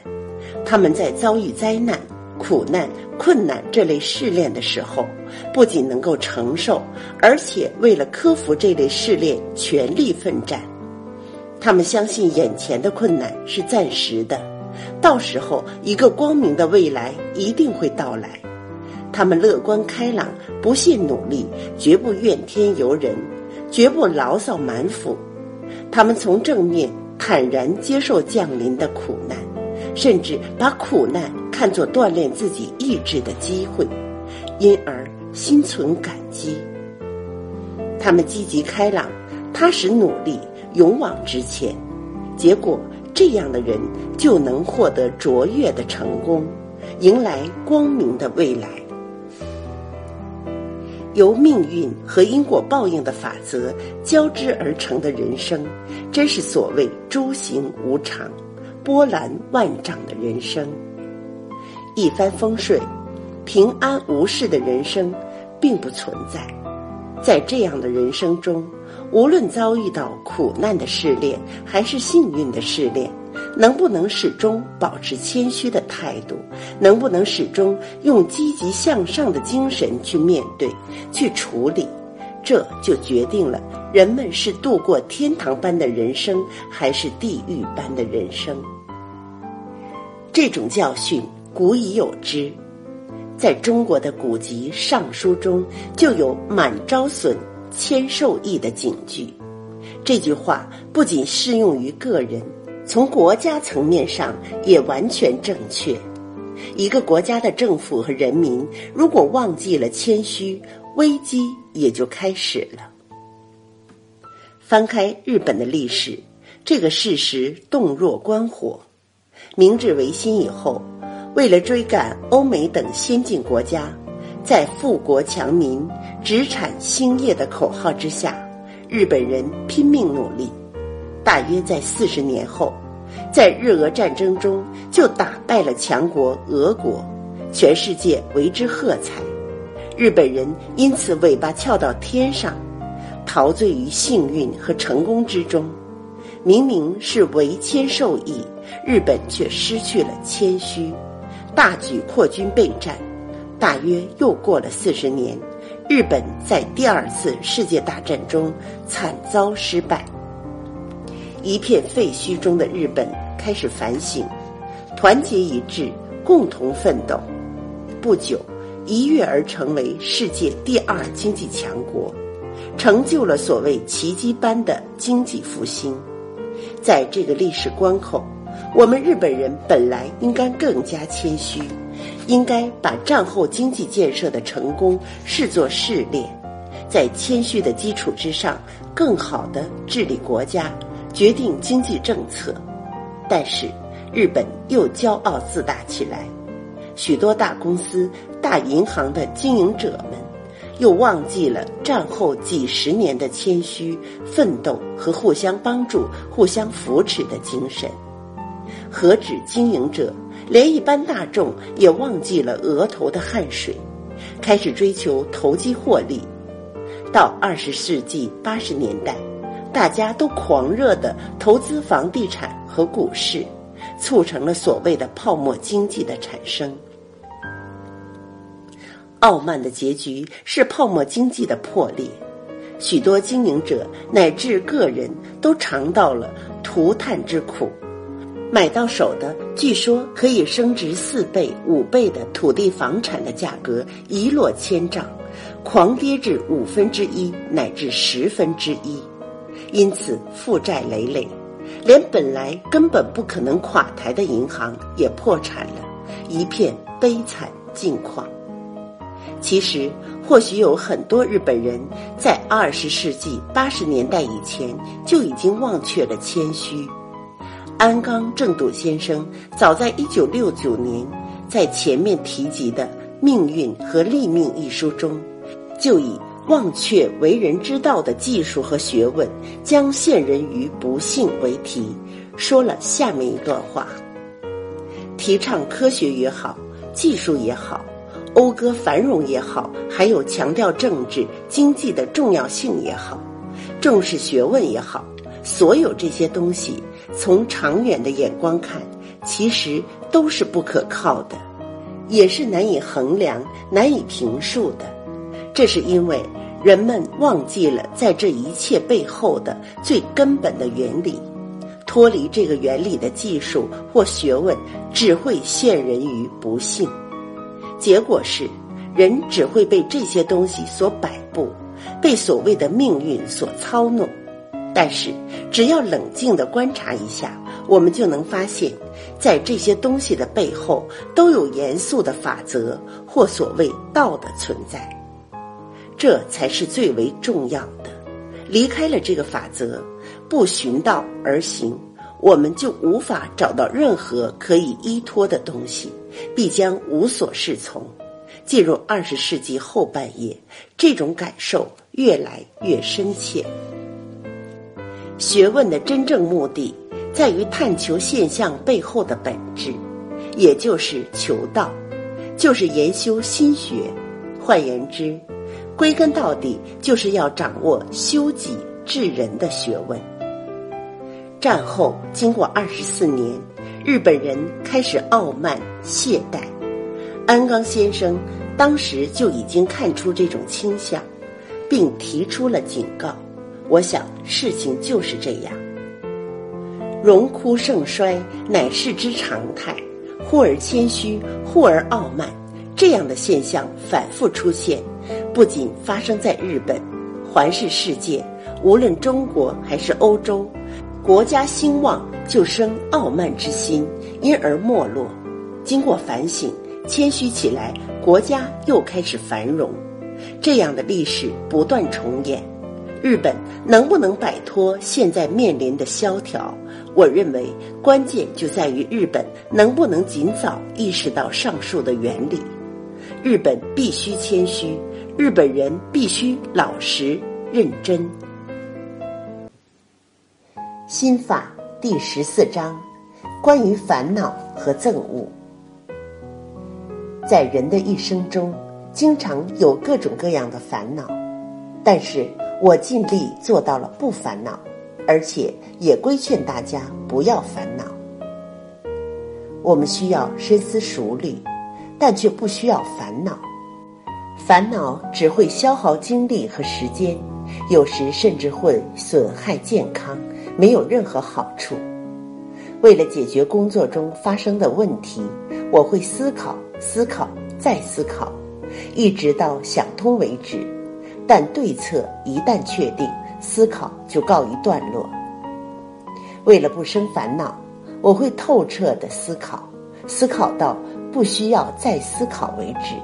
他们在遭遇灾难、苦难、困难这类试炼的时候，不仅能够承受，而且为了克服这类试炼全力奋战。他们相信眼前的困难是暂时的，到时候一个光明的未来一定会到来。他们乐观开朗，不懈努力，绝不怨天尤人，绝不牢骚满腹。他们从正面。坦然接受降临的苦难，甚至把苦难看作锻炼自己意志的机会，因而心存感激。他们积极开朗、踏实努力、勇往直前，结果这样的人就能获得卓越的成功，迎来光明的未来。由命运和因果报应的法则交织而成的人生，真是所谓诸行无常、波澜万丈的人生。一帆风顺、平安无事的人生并不存在。在这样的人生中，无论遭遇到苦难的试炼，还是幸运的试炼。能不能始终保持谦虚的态度？能不能始终用积极向上的精神去面对、去处理？这就决定了人们是度过天堂般的人生，还是地狱般的人生。这种教训古已有之，在中国的古籍《尚书》中就有“满招损，谦受益”的警句。这句话不仅适用于个人。从国家层面上也完全正确。一个国家的政府和人民如果忘记了谦虚，危机也就开始了。翻开日本的历史，这个事实洞若观火。明治维新以后，为了追赶欧美等先进国家，在富国强民、殖产兴业的口号之下，日本人拼命努力。大约在四十年后，在日俄战争中就打败了强国俄国，全世界为之喝彩。日本人因此尾巴翘到天上，陶醉于幸运和成功之中。明明是为谦受益，日本却失去了谦虚，大举扩军备战。大约又过了四十年，日本在第二次世界大战中惨遭失败。一片废墟中的日本开始反省，团结一致，共同奋斗。不久，一跃而成为世界第二经济强国，成就了所谓奇迹般的经济复兴。在这个历史关口，我们日本人本来应该更加谦虚，应该把战后经济建设的成功视作试炼，在谦虚的基础之上，更好的治理国家，决定经济政策。但是，日本又骄傲自大起来，许多大公司、大银行的经营者们，又忘记了战后几十年的谦虚、奋斗和互相帮助、互相扶持的精神。何止经营者，连一般大众也忘记了额头的汗水，开始追求投机获利。到二十世纪八十年代，大家都狂热的投资房地产和股市。促成了所谓的泡沫经济的产生。傲慢的结局是泡沫经济的破裂，许多经营者乃至个人都尝到了涂炭之苦。买到手的，据说可以升值四倍、五倍的土地房产的价格一落千丈，狂跌至五分之一乃至十分之一，因此负债累累。连本来根本不可能垮台的银行也破产了，一片悲惨境况。其实，或许有很多日本人在二十世纪八十年代以前就已经忘却了谦虚。安冈正笃先生早在一九六九年，在前面提及的《命运和立命》一书中，就以。忘却为人之道的技术和学问，将陷人于不幸为题，说了下面一段话：提倡科学也好，技术也好，讴歌繁荣也好，还有强调政治经济的重要性也好，重视学问也好，所有这些东西，从长远的眼光看，其实都是不可靠的，也是难以衡量、难以评述的。这是因为人们忘记了在这一切背后的最根本的原理，脱离这个原理的技术或学问只会陷人于不幸。结果是，人只会被这些东西所摆布，被所谓的命运所操弄。但是，只要冷静的观察一下，我们就能发现，在这些东西的背后都有严肃的法则或所谓道的存在。这才是最为重要的。离开了这个法则，不循道而行，我们就无法找到任何可以依托的东西，必将无所适从。进入二十世纪后半叶，这种感受越来越深切。学问的真正目的，在于探求现象背后的本质，也就是求道，就是研修心学。换言之。归根到底，就是要掌握修己治人的学问。战后经过二十四年，日本人开始傲慢懈怠。安冈先生当时就已经看出这种倾向，并提出了警告。我想事情就是这样，荣枯盛衰乃是之常态，忽而谦虚，忽而傲慢，这样的现象反复出现。不仅发生在日本，环视世界，无论中国还是欧洲，国家兴旺就生傲慢之心，因而没落。经过反省，谦虚起来，国家又开始繁荣。这样的历史不断重演。日本能不能摆脱现在面临的萧条？我认为关键就在于日本能不能尽早意识到上述的原理。日本必须谦虚。日本人必须老实认真。心法第十四章，关于烦恼和憎恶。在人的一生中，经常有各种各样的烦恼，但是我尽力做到了不烦恼，而且也规劝大家不要烦恼。我们需要深思熟虑，但却不需要烦恼。烦恼只会消耗精力和时间，有时甚至会损害健康，没有任何好处。为了解决工作中发生的问题，我会思考、思考、再思考，一直到想通为止。但对策一旦确定，思考就告一段落。为了不生烦恼，我会透彻的思考，思考到不需要再思考为止，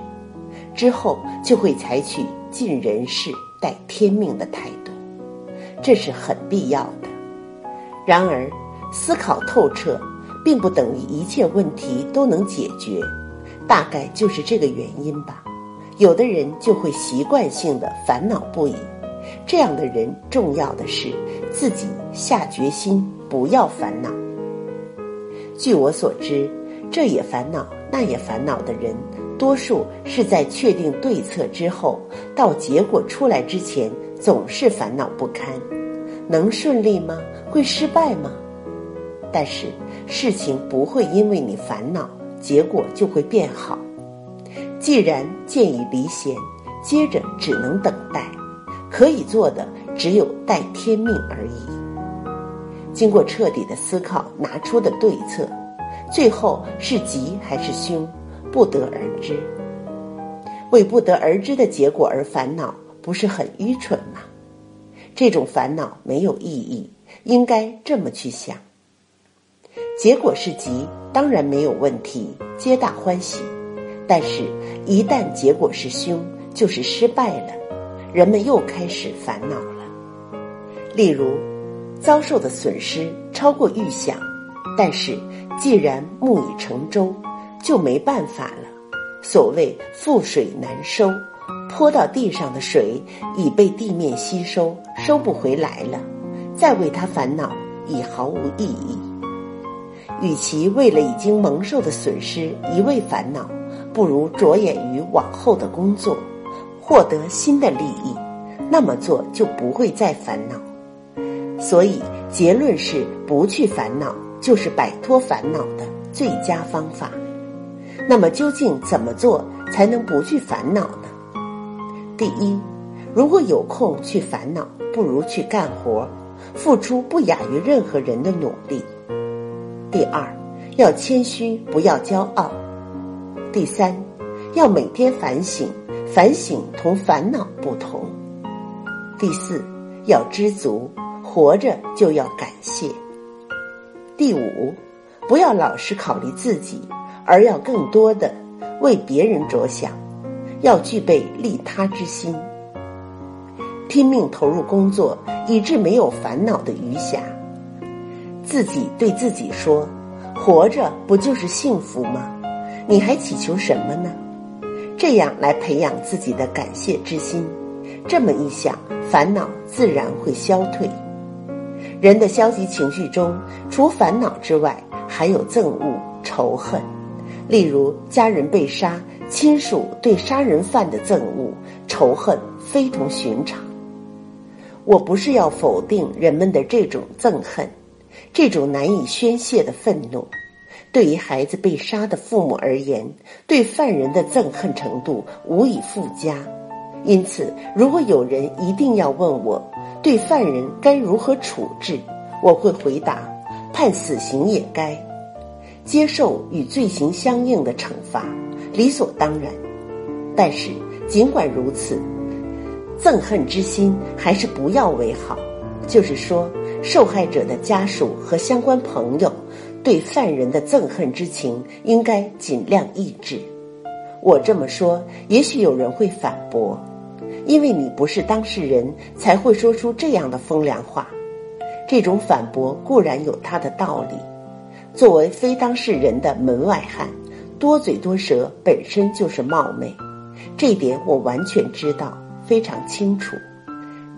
之后就会采取尽人事待天命的态度，这是很必要的。然而，思考透彻，并不等于一切问题都能解决，大概就是这个原因吧。有的人就会习惯性的烦恼不已，这样的人重要的是自己下决心不要烦恼。据我所知，这也烦恼那也烦恼的人，多数是在确定对策之后，到结果出来之前，总是烦恼不堪。能顺利吗？会失败吗？但是事情不会因为你烦恼，结果就会变好。既然见已离弦，接着只能等待，可以做的只有待天命而已。经过彻底的思考，拿出的对策，最后是吉还是凶，不得而知。为不得而知的结果而烦恼，不是很愚蠢吗？这种烦恼没有意义，应该这么去想：结果是吉，当然没有问题，皆大欢喜。但是，一旦结果是凶，就是失败了，人们又开始烦恼了。例如，遭受的损失超过预想，但是既然木已成舟，就没办法了。所谓覆水难收，泼到地上的水已被地面吸收，收不回来了，再为他烦恼已毫无意义。与其为了已经蒙受的损失一味烦恼。不如着眼于往后的工作，获得新的利益，那么做就不会再烦恼。所以结论是，不去烦恼就是摆脱烦恼的最佳方法。那么究竟怎么做才能不去烦恼呢？第一，如果有空去烦恼，不如去干活，付出不亚于任何人的努力。第二，要谦虚，不要骄傲。第三，要每天反省，反省同烦恼不同。第四，要知足，活着就要感谢。第五，不要老是考虑自己，而要更多的为别人着想，要具备利他之心，拼命投入工作，以致没有烦恼的余暇。自己对自己说：“活着不就是幸福吗？”你还祈求什么呢？这样来培养自己的感谢之心，这么一想，烦恼自然会消退。人的消极情绪中，除烦恼之外，还有憎恶、仇恨。例如，家人被杀，亲属对杀人犯的憎恶、仇恨非同寻常。我不是要否定人们的这种憎恨，这种难以宣泄的愤怒。对于孩子被杀的父母而言，对犯人的憎恨程度无以复加。因此，如果有人一定要问我对犯人该如何处置，我会回答：判死刑也该，接受与罪行相应的惩罚，理所当然。但是，尽管如此，憎恨之心还是不要为好。就是说，受害者的家属和相关朋友。对犯人的憎恨之情应该尽量抑制。我这么说，也许有人会反驳，因为你不是当事人，才会说出这样的风凉话。这种反驳固然有他的道理。作为非当事人的门外汉，多嘴多舌本身就是冒昧，这点我完全知道，非常清楚。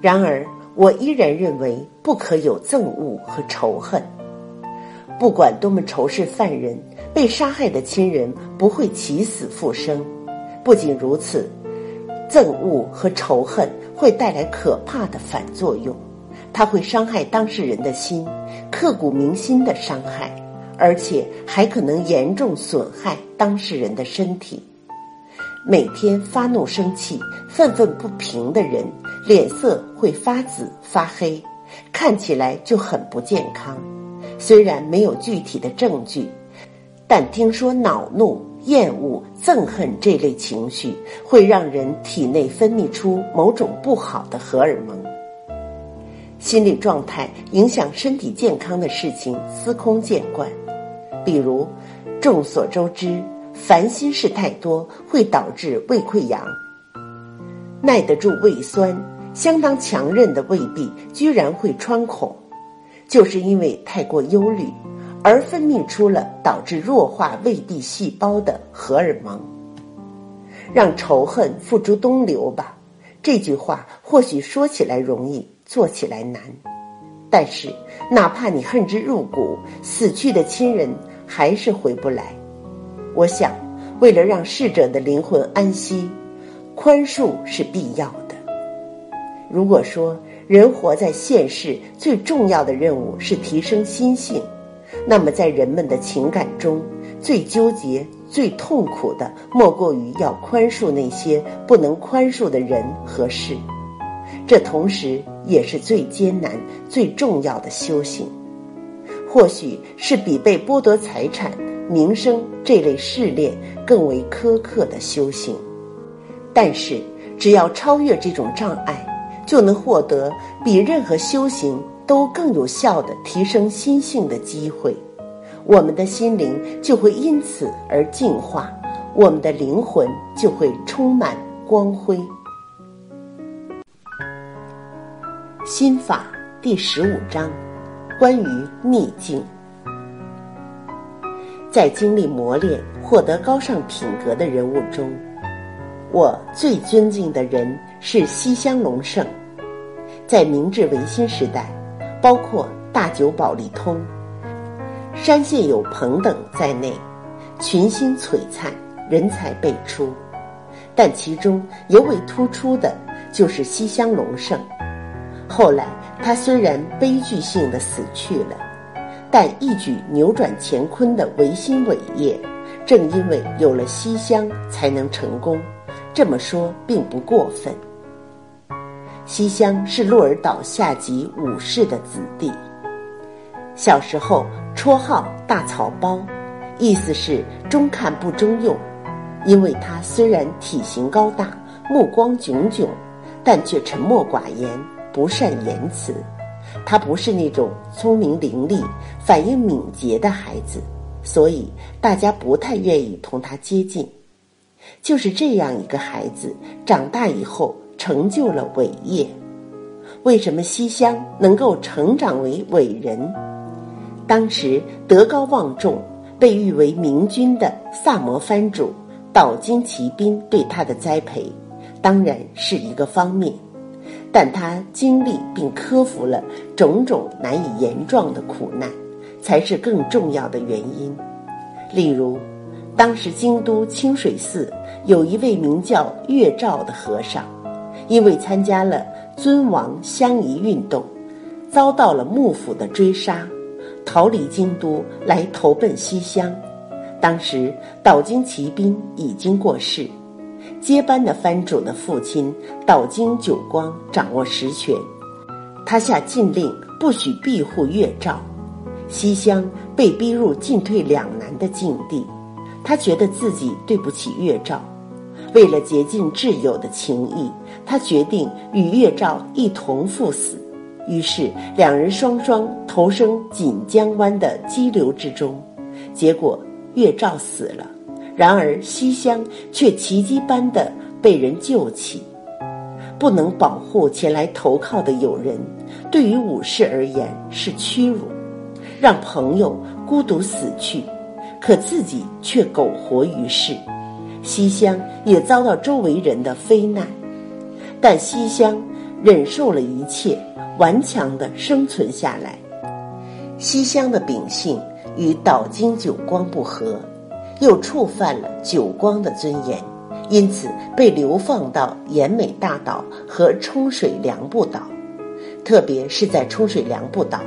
然而，我依然认为不可有憎恶和仇恨。不管多么仇视犯人，被杀害的亲人不会起死复生。不仅如此，憎恶和仇恨会带来可怕的反作用，它会伤害当事人的心，刻骨铭心的伤害，而且还可能严重损害当事人的身体。每天发怒生气、愤愤不平的人，脸色会发紫发黑，看起来就很不健康。虽然没有具体的证据，但听说恼怒、厌恶、憎恨这类情绪会让人体内分泌出某种不好的荷尔蒙。心理状态影响身体健康的事情司空见惯，比如众所周知，烦心事太多会导致胃溃疡。耐得住胃酸、相当强韧的胃壁居然会穿孔，就是因为太过忧虑，而分泌出了导致弱化胃壁细胞的荷尔蒙。让仇恨付诸东流吧，这句话或许说起来容易，做起来难。但是，哪怕你恨之入骨，死去的亲人还是回不来。我想，为了让逝者的灵魂安息。宽恕是必要的。如果说人活在现世最重要的任务是提升心性，那么在人们的情感中最纠结、最痛苦的，莫过于要宽恕那些不能宽恕的人和事。这同时也是最艰难、最重要的修行。或许是比被剥夺财产、名声这类试炼更为苛刻的修行。但是，只要超越这种障碍，就能获得比任何修行都更有效的提升心性的机会。我们的心灵就会因此而净化，我们的灵魂就会充满光辉。心法第十五章，关于逆境，在经历磨练、获得高尚品格的人物中。我最尊敬的人是西乡隆盛，在明治维新时代，包括大久保利通、山县有朋等在内，群星璀璨，人才辈出。但其中尤为突出的就是西乡隆盛。后来他虽然悲剧性的死去了，但一举扭转乾坤的维新伟业，正因为有了西乡，才能成功。这么说并不过分。西乡是鹿儿岛下级武士的子弟，小时候绰号大草包，意思是中看不中用。因为他虽然体型高大、目光炯炯，但却沉默寡言，不善言辞。他不是那种聪明伶俐、反应敏捷的孩子，所以大家不太愿意同他接近。就是这样一个孩子，长大以后成就了伟业。为什么西乡能够成长为伟人？当时德高望重、被誉为明君的萨摩藩主岛津骑兵对他的栽培，当然是一个方面，但他经历并克服了种种难以言状的苦难，才是更重要的原因。例如。当时京都清水寺有一位名叫月照的和尚，因为参加了尊王相宜运动，遭到了幕府的追杀，逃离京都来投奔西乡。当时岛津骑兵已经过世，接班的藩主的父亲岛津久光掌握实权，他下禁令不许庇护月照，西乡被逼入进退两难的境地。他觉得自己对不起月照，为了竭尽挚友的情谊，他决定与月照一同赴死。于是两人双双投生锦江湾的激流之中。结果月照死了，然而西乡却奇迹般的被人救起。不能保护前来投靠的友人，对于武士而言是屈辱；让朋友孤独死去。可自己却苟活于世，西乡也遭到周围人的非难，但西乡忍受了一切，顽强的生存下来。西乡的秉性与岛津久光不合，又触犯了久光的尊严，因此被流放到岩美大岛和冲水良部岛，特别是在冲水良部岛。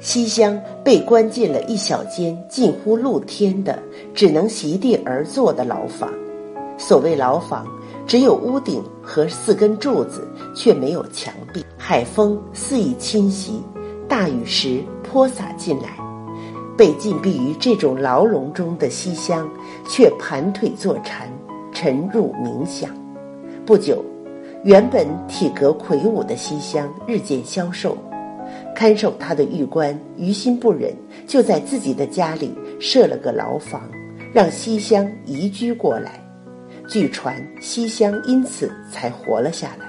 西乡被关进了一小间近乎露天的、只能席地而坐的牢房。所谓牢房，只有屋顶和四根柱子，却没有墙壁。海风肆意侵袭，大雨时泼洒进来。被禁闭于这种牢笼中的西乡，却盘腿坐禅，沉入冥想。不久，原本体格魁梧的西乡日渐消瘦。看守他的狱官于心不忍，就在自己的家里设了个牢房，让西厢移居过来。据传，西厢因此才活了下来。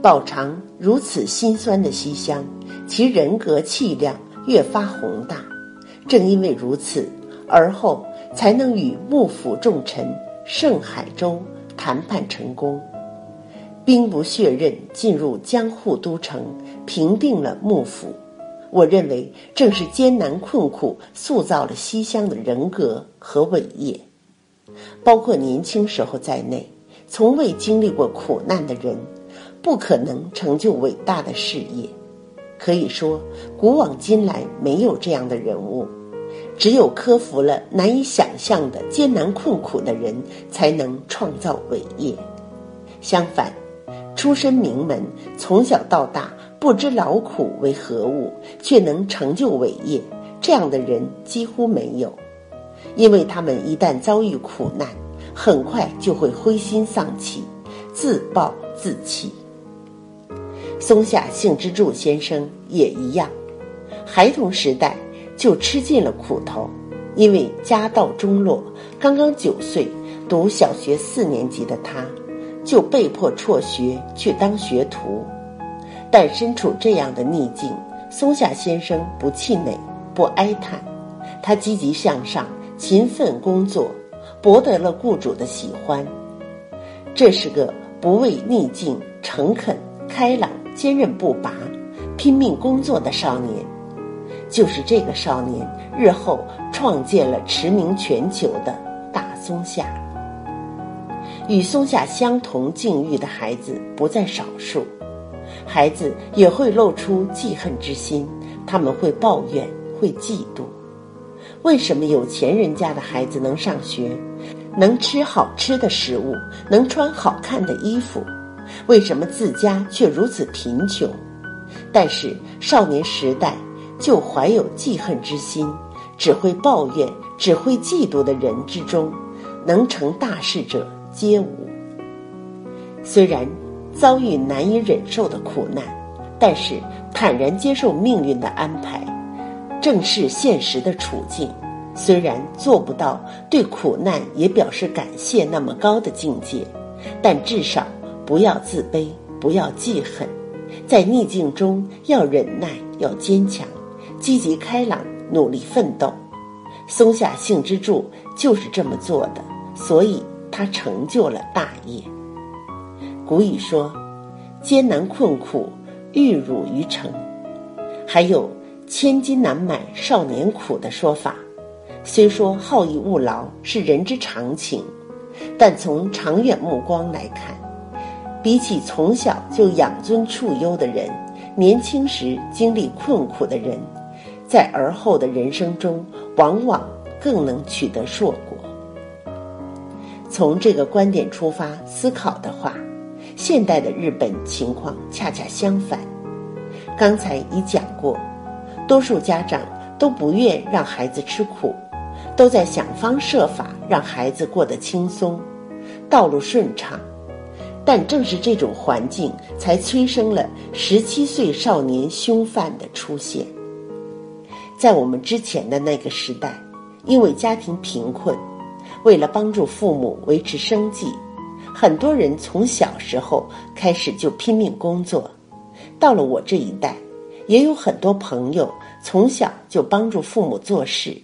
饱尝如此心酸的西厢，其人格气量越发宏大。正因为如此，而后才能与幕府重臣盛海舟谈判成功，兵不血刃进入江户都城，平定了幕府。我认为，正是艰难困苦塑造了西厢的人格和伟业。包括年轻时候在内，从未经历过苦难的人，不可能成就伟大的事业。可以说，古往今来没有这样的人物，只有克服了难以想象的艰难困苦的人，才能创造伟业。相反，出身名门，从小到大不知劳苦为何物，却能成就伟业，这样的人几乎没有。因为他们一旦遭遇苦难，很快就会灰心丧气，自暴自弃。松下幸之助先生也一样，孩童时代就吃尽了苦头，因为家道中落，刚刚九岁，读小学四年级的他，就被迫辍学去当学徒。但身处这样的逆境，松下先生不气馁，不哀叹，他积极向上。勤奋工作，博得了雇主的喜欢。这是个不畏逆境、诚恳、开朗、坚韧不拔、拼命工作的少年。就是这个少年，日后创建了驰名全球的大松下。与松下相同境遇的孩子不在少数，孩子也会露出记恨之心，他们会抱怨，会嫉妒。为什么有钱人家的孩子能上学，能吃好吃的食物，能穿好看的衣服？为什么自家却如此贫穷？但是少年时代就怀有记恨之心，只会抱怨、只会嫉妒的人之中，能成大事者皆无。虽然遭遇难以忍受的苦难，但是坦然接受命运的安排。正视现实的处境，虽然做不到对苦难也表示感谢那么高的境界，但至少不要自卑，不要记恨，在逆境中要忍耐，要坚强，积极开朗，努力奋斗。松下幸之助就是这么做的，所以他成就了大业。古语说：“艰难困苦，玉汝于成。”还有。千金难买少年苦的说法，虽说好逸恶劳是人之常情，但从长远目光来看，比起从小就养尊处优的人，年轻时经历困苦的人，在而后的人生中，往往更能取得硕果。从这个观点出发思考的话，现代的日本情况恰恰相反。刚才已讲过。多数家长都不愿让孩子吃苦，都在想方设法让孩子过得轻松，道路顺畅。但正是这种环境，才催生了十七岁少年凶犯的出现。在我们之前的那个时代，因为家庭贫困，为了帮助父母维持生计，很多人从小时候开始就拼命工作。到了我这一代。也有很多朋友从小就帮助父母做事，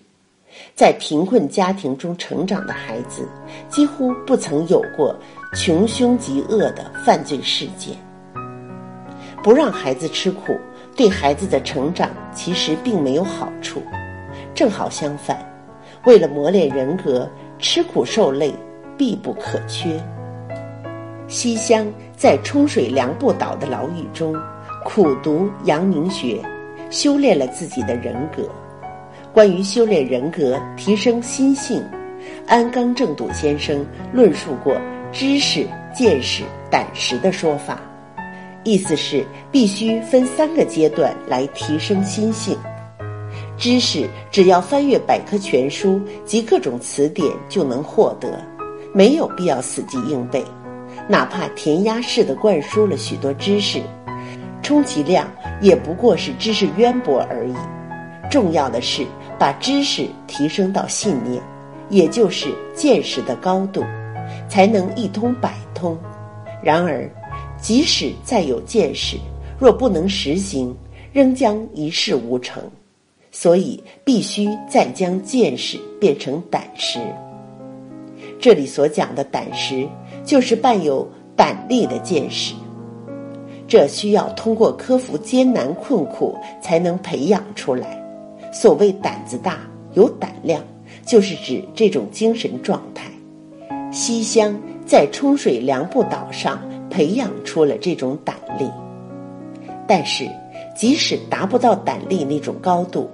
在贫困家庭中成长的孩子，几乎不曾有过穷凶极恶的犯罪事件。不让孩子吃苦，对孩子的成长其实并没有好处。正好相反，为了磨练人格，吃苦受累必不可缺。西乡在冲水梁不倒的牢狱中。苦读阳明学，修炼了自己的人格。关于修炼人格、提升心性，安刚正笃先生论述过“知识、见识、胆识”的说法，意思是必须分三个阶段来提升心性。知识只要翻阅百科全书及各种词典就能获得，没有必要死记硬背，哪怕填鸭式的灌输了许多知识。充其量也不过是知识渊博而已。重要的是把知识提升到信念，也就是见识的高度，才能一通百通。然而，即使再有见识，若不能实行，仍将一事无成。所以，必须再将见识变成胆识。这里所讲的胆识，就是伴有胆力的见识。这需要通过克服艰难困苦才能培养出来。所谓胆子大、有胆量，就是指这种精神状态。西乡在冲水梁步岛上培养出了这种胆力，但是即使达不到胆力那种高度，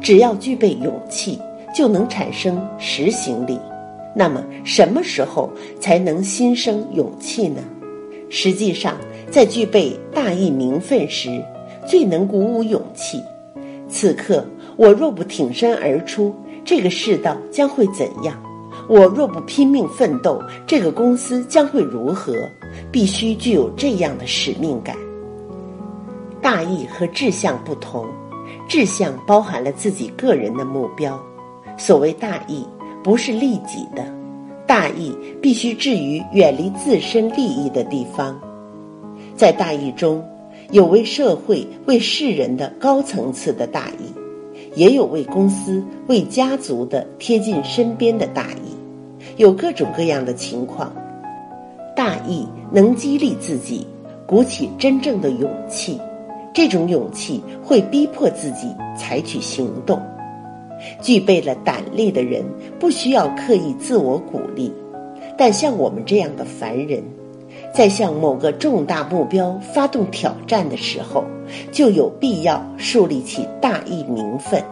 只要具备勇气，就能产生实行力。那么，什么时候才能心生勇气呢？实际上，在具备大义名分时，最能鼓舞勇气。此刻，我若不挺身而出，这个世道将会怎样？我若不拼命奋斗，这个公司将会如何？必须具有这样的使命感。大义和志向不同，志向包含了自己个人的目标。所谓大义，不是利己的，大义必须置于远离自身利益的地方。在大义中，有为社会、为世人的高层次的大义，也有为公司、为家族的贴近身边的大义。有各种各样的情况，大义能激励自己，鼓起真正的勇气。这种勇气会逼迫自己采取行动。具备了胆力的人，不需要刻意自我鼓励，但像我们这样的凡人，在向某个重大目标发动挑战的时候，就有必要树立起大义名分，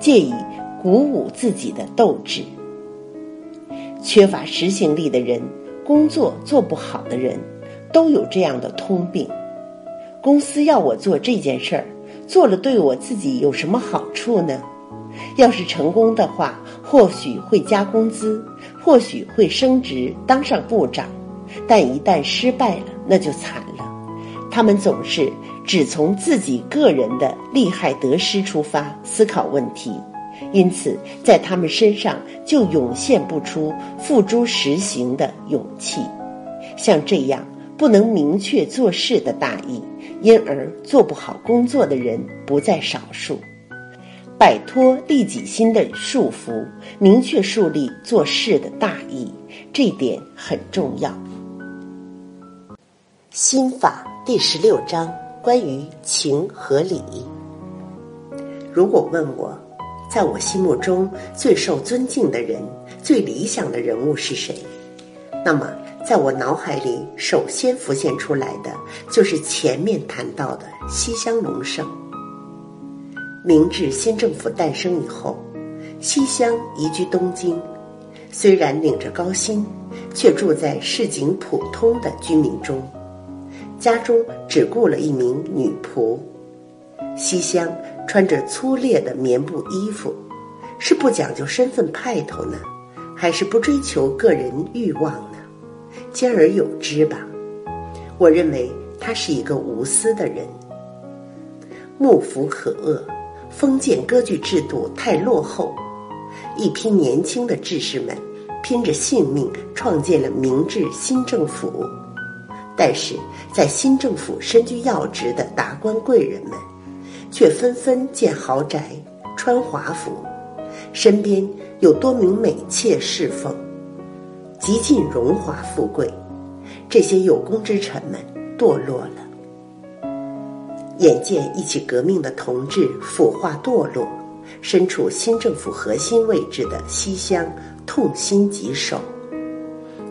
借以鼓舞自己的斗志。缺乏执行力的人，工作做不好的人，都有这样的通病。公司要我做这件事儿，做了对我自己有什么好处呢？要是成功的话，或许会加工资，或许会升职当上部长；但一旦失败了，那就惨了。他们总是只从自己个人的利害得失出发思考问题。因此，在他们身上就涌现不出付诸实行的勇气。像这样不能明确做事的大意，因而做不好工作的人不在少数。摆脱利己心的束缚，明确树立做事的大意，这点很重要。心法第十六章关于情和理。如果问我，在我心目中最受尊敬的人、最理想的人物是谁？那么，在我脑海里首先浮现出来的就是前面谈到的西乡隆盛。明治新政府诞生以后，西乡移居东京，虽然领着高薪，却住在市井普通的居民中，家中只雇了一名女仆。西乡。穿着粗劣的棉布衣服，是不讲究身份派头呢，还是不追求个人欲望呢？兼而有之吧。我认为他是一个无私的人。幕府可恶，封建割据制度太落后，一批年轻的志士们拼着性命创建了明治新政府，但是在新政府身居要职的达官贵人们。却纷纷建豪宅、穿华服，身边有多名美妾侍奉，极尽荣华富贵。这些有功之臣们堕落了，眼见一起革命的同志腐化堕落，身处新政府核心位置的西乡痛心疾首。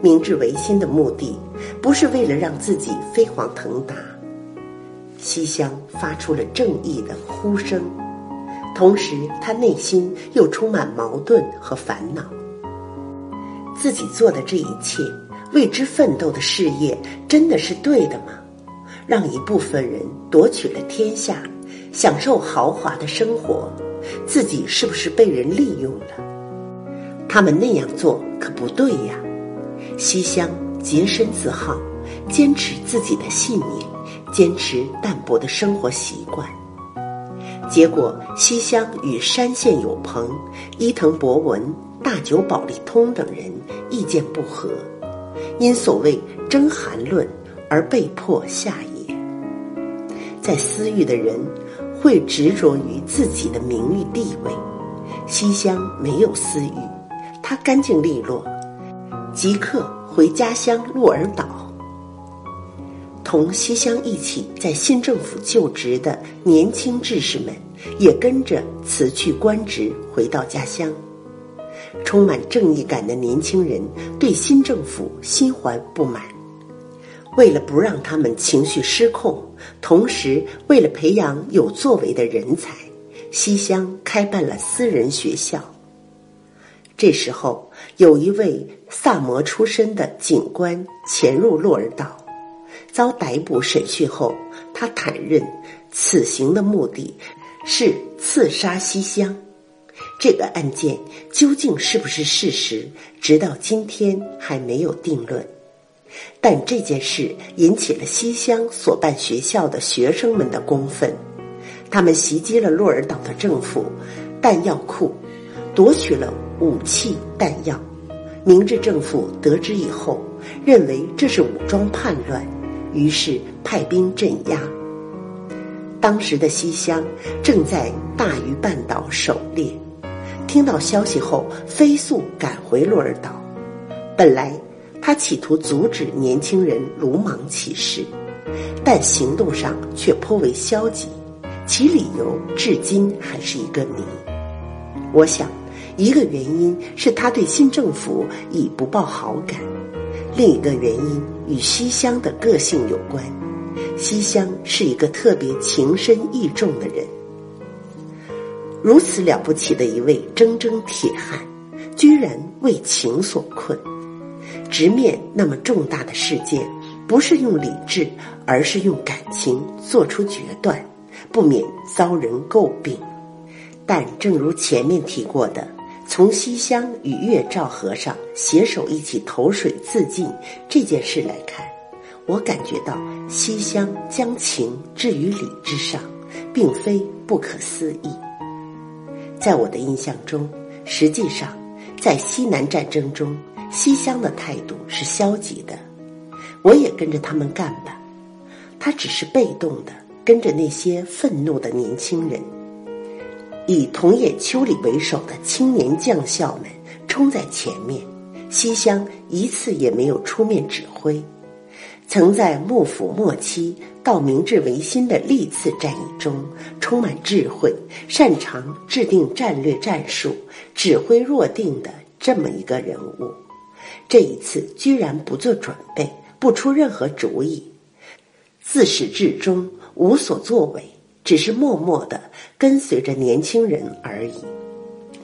明治维新的目的，不是为了让自己飞黄腾达。西乡发出了正义的呼声，同时他内心又充满矛盾和烦恼。自己做的这一切，为之奋斗的事业，真的是对的吗？让一部分人夺取了天下，享受豪华的生活，自己是不是被人利用了？他们那样做可不对呀！西乡洁身自好，坚持自己的信念。坚持淡泊的生活习惯。结果西乡与山县有朋伊藤博文、大久保利通等人意见不合，因所谓争寒论而被迫下野。在私域的人会执着于自己的名誉地位，西乡没有私欲，他干净利落，即刻回家乡鹿儿岛。同西乡一起在新政府就职的年轻志士们，也跟着辞去官职，回到家乡。充满正义感的年轻人对新政府心怀不满，为了不让他们情绪失控，同时为了培养有作为的人才，西乡开办了私人学校。这时候，有一位萨摩出身的警官潜入鹿儿岛。遭逮捕审讯后，他坦认此行的目的是刺杀西乡。这个案件究竟是不是事实，直到今天还没有定论。但这件事引起了西乡所办学校的学生们的公愤，他们袭击了鹿儿岛的政府弹药库，夺取了武器弹药。明治政府得知以后，认为这是武装叛乱。于是派兵镇压。当时的西乡正在大隅半岛狩猎，听到消息后飞速赶回鹿儿岛。本来他企图阻止年轻人鲁莽起事，但行动上却颇为消极，其理由至今还是一个谜。我想，一个原因是他对新政府已不抱好感。另一个原因与西乡的个性有关，西乡是一个特别情深义重的人。如此了不起的一位铮铮铁汉，居然为情所困，直面那么重大的事件，不是用理智，而是用感情做出决断，不免遭人诟病。但正如前面提过的。从西乡与月照和尚携手一起投水自尽这件事来看，我感觉到西乡将情置于理之上，并非不可思议。在我的印象中，实际上在西南战争中，西乡的态度是消极的。我也跟着他们干吧，他只是被动的跟着那些愤怒的年轻人。以桐野秋里为首的青年将校们冲在前面，西乡一次也没有出面指挥。曾在幕府末期到明治维新的历次战役中，充满智慧、擅长制定战略战术、指挥若定的这么一个人物，这一次居然不做准备，不出任何主意，自始至终无所作为。只是默默的跟随着年轻人而已，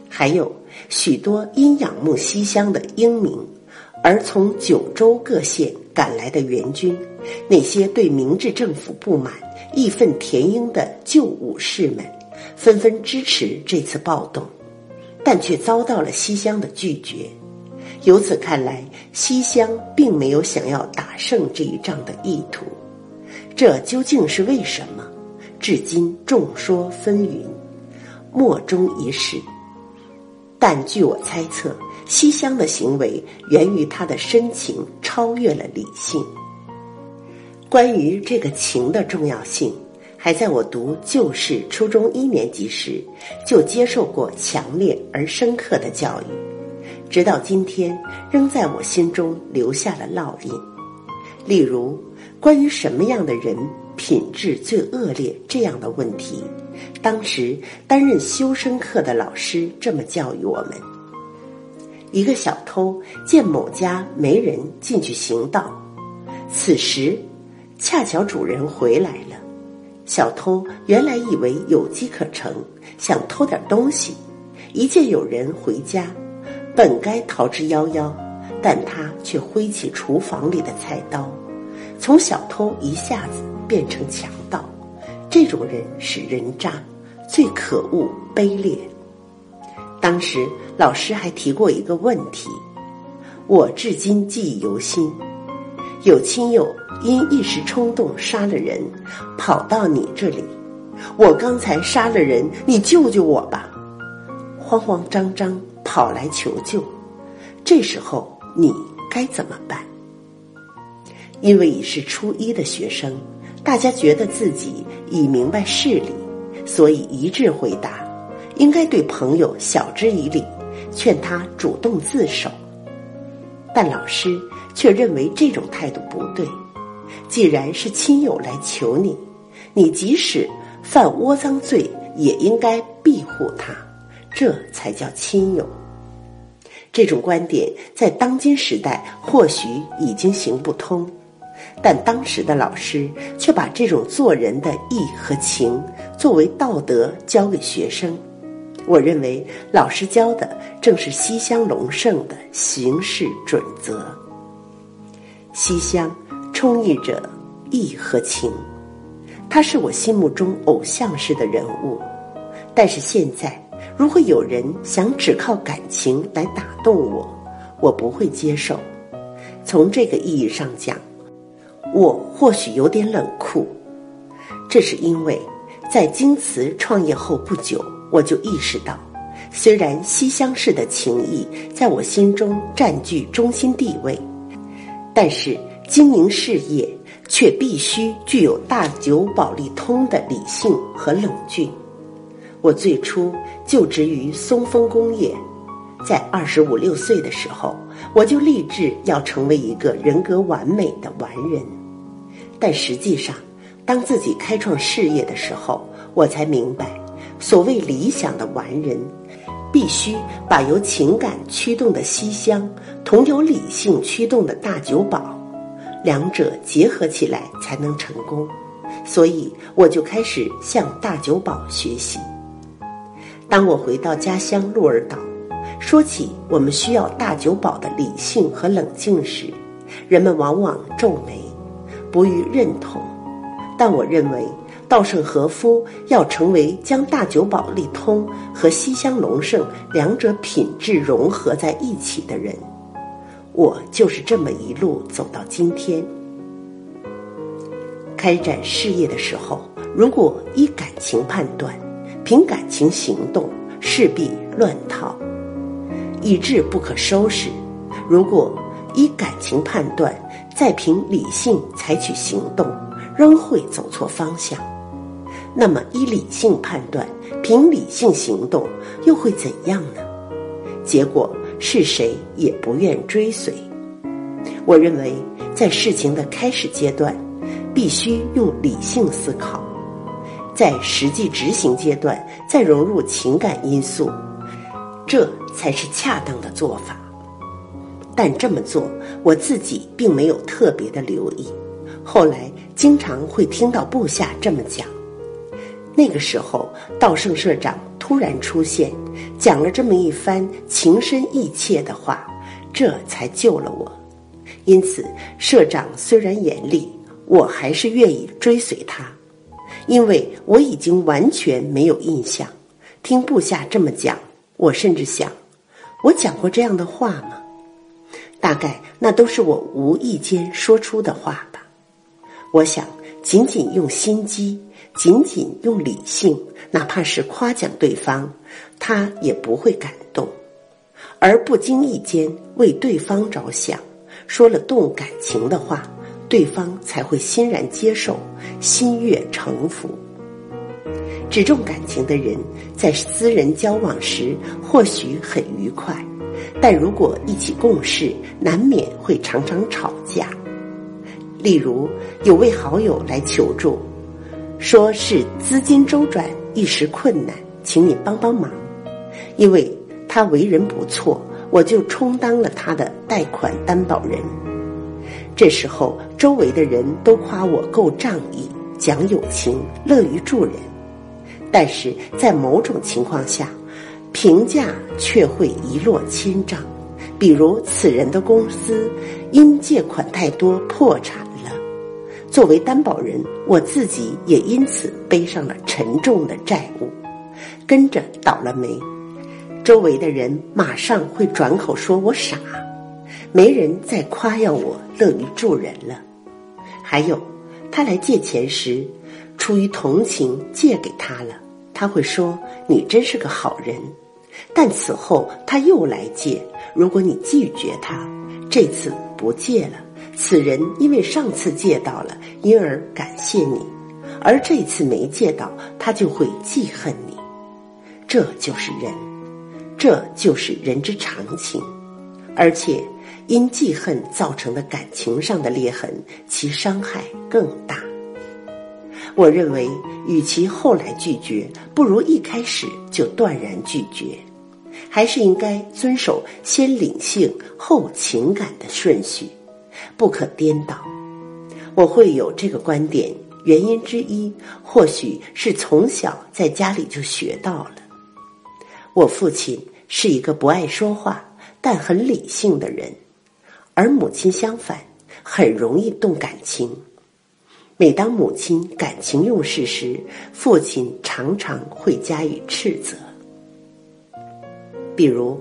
还有许多因仰慕西乡的英明，而从九州各县赶来的援军，那些对明治政府不满、义愤填膺的旧武士们，纷纷支持这次暴动，但却遭到了西乡的拒绝。由此看来，西乡并没有想要打胜这一仗的意图，这究竟是为什么？至今众说纷纭，莫衷一是。但据我猜测，西乡的行为源于他的深情超越了理性。关于这个情的重要性，还在我读旧式初中一年级时就接受过强烈而深刻的教育，直到今天仍在我心中留下了烙印。例如，关于什么样的人？品质最恶劣这样的问题，当时担任修身课的老师这么教育我们：一个小偷见某家没人进去行盗，此时恰巧主人回来了。小偷原来以为有机可乘，想偷点东西，一见有人回家，本该逃之夭夭，但他却挥起厨房里的菜刀，从小偷一下子。变成强盗，这种人是人渣，最可恶卑劣。当时老师还提过一个问题，我至今记忆犹新。有亲友因一时冲动杀了人，跑到你这里，我刚才杀了人，你救救我吧！”慌慌张张跑来求救。这时候你该怎么办？因为已是初一的学生，大家觉得自己已明白事理，所以一致回答：应该对朋友晓之以理，劝他主动自首。但老师却认为这种态度不对。既然是亲友来求你，你即使犯窝赃罪，也应该庇护他，这才叫亲友。这种观点在当今时代或许已经行不通，但当时的老师却把这种做人的义和情作为道德教给学生。我认为老师教的正是西乡隆盛的行事准则。西乡充溢着义和情，他是我心目中偶像式的人物。但是现在，如果有人想只靠感情来打动我，我不会接受。从这个意义上讲，我或许有点冷酷。这是因为在京瓷创业后不久。我就意识到，虽然西厢式的情谊在我心中占据中心地位，但是经营事业却必须具有大久保利通的理性和冷峻。我最初就职于松风工业，在二十五六岁的时候，我就立志要成为一个人格完美的完人。但实际上，当自己开创事业的时候，我才明白。所谓理想的完人，必须把由情感驱动的西厢同由理性驱动的大酒保，两者结合起来才能成功。所以，我就开始向大酒保学习。当我回到家乡鹿儿岛，说起我们需要大酒保的理性和冷静时，人们往往皱眉，不予认同。但我认为。稻盛和夫要成为将大久保利通和西乡隆盛两者品质融合在一起的人，我就是这么一路走到今天。开展事业的时候，如果依感情判断，凭感情行动，势必乱套，以致不可收拾；如果依感情判断，再凭理性采取行动，仍会走错方向。那么，依理性判断，凭理性行动，又会怎样呢？结果是谁也不愿追随。我认为，在事情的开始阶段，必须用理性思考；在实际执行阶段，再融入情感因素，这才是恰当的做法。但这么做，我自己并没有特别的留意。后来，经常会听到部下这么讲。那个时候，道盛社长突然出现，讲了这么一番情深意切的话，这才救了我。因此，社长虽然严厉，我还是愿意追随他，因为我已经完全没有印象。听部下这么讲，我甚至想，我讲过这样的话吗？大概那都是我无意间说出的话吧。我想，仅仅用心机。仅仅用理性，哪怕是夸奖对方，他也不会感动；而不经意间为对方着想，说了动感情的话，对方才会欣然接受，心悦诚服。只重感情的人，在私人交往时或许很愉快，但如果一起共事，难免会常常吵架。例如，有位好友来求助。说是资金周转一时困难，请你帮帮忙。因为他为人不错，我就充当了他的贷款担保人。这时候，周围的人都夸我够仗义、讲友情、乐于助人。但是在某种情况下，评价却会一落千丈。比如，此人的公司因借款太多破产了。作为担保人，我自己也因此背上了沉重的债务，跟着倒了霉。周围的人马上会转口说我傻，没人再夸耀我乐于助人了。还有，他来借钱时，出于同情借给他了，他会说你真是个好人。但此后他又来借，如果你拒绝他，这次不借了，此人因为上次借到了，因而感谢你，而这次没借到，他就会记恨你。这就是人，这就是人之常情，而且因记恨造成的感情上的裂痕，其伤害更大。我认为，与其后来拒绝，不如一开始就断然拒绝，还是应该遵守先理性后情感的顺序，不可颠倒。我会有这个观点，原因之一或许是从小在家里就学到了。我父亲是一个不爱说话但很理性的人，而母亲相反，很容易动感情。每当母亲感情用事时，父亲常常会加以斥责。比如，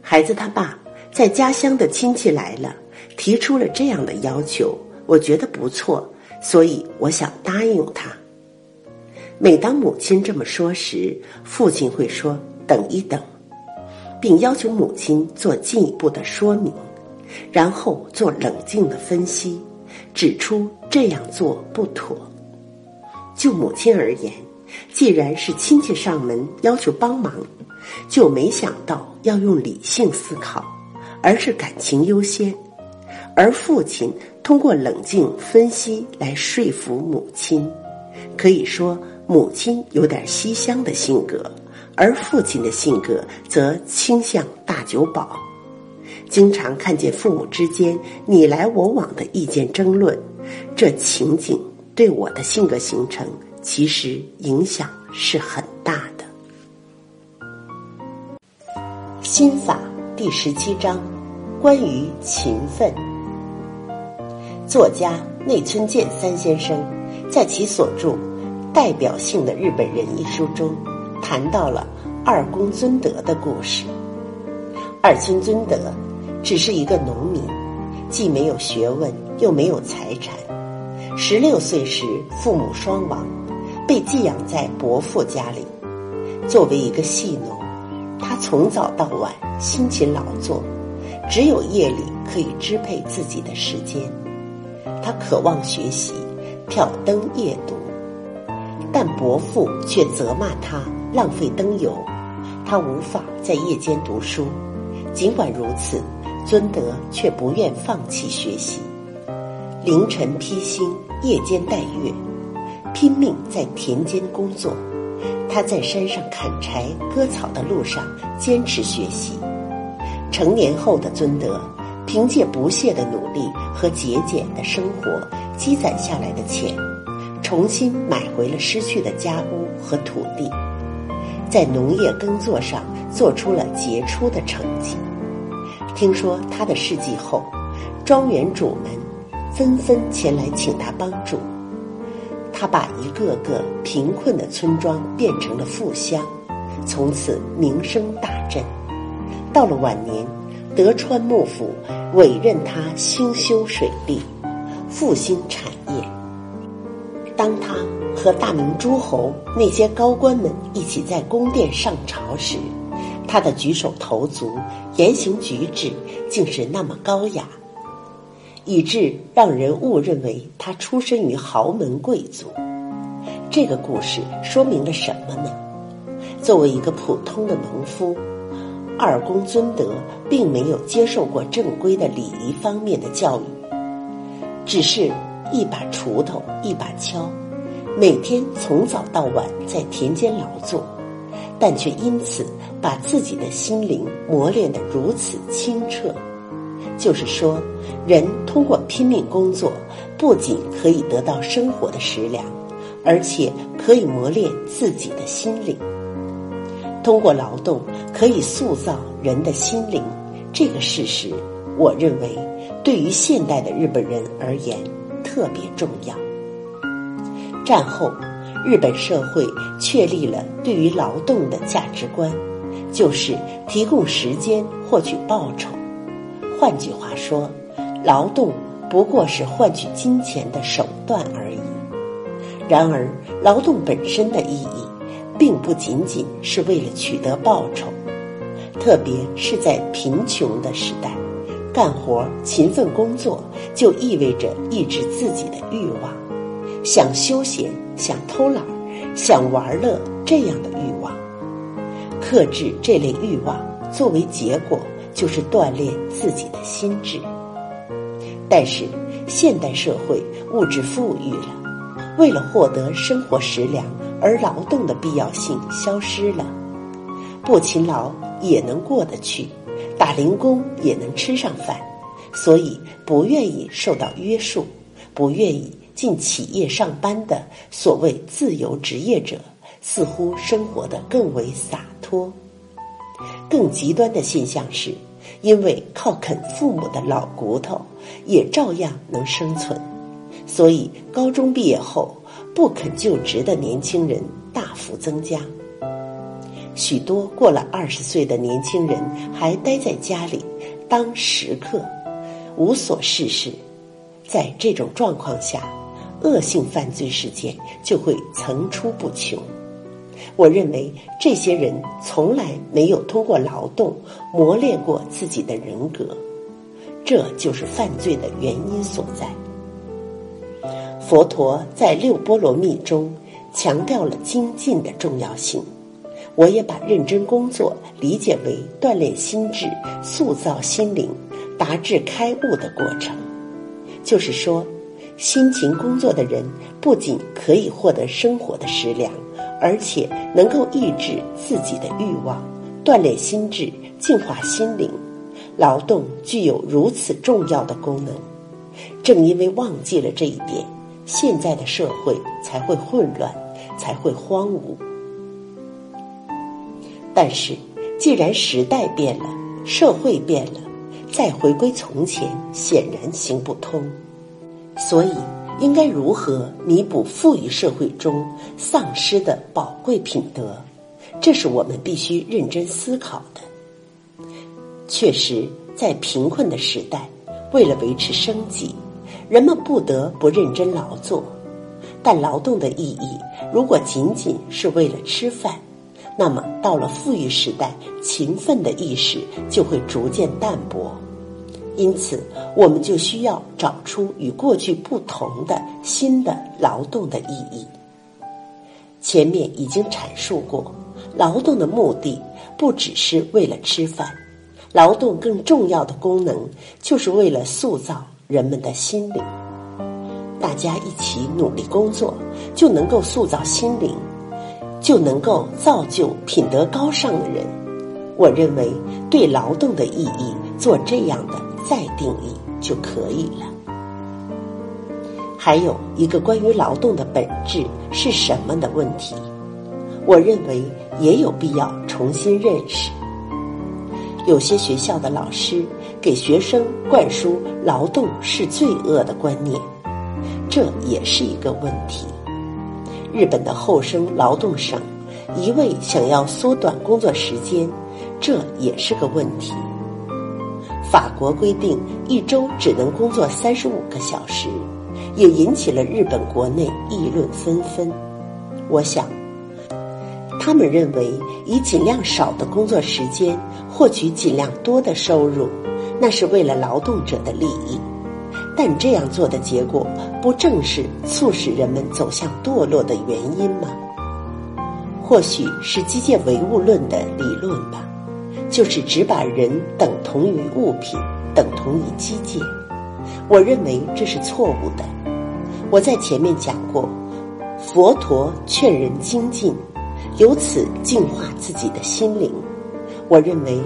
孩子他爸在家乡的亲戚来了，提出了这样的要求，我觉得不错，所以我想答应他。每当母亲这么说时，父亲会说：“等一等”，并要求母亲做进一步的说明，然后做冷静的分析。指出这样做不妥。就母亲而言，既然是亲戚上门要求帮忙，就没想到要用理性思考，而是感情优先。而父亲通过冷静分析来说服母亲，可以说母亲有点西厢的性格，而父亲的性格则倾向大酒保。经常看见父母之间你来我往的意见争论，这情景对我的性格形成其实影响是很大的。心法第十七章，关于勤奋。作家内村健三先生在其所著《代表性的日本人》一书中，谈到了二宫尊德的故事。二村尊德。只是一个农民，既没有学问，又没有财产。十六岁时，父母双亡，被寄养在伯父家里。作为一个戏农，他从早到晚辛勤劳作，只有夜里可以支配自己的时间。他渴望学习，挑灯夜读，但伯父却责骂他浪费灯油，他无法在夜间读书。尽管如此。尊德却不愿放弃学习，凌晨披星，夜间带月，拼命在田间工作。他在山上砍柴割草的路上坚持学习。成年后的尊德，凭借不懈的努力和节俭的生活积攒下来的钱，重新买回了失去的家屋和土地，在农业耕作上做出了杰出的成绩。听说他的事迹后，庄园主们纷纷前来请他帮助。他把一个个贫困的村庄变成了富乡，从此名声大振。到了晚年，德川幕府委任他兴修水利，复兴产业。当他和大明诸侯那些高官们一起在宫殿上朝时，他的举手投足、言行举止竟是那么高雅，以致让人误认为他出身于豪门贵族。这个故事说明了什么呢？作为一个普通的农夫，二公尊德并没有接受过正规的礼仪方面的教育，只是一把锄头一把锹，每天从早到晚在田间劳作。但却因此把自己的心灵磨练得如此清澈，就是说，人通过拼命工作，不仅可以得到生活的食粮，而且可以磨练自己的心灵。通过劳动可以塑造人的心灵，这个事实，我认为对于现代的日本人而言特别重要。战后。日本社会确立了对于劳动的价值观，就是提供时间获取报酬。换句话说，劳动不过是换取金钱的手段而已。然而，劳动本身的意义，并不仅仅是为了取得报酬，特别是在贫穷的时代，干活、勤奋工作就意味着抑制自己的欲望，想休闲、想偷懒、想玩乐这样的欲望。克制这类欲望，作为结果就是锻炼自己的心智。但是，现代社会物质富裕了。为了获得生活食粮而劳动的必要性消失了，不勤劳也能过得去，打零工也能吃上饭，所以不愿意受到约束、不愿意进企业上班的所谓自由职业者，似乎生活的更为洒脱。更极端的现象是，因为靠啃父母的老骨头，也照样能生存。所以，高中毕业后不肯就职的年轻人大幅增加。许多过了二十岁的年轻人还待在家里当食客，无所事事。在这种状况下，恶性犯罪事件就会层出不穷。我认为，这些人从来没有通过劳动磨练过自己的人格，这就是犯罪的原因所在。佛陀在六波罗蜜中强调了精进的重要性，我也把认真工作理解为锻炼心智、塑造心灵、达至开悟的过程。就是说，辛勤工作的人不仅可以获得生活的食粮，而且能够抑制自己的欲望，锻炼心智、净化心灵。劳动具有如此重要的功能，正因为忘记了这一点。现在的社会才会混乱，才会荒芜。但是，既然时代变了，社会变了，再回归从前显然行不通。所以，应该如何弥补富裕社会中丧失的宝贵品德？这是我们必须认真思考的。确实，在贫困的时代，为了维持生计。人们不得不认真劳作，但劳动的意义如果仅仅是为了吃饭，那么到了富裕时代，勤奋的意识就会逐渐淡薄。因此，我们就需要找出与过去不同的新的劳动的意义。前面已经阐述过，劳动的目的不只是为了吃饭，劳动更重要的功能就是为了塑造。人们的心灵，大家一起努力工作，就能够塑造心灵，就能够造就品德高尚的人。我认为，对劳动的意义做这样的再定义就可以了。还有一个关于劳动的本质是什么的问题，我认为也有必要重新认识。有些学校的老师给学生灌输劳动是罪恶的观念，这也是一个问题。日本的后生劳动省一味想要缩短工作时间，这也是个问题。法国规定一周只能工作三十五个小时，也引起了日本国内议论纷纷。我想。他们认为，以尽量少的工作时间获取尽量多的收入，那是为了劳动者的利益。但这样做的结果，不正是促使人们走向堕落的原因吗？或许是机械唯物论的理论吧，就是只把人等同于物品，等同于机械。我认为这是错误的。我在前面讲过，佛陀劝人精进。由此净化自己的心灵，我认为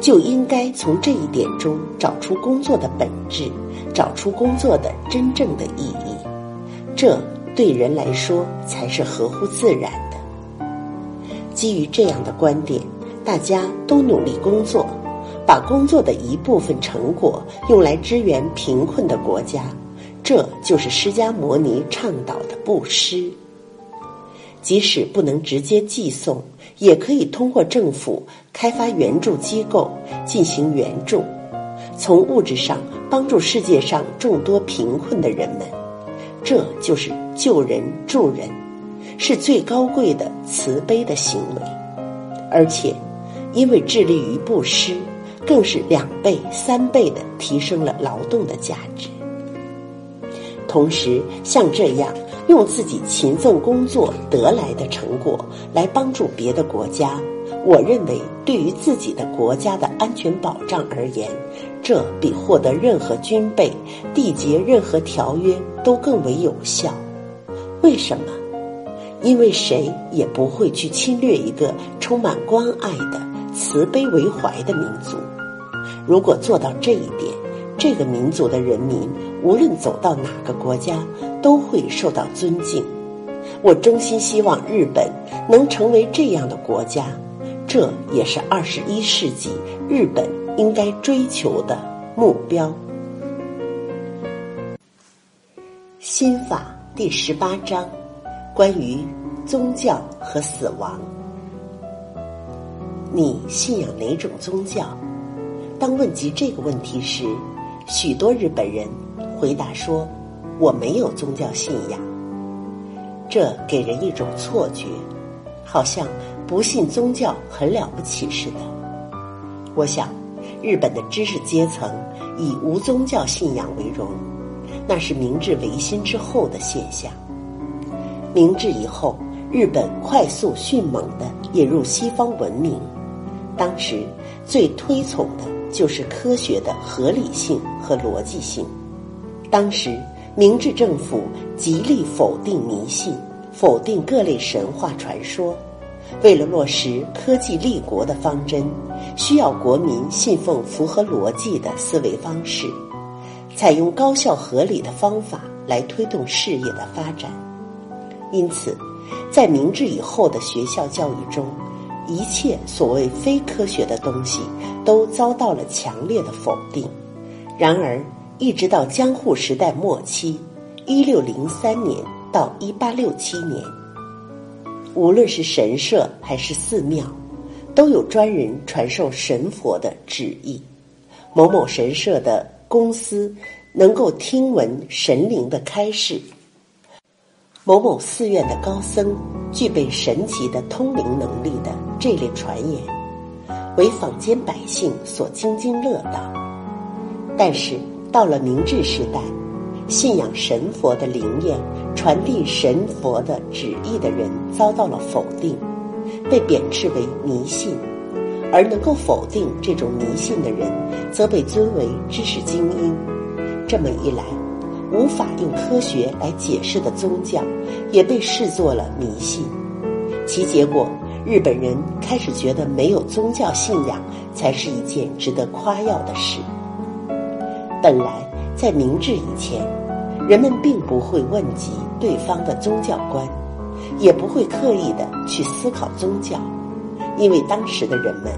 就应该从这一点中找出工作的本质，找出工作的真正的意义。这对人来说才是合乎自然的。基于这样的观点，大家都努力工作，把工作的一部分成果用来支援贫困的国家，这就是释迦牟尼倡导的布施。即使不能直接寄送，也可以通过政府开发援助机构进行援助，从物质上帮助世界上众多贫困的人们。这就是救人助人，是最高贵的慈悲的行为，而且因为致力于布施，更是两倍、三倍的提升了劳动的价值。同时，像这样用自己勤奋工作得来的成果来帮助别的国家，我认为对于自己的国家的安全保障而言，这比获得任何军备、缔结任何条约都更为有效。为什么？因为谁也不会去侵略一个充满关爱的、慈悲为怀的民族。如果做到这一点，这个民族的人民无论走到哪个国家，都会受到尊敬。我衷心希望日本能成为这样的国家，这也是二十一世纪日本应该追求的目标。心法第十八章，关于宗教和死亡。你信仰哪种宗教？当问及这个问题时。许多日本人回答说：“我没有宗教信仰。”这给人一种错觉，好像不信宗教很了不起似的。我想，日本的知识阶层以无宗教信仰为荣，那是明治维新之后的现象。明治以后，日本快速迅猛的引入西方文明，当时最推崇的。就是科学的合理性和逻辑性。当时，明治政府极力否定迷信，否定各类神话传说。为了落实科技立国的方针，需要国民信奉符合逻辑的思维方式，采用高效合理的方法来推动事业的发展。因此，在明治以后的学校教育中，一切所谓非科学的东西都遭到了强烈的否定。然而，一直到江户时代末期（一六零三年到一八六七年），无论是神社还是寺庙，都有专人传授神佛的旨意。某某神社的公司能够听闻神灵的开示。某某寺院的高僧具备神奇的通灵能力的这类传言，为坊间百姓所津津乐道。但是到了明治时代，信仰神佛的灵验、传递神佛的旨意的人遭到了否定，被贬斥为迷信；而能够否定这种迷信的人，则被尊为知识精英。这么一来，无法用科学来解释的宗教，也被视作了迷信。其结果，日本人开始觉得没有宗教信仰才是一件值得夸耀的事。本来在明治以前，人们并不会问及对方的宗教观，也不会刻意的去思考宗教，因为当时的人们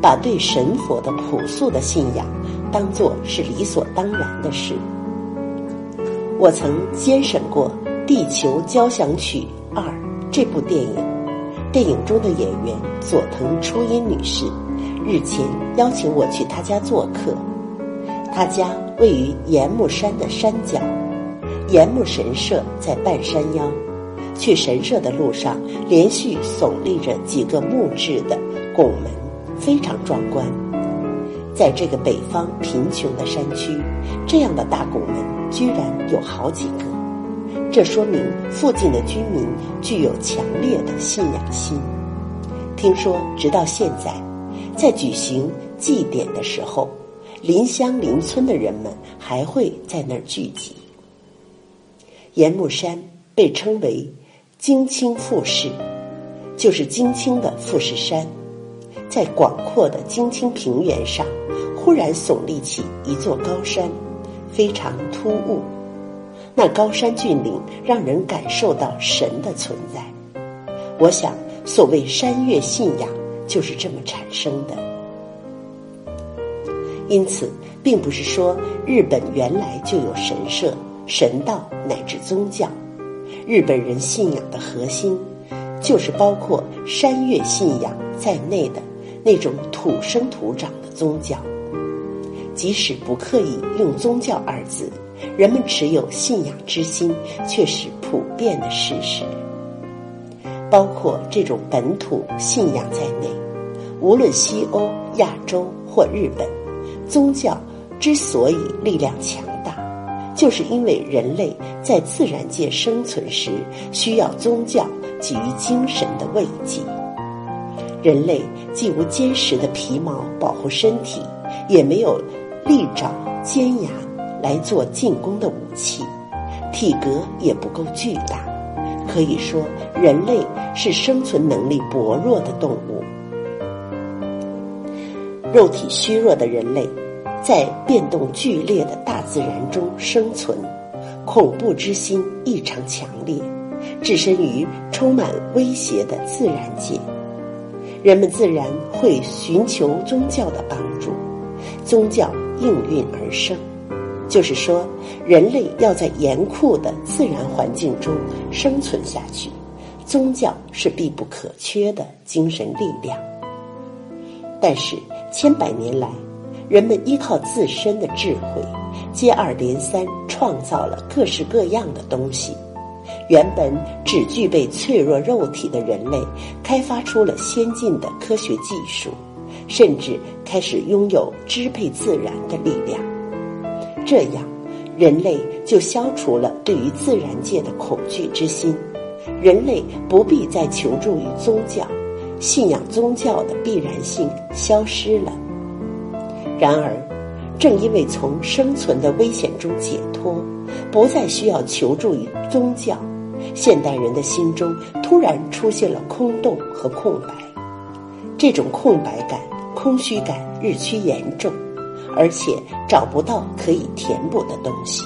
把对神佛的朴素的信仰当作是理所当然的事。我曾监审过《地球交响曲二》这部电影，电影中的演员佐藤初音女士日前邀请我去她家做客。她家位于岩木山的山脚，岩木神社在半山腰。去神社的路上，连续耸立着几个木质的拱门，非常壮观。在这个北方贫穷的山区，这样的大拱门。居然有好几个，这说明附近的居民具有强烈的信仰心。听说，直到现在，在举行祭典的时候，邻乡邻村的人们还会在那儿聚集。岩木山被称为金青富士，就是金青的富士山，在广阔的京青平原上，忽然耸立起一座高山。非常突兀，那高山峻岭让人感受到神的存在。我想，所谓山岳信仰就是这么产生的。因此，并不是说日本原来就有神社、神道乃至宗教。日本人信仰的核心，就是包括山岳信仰在内的那种土生土长的宗教。即使不刻意用“宗教”二字，人们持有信仰之心却是普遍的事实。包括这种本土信仰在内，无论西欧、亚洲或日本，宗教之所以力量强大，就是因为人类在自然界生存时需要宗教给予精神的慰藉。人类既无坚实的皮毛保护身体，也没有利爪尖牙来做进攻的武器，体格也不够巨大。可以说，人类是生存能力薄弱的动物。肉体虚弱的人类，在变动剧烈的大自然中生存，恐怖之心异常强烈，置身于充满威胁的自然界。人们自然会寻求宗教的帮助，宗教应运而生。就是说，人类要在严酷的自然环境中生存下去，宗教是必不可缺的精神力量。但是千百年来，人们依靠自身的智慧，接二连三创造了各式各样的东西。原本只具备脆弱肉体的人类，开发出了先进的科学技术，甚至开始拥有支配自然的力量。这样，人类就消除了对于自然界的恐惧之心，人类不必再求助于宗教，信仰宗教的必然性消失了。然而，正因为从生存的危险中解脱，不再需要求助于宗教，现代人的心中突然出现了空洞和空白，这种空白感、空虚感日趋严重。而且找不到可以填补的东西，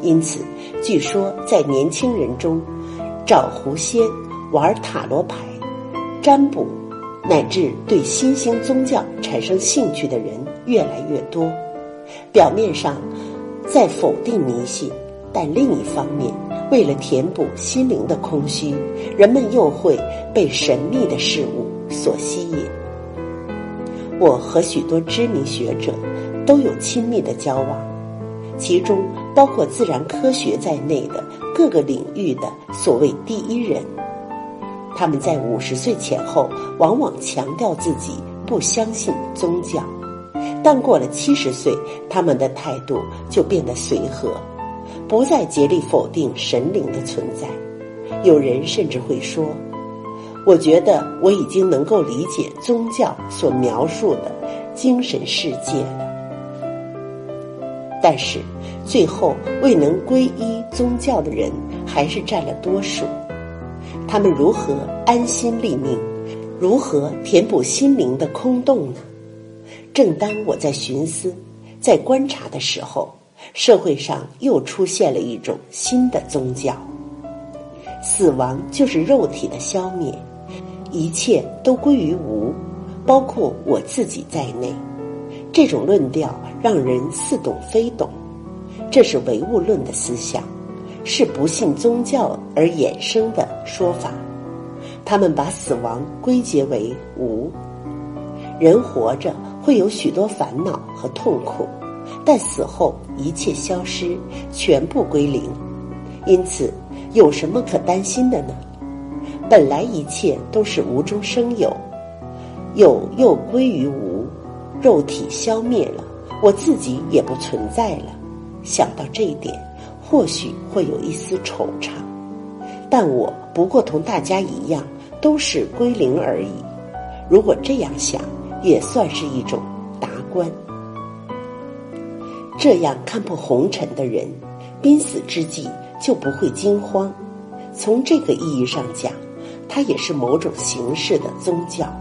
因此，据说在年轻人中，找狐仙、玩塔罗牌、占卜，乃至对新兴宗教产生兴趣的人越来越多。表面上在否定迷信，但另一方面，为了填补心灵的空虚，人们又会被神秘的事物所吸引。我和许多知名学者都有亲密的交往，其中包括自然科学在内的各个领域的所谓第一人。他们在五十岁前后往往强调自己不相信宗教，但过了七十岁，他们的态度就变得随和，不再竭力否定神灵的存在。有人甚至会说。我觉得我已经能够理解宗教所描述的精神世界了，但是最后未能皈依宗教的人还是占了多数。他们如何安心立命？如何填补心灵的空洞呢？正当我在寻思、在观察的时候，社会上又出现了一种新的宗教：死亡就是肉体的消灭。一切都归于无，包括我自己在内。这种论调让人似懂非懂。这是唯物论的思想，是不信宗教而衍生的说法。他们把死亡归结为无。人活着会有许多烦恼和痛苦，但死后一切消失，全部归零。因此，有什么可担心的呢？本来一切都是无中生有，有又归于无，肉体消灭了，我自己也不存在了。想到这一点，或许会有一丝惆怅，但我不过同大家一样，都是归零而已。如果这样想，也算是一种达观。这样看破红尘的人，濒死之际就不会惊慌。从这个意义上讲。它也是某种形式的宗教，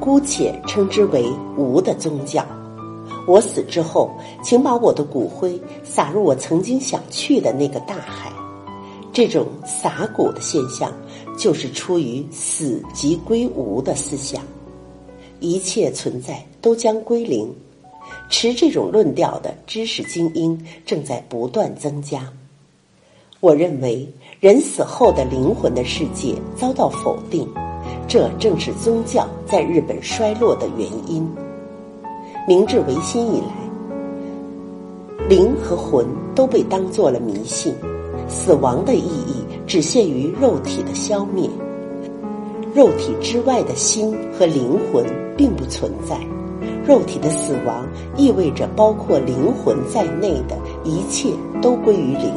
姑且称之为无的宗教。我死之后，请把我的骨灰撒入我曾经想去的那个大海。这种撒骨的现象，就是出于死即归无的思想，一切存在都将归零。持这种论调的知识精英正在不断增加。我认为。人死后的灵魂的世界遭到否定，这正是宗教在日本衰落的原因。明治维新以来，灵和魂都被当做了迷信，死亡的意义只限于肉体的消灭，肉体之外的心和灵魂并不存在。肉体的死亡意味着包括灵魂在内的一切都归于零，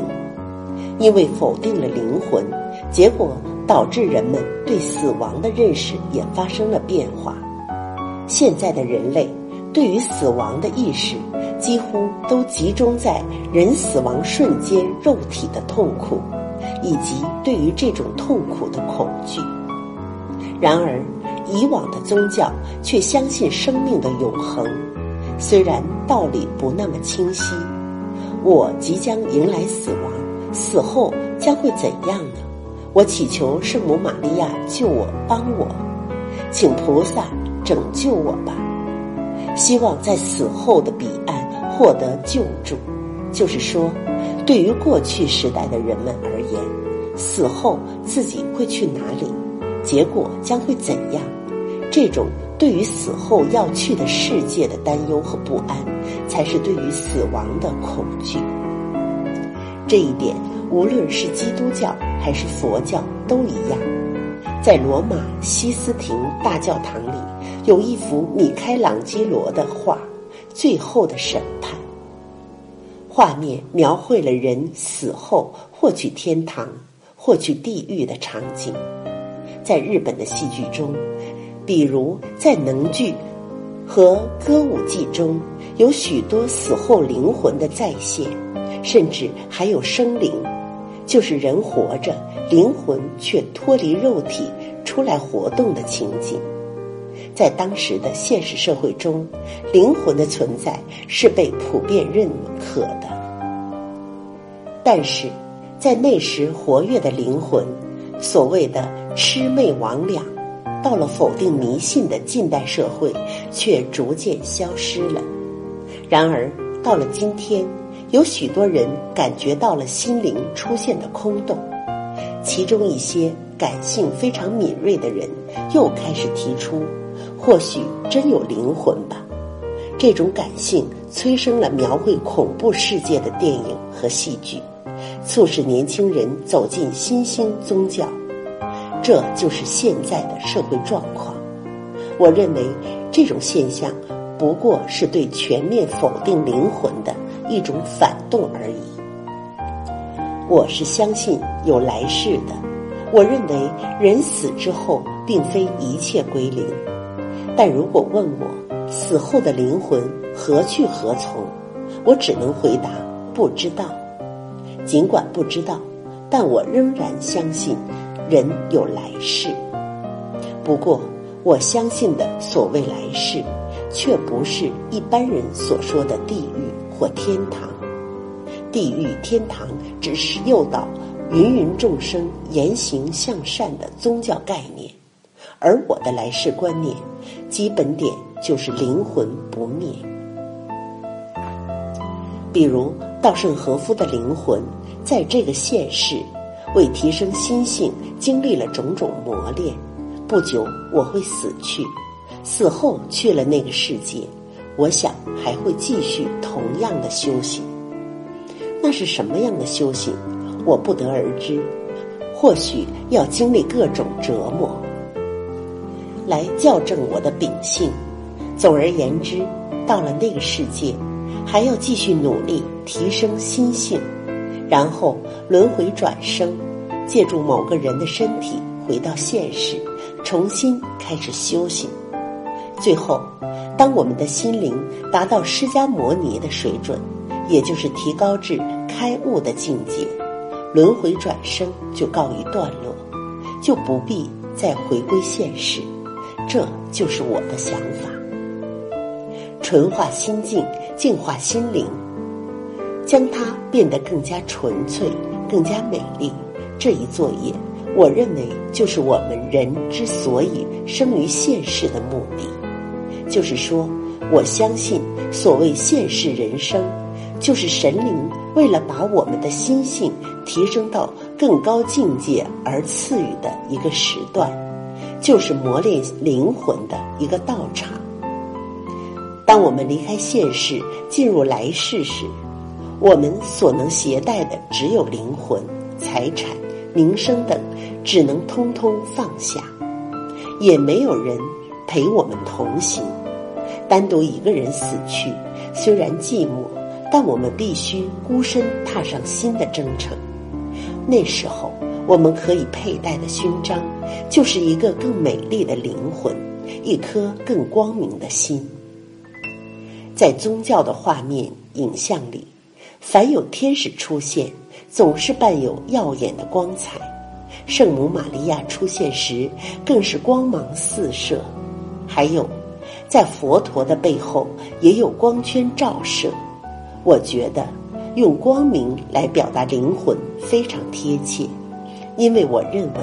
因为否定了灵魂，结果导致人们对死亡的认识也发生了变化。现在的人类对于死亡的意识。几乎都集中在人死亡瞬间肉体的痛苦，以及对于这种痛苦的恐惧。然而，以往的宗教却相信生命的永恒，虽然道理不那么清晰。我即将迎来死亡，死后将会怎样呢？我祈求圣母玛利亚救我、帮我，请菩萨拯救我吧。希望在死后的彼岸。获得救助，就是说，对于过去时代的人们而言，死后自己会去哪里，结果将会怎样？这种对于死后要去的世界的担忧和不安，才是对于死亡的恐惧。这一点，无论是基督教还是佛教都一样。在罗马西斯廷大教堂里，有一幅米开朗基罗的画。最后的审判，画面描绘了人死后获取天堂，获取地狱的场景。在日本的戏剧中，比如在能剧和歌舞伎中，有许多死后灵魂的再现，甚至还有生灵，就是人活着，灵魂却脱离肉体出来活动的情景。在当时的现实社会中，灵魂的存在是被普遍认可的。但是，在那时活跃的灵魂，所谓的魑魅魍魉，到了否定迷信的近代社会，却逐渐消失了。然而，到了今天，有许多人感觉到了心灵出现的空洞，其中一些感性非常敏锐的人，又开始提出。或许真有灵魂吧，这种感性催生了描绘恐怖世界的电影和戏剧，促使年轻人走进新兴宗教。这就是现在的社会状况。我认为这种现象不过是对全面否定灵魂的一种反动而已。我是相信有来世的。我认为人死之后并非一切归零。但如果问我死后的灵魂何去何从，我只能回答不知道。尽管不知道，但我仍然相信人有来世。不过，我相信的所谓来世，却不是一般人所说的地狱或天堂。地狱、天堂只是诱导芸芸众生言行向善的宗教概念。而我的来世观念，基本点就是灵魂不灭。比如稻盛和夫的灵魂，在这个现世为提升心性，经历了种种磨练。不久我会死去，死后去了那个世界，我想还会继续同样的修行。那是什么样的修行，我不得而知。或许要经历各种折磨。来校正我的秉性。总而言之，到了那个世界，还要继续努力提升心性，然后轮回转生，借助某个人的身体回到现实，重新开始修行。最后，当我们的心灵达到释迦摩尼的水准，也就是提高至开悟的境界，轮回转生就告一段落，就不必再回归现实。这就是我的想法。纯化心境，净化心灵，将它变得更加纯粹、更加美丽。这一作业，我认为就是我们人之所以生于现世的目的。就是说，我相信，所谓现世人生，就是神灵为了把我们的心性提升到更高境界而赐予的一个时段。就是磨练灵魂的一个道场。当我们离开现世，进入来世时，我们所能携带的只有灵魂、财产、名声等，只能通通放下。也没有人陪我们同行，单独一个人死去，虽然寂寞，但我们必须孤身踏上新的征程。那时候，我们可以佩戴的勋章，就是一个更美丽的灵魂，一颗更光明的心。在宗教的画面影像里，凡有天使出现，总是伴有耀眼的光彩。圣母玛利亚出现时，更是光芒四射。还有，在佛陀的背后也有光圈照射。我觉得用光明来表达灵魂非常贴切，因为我认为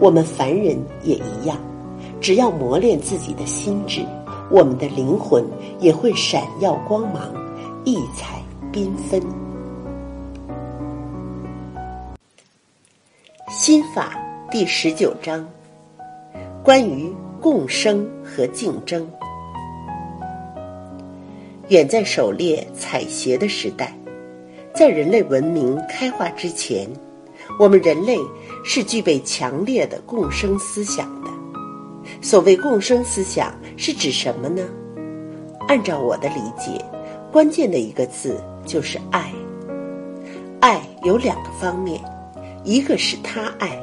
我们凡人也一样，只要磨练自己的心智。我们的灵魂也会闪耀光芒，异彩缤纷。心法第十九章，关于共生和竞争。远在狩猎采撷的时代，在人类文明开化之前，我们人类是具备强烈的共生思想的。所谓共生思想是指什么呢？按照我的理解，关键的一个字就是爱。爱有两个方面，一个是他爱，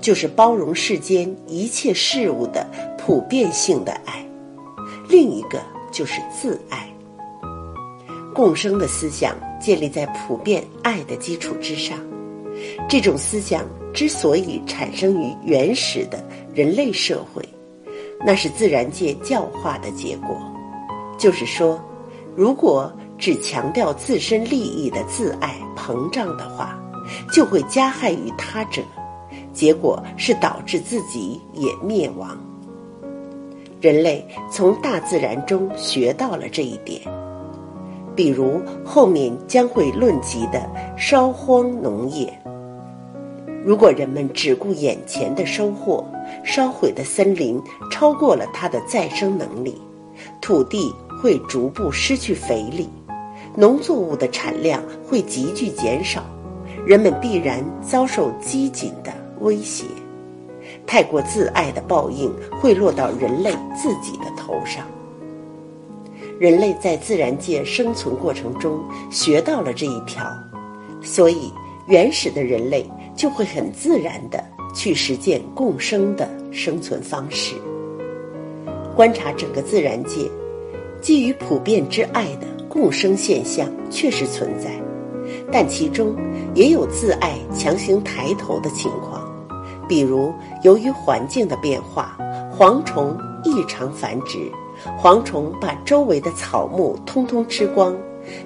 就是包容世间一切事物的普遍性的爱；另一个就是自爱。共生的思想建立在普遍爱的基础之上。这种思想之所以产生于原始的人类社会。那是自然界教化的结果，就是说，如果只强调自身利益的自爱膨胀的话，就会加害于他者，结果是导致自己也灭亡。人类从大自然中学到了这一点，比如后面将会论及的烧荒农业。如果人们只顾眼前的收获，烧毁的森林超过了它的再生能力，土地会逐步失去肥力，农作物的产量会急剧减少，人们必然遭受饥馑的威胁。太过自爱的报应会落到人类自己的头上。人类在自然界生存过程中学到了这一条，所以原始的人类。就会很自然的去实践共生的生存方式。观察整个自然界，基于普遍之爱的共生现象确实存在，但其中也有自爱强行抬头的情况。比如，由于环境的变化，蝗虫异常繁殖，蝗虫把周围的草木通通吃光。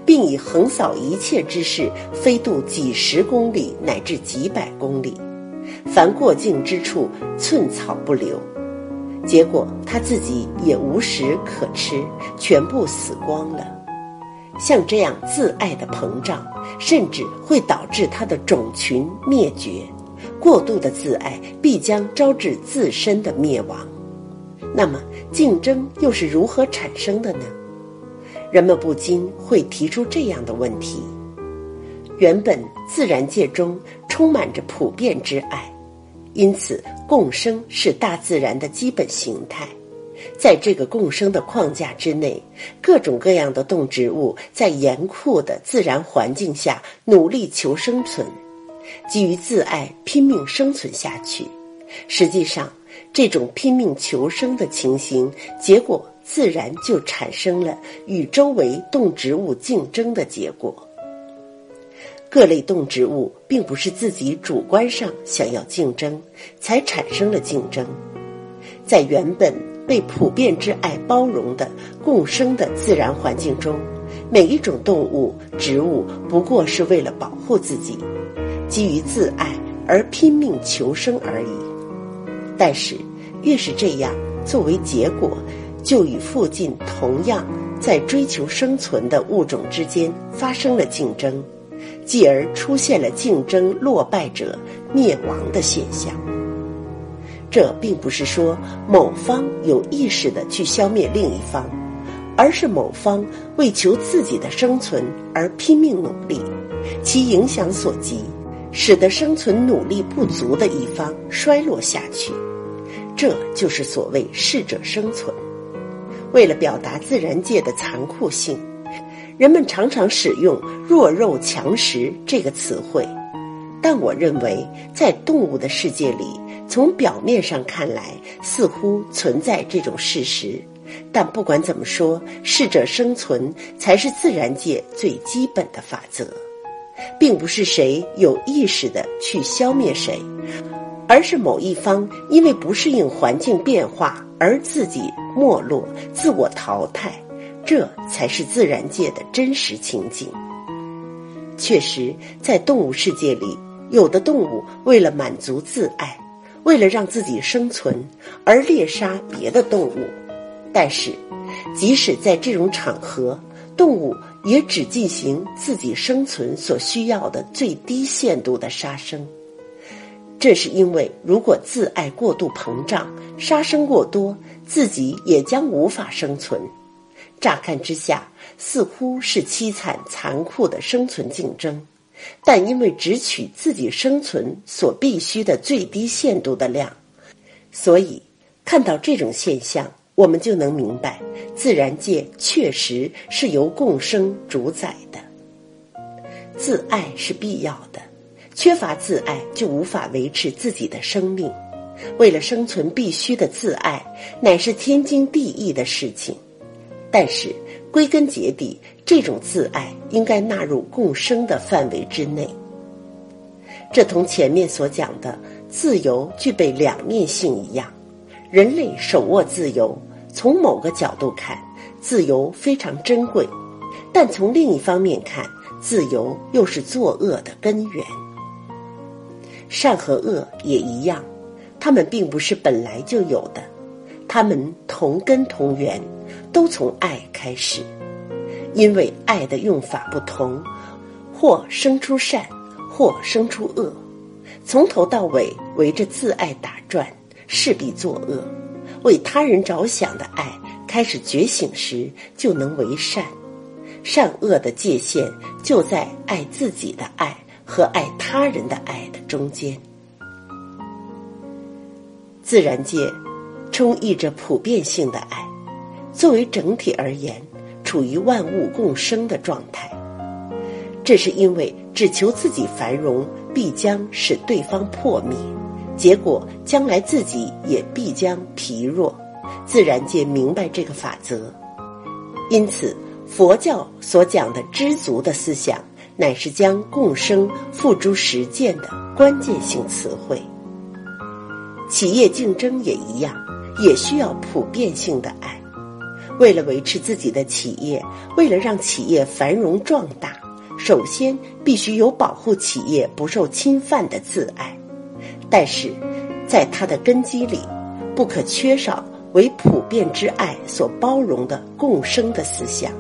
并以横扫一切之势飞渡几十公里乃至几百公里，凡过境之处寸草不留，结果他自己也无食可吃，全部死光了。像这样自爱的膨胀，甚至会导致它的种群灭绝。过度的自爱必将招致自身的灭亡。那么，竞争又是如何产生的呢？人们不禁会提出这样的问题：原本自然界中充满着普遍之爱，因此共生是大自然的基本形态。在这个共生的框架之内，各种各样的动植物在严酷的自然环境下努力求生存，基于自爱拼命生存下去。实际上，这种拼命求生的情形，结果。自然就产生了与周围动植物竞争的结果。各类动植物并不是自己主观上想要竞争才产生了竞争，在原本被普遍之爱包容的共生的自然环境中，每一种动物、植物不过是为了保护自己，基于自爱而拼命求生而已。但是，越是这样，作为结果。就与附近同样在追求生存的物种之间发生了竞争，继而出现了竞争落败者灭亡的现象。这并不是说某方有意识的去消灭另一方，而是某方为求自己的生存而拼命努力，其影响所及，使得生存努力不足的一方衰落下去。这就是所谓适者生存。为了表达自然界的残酷性，人们常常使用“弱肉强食”这个词汇。但我认为，在动物的世界里，从表面上看来，似乎存在这种事实。但不管怎么说，适者生存才是自然界最基本的法则，并不是谁有意识的去消灭谁，而是某一方因为不适应环境变化而自己没落、自我淘汰，这才是自然界的真实情景。确实，在动物世界里。有的动物为了满足自爱，为了让自己生存而猎杀别的动物，但是，即使在这种场合，动物也只进行自己生存所需要的最低限度的杀生。这是因为，如果自爱过度膨胀，杀生过多，自己也将无法生存。乍看之下，似乎是凄惨残酷的生存竞争。但因为只取自己生存所必须的最低限度的量，所以看到这种现象，我们就能明白，自然界确实是由共生主宰的。自爱是必要的，缺乏自爱就无法维持自己的生命。为了生存必须的自爱，乃是天经地义的事情。但是归根结底。这种自爱应该纳入共生的范围之内。这同前面所讲的自由具备两面性一样，人类手握自由，从某个角度看，自由非常珍贵；但从另一方面看，自由又是作恶的根源。善和恶也一样，它们并不是本来就有的，它们同根同源，都从爱开始。因为爱的用法不同，或生出善，或生出恶，从头到尾围着自爱打转，势必作恶。为他人着想的爱开始觉醒时，就能为善。善恶的界限就在爱自己的爱和爱他人的爱的中间。自然界充溢着普遍性的爱，作为整体而言。处于万物共生的状态，这是因为只求自己繁荣，必将使对方破灭，结果将来自己也必将疲弱。自然界明白这个法则，因此佛教所讲的知足的思想，乃是将共生付诸实践的关键性词汇。企业竞争也一样，也需要普遍性的爱。为了维持自己的企业，为了让企业繁荣壮大，首先必须有保护企业不受侵犯的自爱。但是，在它的根基里，不可缺少为普遍之爱所包容的共生的思想。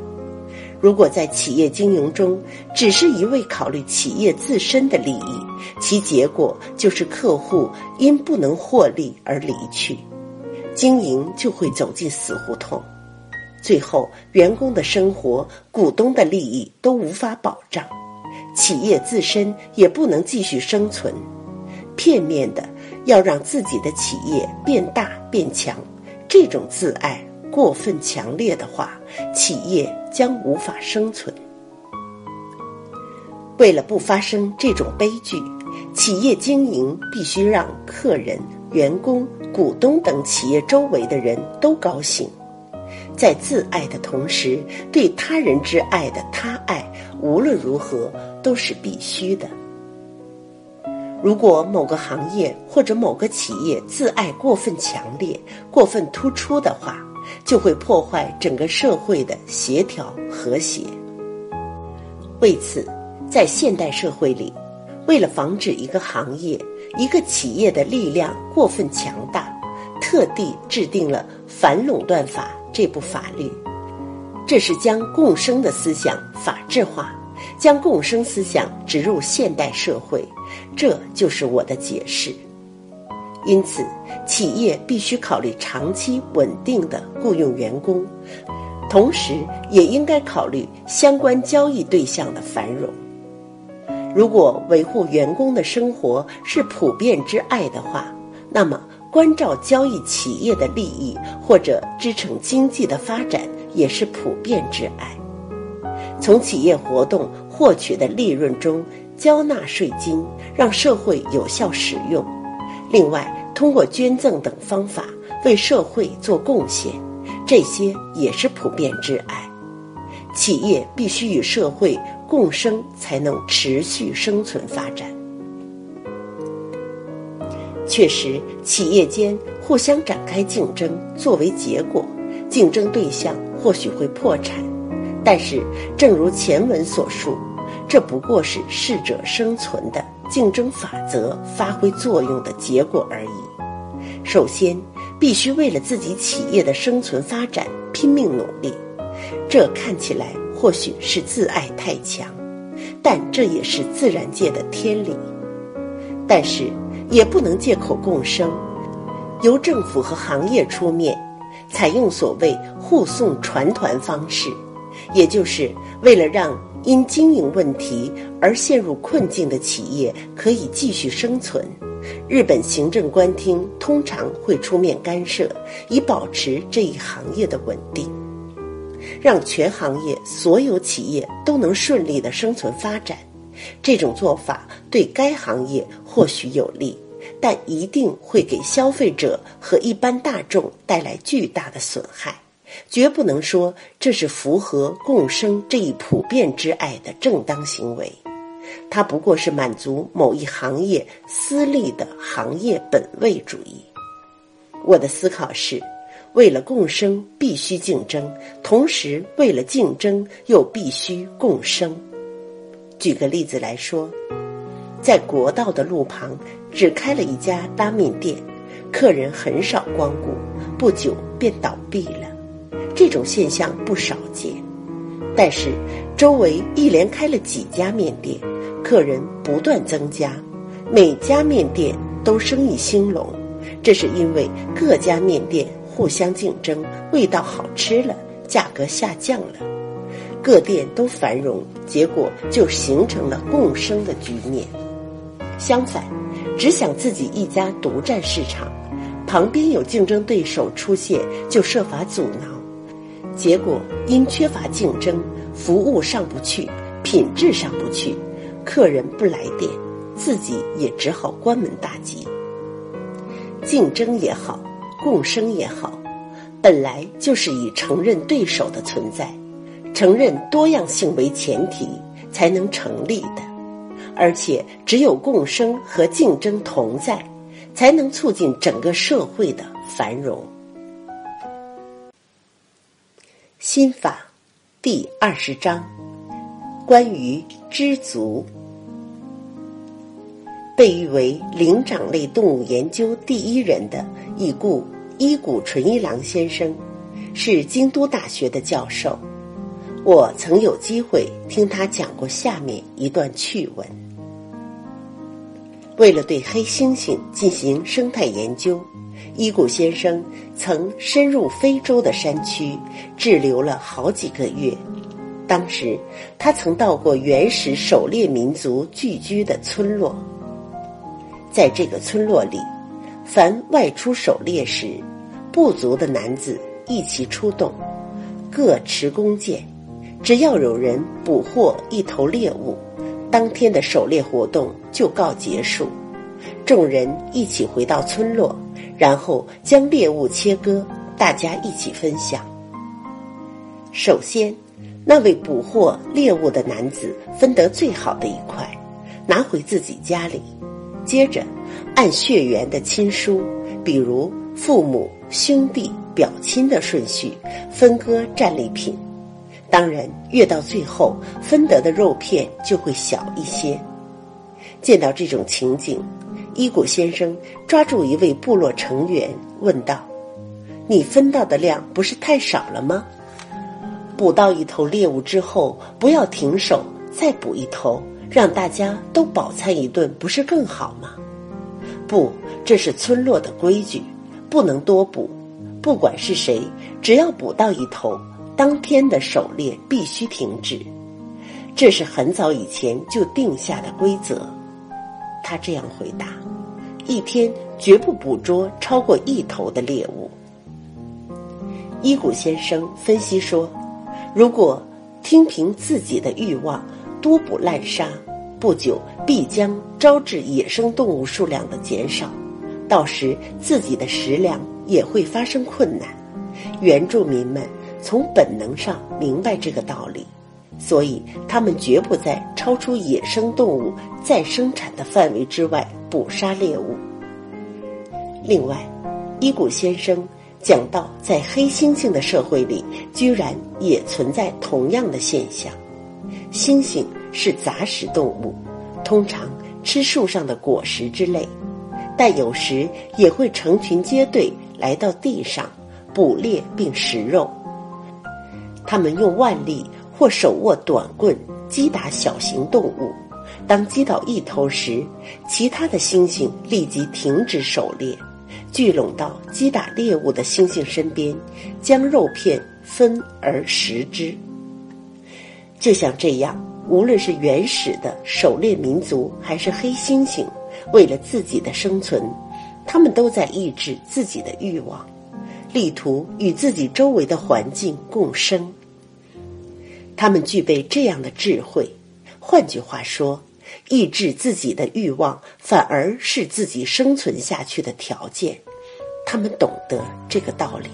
如果在企业经营中只是一味考虑企业自身的利益，其结果就是客户因不能获利而离去，经营就会走进死胡同。最后，员工的生活、股东的利益都无法保障，企业自身也不能继续生存。片面的要让自己的企业变大变强，这种自爱过分强烈的话，企业将无法生存。为了不发生这种悲剧，企业经营必须让客人、员工、股东等企业周围的人都高兴。在自爱的同时，对他人之爱的他爱，无论如何都是必须的。如果某个行业或者某个企业自爱过分强烈、过分突出的话，就会破坏整个社会的协调和谐。为此，在现代社会里，为了防止一个行业、一个企业的力量过分强大，特地制定了反垄断法。这部法律，这是将共生的思想法治化，将共生思想植入现代社会，这就是我的解释。因此，企业必须考虑长期稳定的雇佣员工，同时也应该考虑相关交易对象的繁荣。如果维护员工的生活是普遍之爱的话，那么关照交易企业的利益或者支撑经济的发展也是普遍之爱。从企业活动获取的利润中交纳税金，让社会有效使用；另外，通过捐赠等方法为社会做贡献，这些也是普遍之爱。企业必须与社会。共生才能持续生存发展。确实，企业间互相展开竞争，作为结果，竞争对象或许会破产。但是，正如前文所述，这不过是适者生存的竞争法则发挥作用的结果而已。首先，必须为了自己企业的生存发展拼命努力。这看起来。或许是自爱太强，但这也是自然界的天理。但是也不能借口共生，由政府和行业出面，采用所谓护送船团方式，也就是为了让因经营问题而陷入困境的企业可以继续生存。日本行政官厅通常会出面干涉，以保持这一行业的稳定。让全行业所有企业都能顺利的生存发展，这种做法对该行业或许有利，但一定会给消费者和一般大众带来巨大的损害。绝不能说这是符合共生这一普遍之爱的正当行为，它不过是满足某一行业私利的行业本位主义。我的思考是。为了共生，必须竞争；同时，为了竞争，又必须共生。举个例子来说，在国道的路旁只开了一家拉面店，客人很少光顾，不久便倒闭了。这种现象不少见。但是，周围一连开了几家面店，客人不断增加，每家面店都生意兴隆。这是因为各家面店。互相竞争，味道好吃了，价格下降了，各店都繁荣，结果就形成了共生的局面。相反，只想自己一家独占市场，旁边有竞争对手出现就设法阻挠，结果因缺乏竞争，服务上不去，品质上不去，客人不来店，自己也只好关门大吉。竞争也好。共生也好，本来就是以承认对手的存在、承认多样性为前提才能成立的，而且只有共生和竞争同在，才能促进整个社会的繁荣。心法第二十章，关于知足，被誉为灵长类动物研究第一人的。已故伊谷纯一郎先生是京都大学的教授，我曾有机会听他讲过下面一段趣闻。为了对黑猩猩进行生态研究，伊谷先生曾深入非洲的山区滞留了好几个月。当时，他曾到过原始狩猎民族聚居的村落，在这个村落里。凡外出狩猎时，部族的男子一齐出动，各持弓箭。只要有人捕获一头猎物，当天的狩猎活动就告结束。众人一起回到村落，然后将猎物切割，大家一起分享。首先，那位捕获猎物的男子分得最好的一块，拿回自己家里。接着。按血缘的亲疏，比如父母、兄弟、表亲的顺序分割战利品。当然，越到最后，分得的肉片就会小一些。见到这种情景，伊谷先生抓住一位部落成员，问道：“你分到的量不是太少了吗？捕到一头猎物之后，不要停手，再捕一头，让大家都饱餐一顿，不是更好吗？”不，这是村落的规矩，不能多捕。不管是谁，只要捕到一头，当天的狩猎必须停止。这是很早以前就定下的规则。他这样回答：一天绝不捕捉超过一头的猎物。伊谷先生分析说，如果听凭自己的欲望多捕滥杀，不久必将招致野生动物数量的减少，到时自己的食粮也会发生困难。原住民们从本能上明白这个道理，所以他们绝不在超出野生动物再生产的范围之外捕杀猎物。另外，伊谷先生。讲到，在黑猩猩的社会里，居然也存在同样的现象。猩猩是杂食动物，通常吃树上的果实之类，但有时也会成群结队来到地上捕猎并食肉。他们用腕力或手握短棍击打小型动物，当击倒一头时，其他的猩猩立即停止狩猎。聚拢到击打猎物的猩猩身边，将肉片分而食之。就像这样，无论是原始的狩猎民族，还是黑猩猩，为了自己的生存，他们都在抑制自己的欲望，力图与自己周围的环境共生。他们具备这样的智慧，换句话说。抑制自己的欲望，反而是自己生存下去的条件。他们懂得这个道理。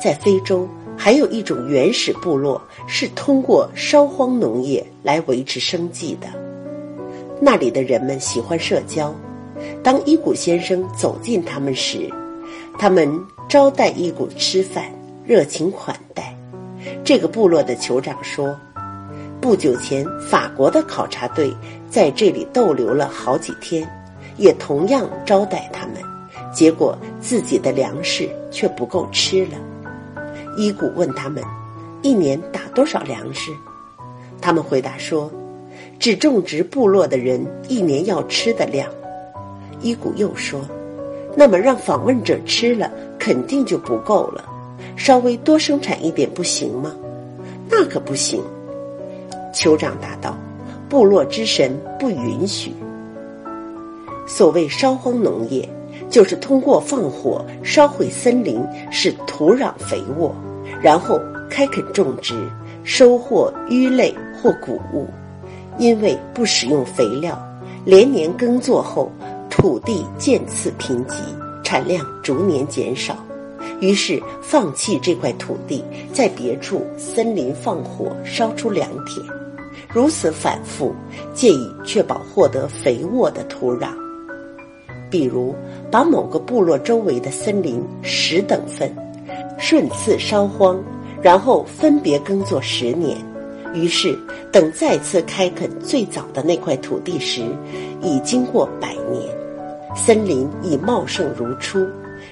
在非洲，还有一种原始部落是通过烧荒农业来维持生计的。那里的人们喜欢社交。当伊古先生走进他们时，他们招待伊古吃饭，热情款待。这个部落的酋长说。不久前，法国的考察队在这里逗留了好几天，也同样招待他们。结果自己的粮食却不够吃了。伊古问他们：“一年打多少粮食？”他们回答说：“只种植部落的人一年要吃的量。”伊古又说：“那么让访问者吃了，肯定就不够了。稍微多生产一点不行吗？”“那可不行。”酋长答道：“部落之神不允许。所谓烧荒农业，就是通过放火烧毁森林，使土壤肥沃，然后开垦种植，收获鱼类或谷物。因为不使用肥料，连年耕作后，土地渐次贫瘠，产量逐年减少。于是放弃这块土地，在别处森林放火烧出良田。”如此反复，借以确保获得肥沃的土壤。比如，把某个部落周围的森林十等份，顺次烧荒，然后分别耕作十年。于是，等再次开垦最早的那块土地时，已经过百年，森林已茂盛如初，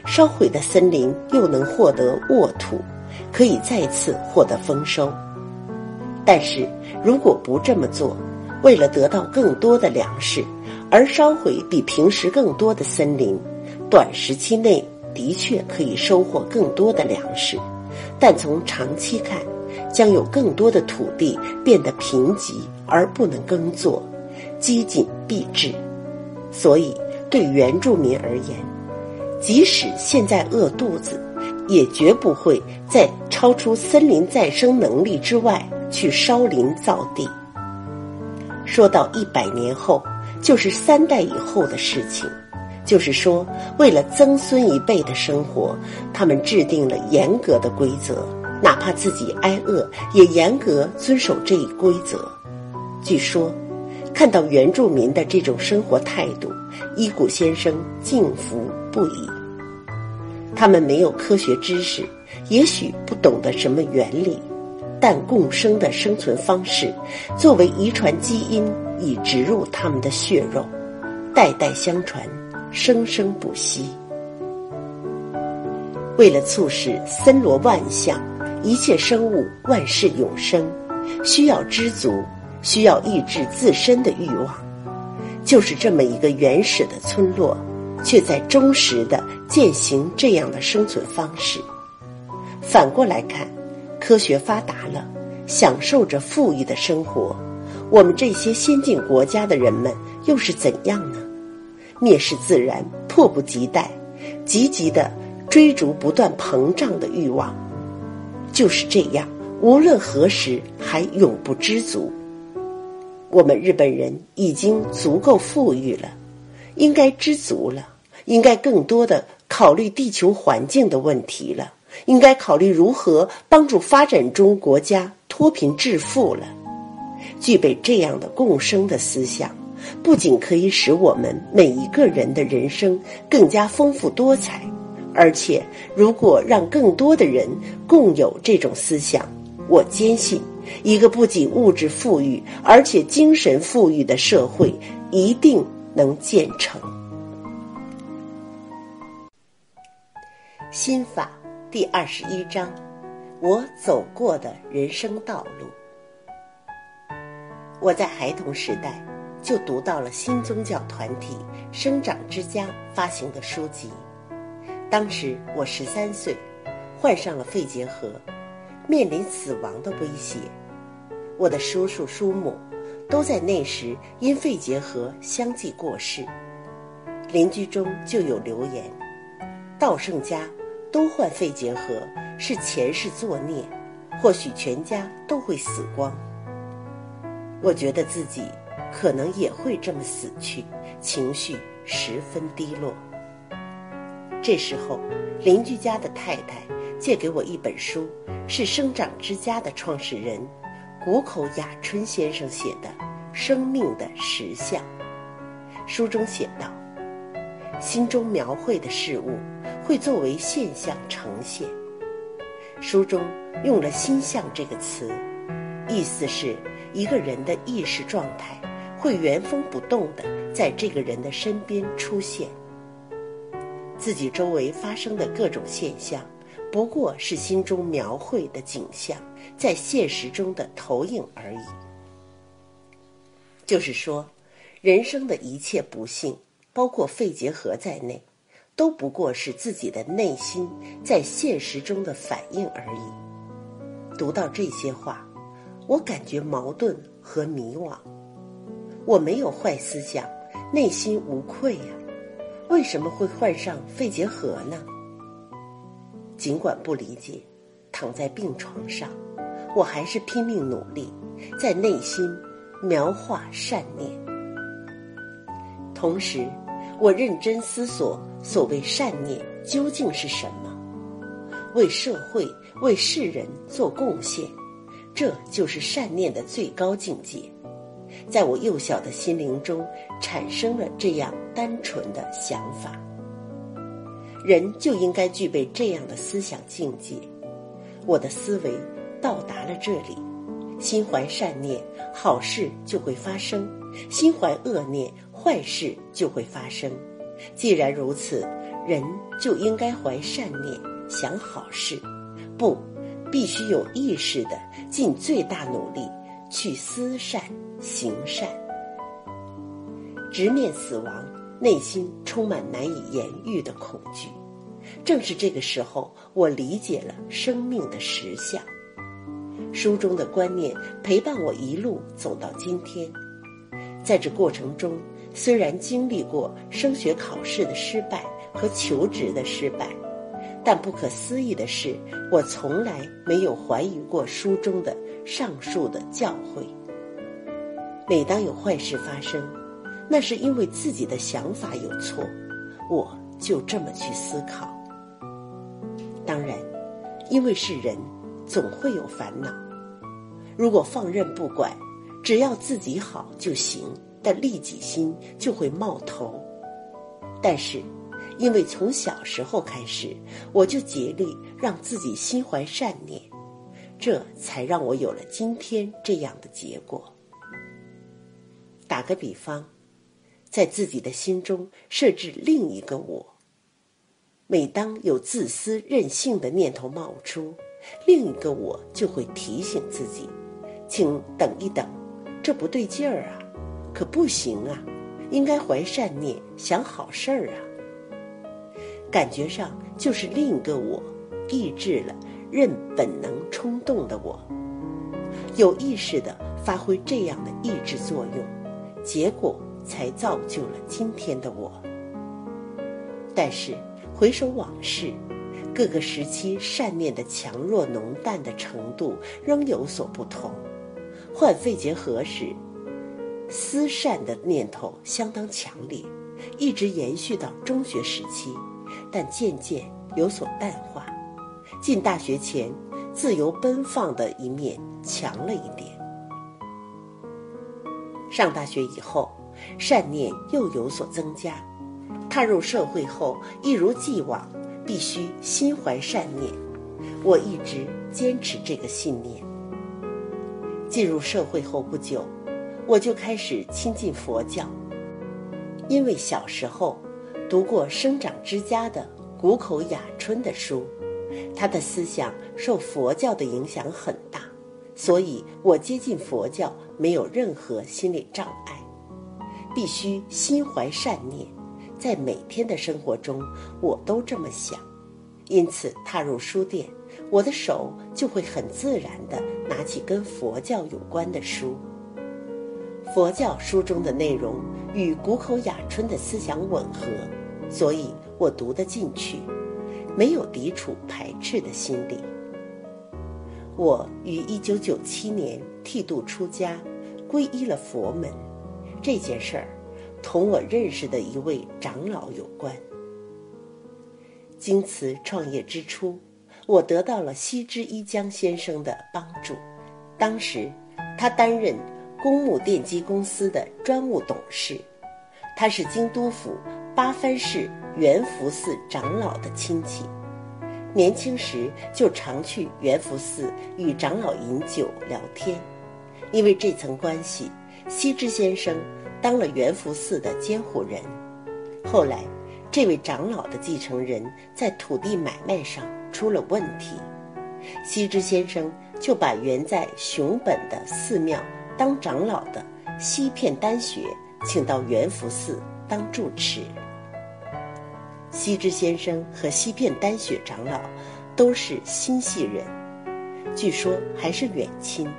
烧毁的森林又能获得沃土，可以再次获得丰收。但是，如果不这么做，为了得到更多的粮食，而烧毁比平时更多的森林，短时期内的确可以收获更多的粮食，但从长期看，将有更多的土地变得贫瘠而不能耕作，饥馑必至。所以，对原住民而言，即使现在饿肚子，也绝不会在超出森林再生能力之外。去烧林造地。说到一百年后，就是三代以后的事情。就是说，为了曾孙一辈的生活，他们制定了严格的规则，哪怕自己挨饿，也严格遵守这一规则。据说，看到原住民的这种生活态度，伊谷先生敬服不已。他们没有科学知识，也许不懂得什么原理。但共生的生存方式，作为遗传基因已植入他们的血肉，代代相传，生生不息。为了促使森罗万象、一切生物万事永生，需要知足，需要抑制自身的欲望。就是这么一个原始的村落，却在忠实的践行这样的生存方式。反过来看。科学发达了，享受着富裕的生活，我们这些先进国家的人们又是怎样呢？蔑视自然，迫不及待，积极的追逐不断膨胀的欲望，就是这样，无论何时还永不知足。我们日本人已经足够富裕了，应该知足了，应该更多的考虑地球环境的问题了，应该考虑如何帮助发展中国家脱贫致富了。具备这样的共生的思想。不仅可以使我们每一个人的人生更加丰富多彩，而且如果让更多的人共有这种思想，我坚信，一个不仅物质富裕，而且精神富裕的社会一定能建成。心法第二十一章：我走过的人生道路。我在孩童时代。就读到了新宗教团体生长之家发行的书籍。当时我十三岁，患上了肺结核，面临死亡的威胁。我的叔叔叔母都在那时因肺结核相继过世。邻居中就有流言：道圣家都患肺结核，是前世作孽，或许全家都会死光。我觉得自己。可能也会这么死去，情绪十分低落。这时候，邻居家的太太借给我一本书，是生长之家的创始人谷口雅春先生写的《生命的实相》。书中写道：“心中描绘的事物会作为现象呈现。”书中用了“心象”这个词，意思是一个人的意识状态。会原封不动的在这个人的身边出现，自己周围发生的各种现象，不过是心中描绘的景象在现实中的投影而已。就是说，人生的一切不幸，包括肺结核在内，都不过是自己的内心在现实中的反应而已。读到这些话，我感觉矛盾和迷惘。我没有坏思想，内心无愧呀，为什么会患上肺结核呢？尽管不理解，躺在病床上，我还是拼命努力，在内心描画善念。同时，我认真思索，所谓善念究竟是什么？为社会、为世人做贡献，这就是善念的最高境界。在我幼小的心灵中，产生了这样单纯的想法：人就应该具备这样的思想境界。我的思维到达了这里，心怀善念，好事就会发生；心怀恶念，坏事就会发生。既然如此，人就应该怀善念，想好事，不，必须有意识的尽最大努力去思善。行善，直面死亡，内心充满难以言喻的恐惧。正是这个时候，我理解了生命的实相。书中的观念陪伴我一路走到今天。在这过程中，虽然经历过升学考试的失败和求职的失败，但不可思议的是，我从来没有怀疑过书中的上述的教诲。每当有坏事发生，那是因为自己的想法有错，我就这么去思考。当然，因为是人，总会有烦恼。如果放任不管，只要自己好就行，但利己心就会冒头。但是，因为从小时候开始，我就竭力让自己心怀善念，这才让我有了今天这样的结果。打个比方，在自己的心中设置另一个我。每当有自私任性的念头冒出，另一个我就会提醒自己：“请等一等，这不对劲儿啊，可不行啊，应该怀善念，想好事儿啊。”感觉上就是另一个我抑制了任本能冲动的我，有意识的发挥这样的抑制作用，结果才造就了今天的我。但是回首往事，各个时期善念的强弱浓淡的程度仍有所不同。换肺结核时，思善的念头相当强烈，一直延续到中学时期，但渐渐有所淡化。进大学前，自由奔放的一面强了一点。上大学以后，善念又有所增加。踏入社会后，一如既往，必须心怀善念。我一直坚持这个信念。进入社会后不久，我就开始亲近佛教，因为小时候读过生长之家的谷口雅春的书，他的思想受佛教的影响很大，所以我接近佛教没有任何心理障碍。必须心怀善念，在每天的生活中，我都这么想。因此，踏入书店，我的手就会很自然地拿起跟佛教有关的书。佛教书中的内容与谷口雅春的思想吻合，所以我读得进去，没有抵触排斥的心理。我于一九九七年剃度出家，皈依了佛门。这件事儿，同我认识的一位长老有关。京瓷创业之初，我得到了西之一江先生的帮助。当时，他担任公募电机公司的专务董事。他是京都府八幡市元福寺长老的亲戚，年轻时就常去元福寺与长老饮酒聊天。因为这层关系，西之先生当了元福寺的监护人。后来。这位长老的继承人在土地买卖上出了问题，西之先生就把原在熊本的寺庙当长老的西片丹学请到元福寺当住持。西之先生和西片丹学长老都是心系人，据说还是远亲。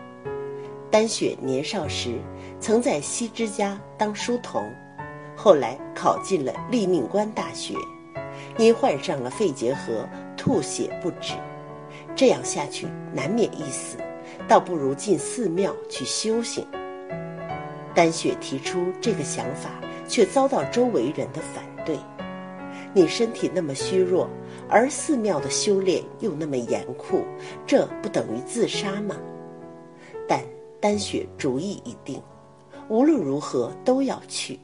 丹雪年少时曾在西之家当书童。后来考进了立命关大学，因患上了肺结核，吐血不止。这样下去难免一死，倒不如进寺庙去修行。丹雪提出这个想法，却遭到周围人的反对。你身体那么虚弱，而寺庙的修炼又那么严酷，这不等于自杀吗？但丹雪主意已定，无论如何都要去。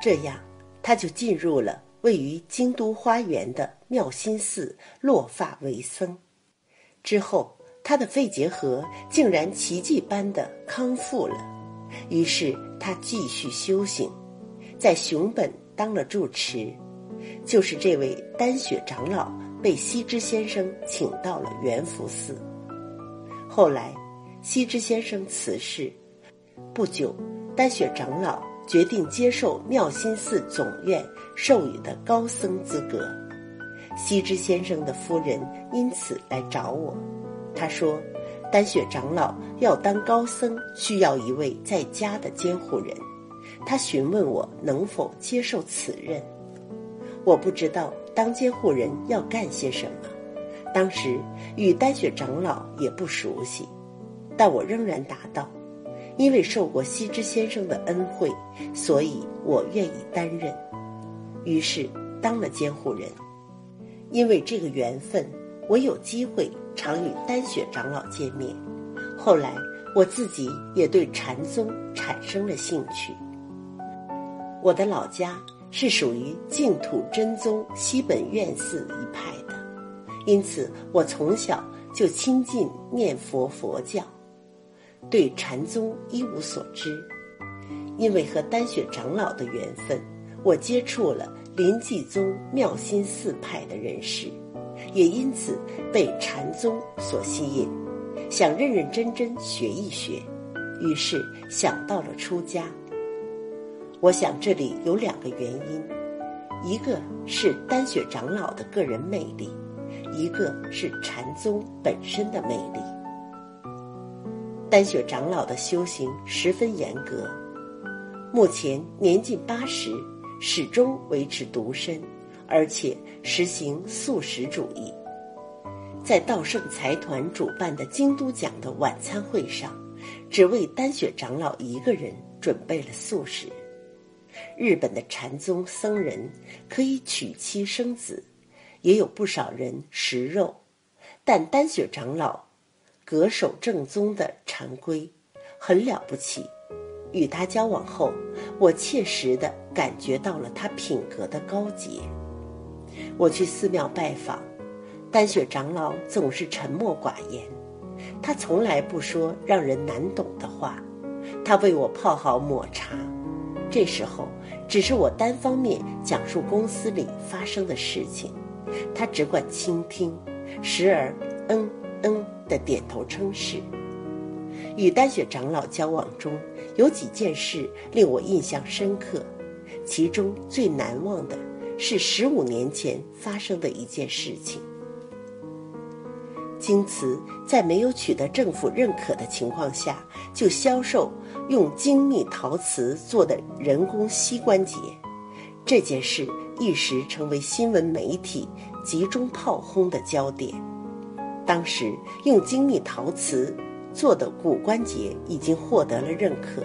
这样，他就进入了位于京都花园的妙心寺，落发为僧。之后，他的肺结核竟然奇迹般的康复了。于是，他继续修行，在熊本当了住持。就是这位丹雪长老被西之先生请到了元福寺。后来，西之先生辞世，不久，丹雪长老。决定接受妙心寺总院授予的高僧资格。西之先生的夫人因此来找我，他说：“丹雪长老要当高僧，需要一位在家的监护人。”他询问我能否接受此任。我不知道当监护人要干些什么，当时与丹雪长老也不熟悉，但我仍然答道。因为受过西之先生的恩惠，所以我愿意担任。于是当了监护人。因为这个缘分，我有机会常与丹雪长老见面。后来我自己也对禅宗产生了兴趣。我的老家是属于净土真宗西本愿寺一派的，因此我从小就亲近念佛佛教。对禅宗一无所知，因为和丹雪长老的缘分，我接触了临济宗妙心寺派的人士，也因此被禅宗所吸引，想认认真真学一学，于是想到了出家。我想这里有两个原因，一个是丹雪长老的个人魅力，一个是禅宗本身的魅力。丹雪长老的修行十分严格，目前年近八十，始终维持独身，而且实行素食主义。在稻盛财团主办的京都奖的晚餐会上，只为丹雪长老一个人准备了素食。日本的禅宗僧人可以娶妻生子，也有不少人食肉，但丹雪长老。恪守正宗的禅规，很了不起。与他交往后，我切实的感觉到了他品格的高洁。我去寺庙拜访，丹雪长老总是沉默寡言，他从来不说让人难懂的话。他为我泡好抹茶，这时候只是我单方面讲述公司里发生的事情，他只管倾听，时而嗯嗯。的点头称是。与丹雪长老交往中，有几件事令我印象深刻，其中最难忘的是十五年前发生的一件事情。京瓷在没有取得政府认可的情况下，就销售用精密陶瓷做的人工膝关节，这件事一时成为新闻媒体集中炮轰的焦点。当时用精密陶瓷做的骨关节已经获得了认可，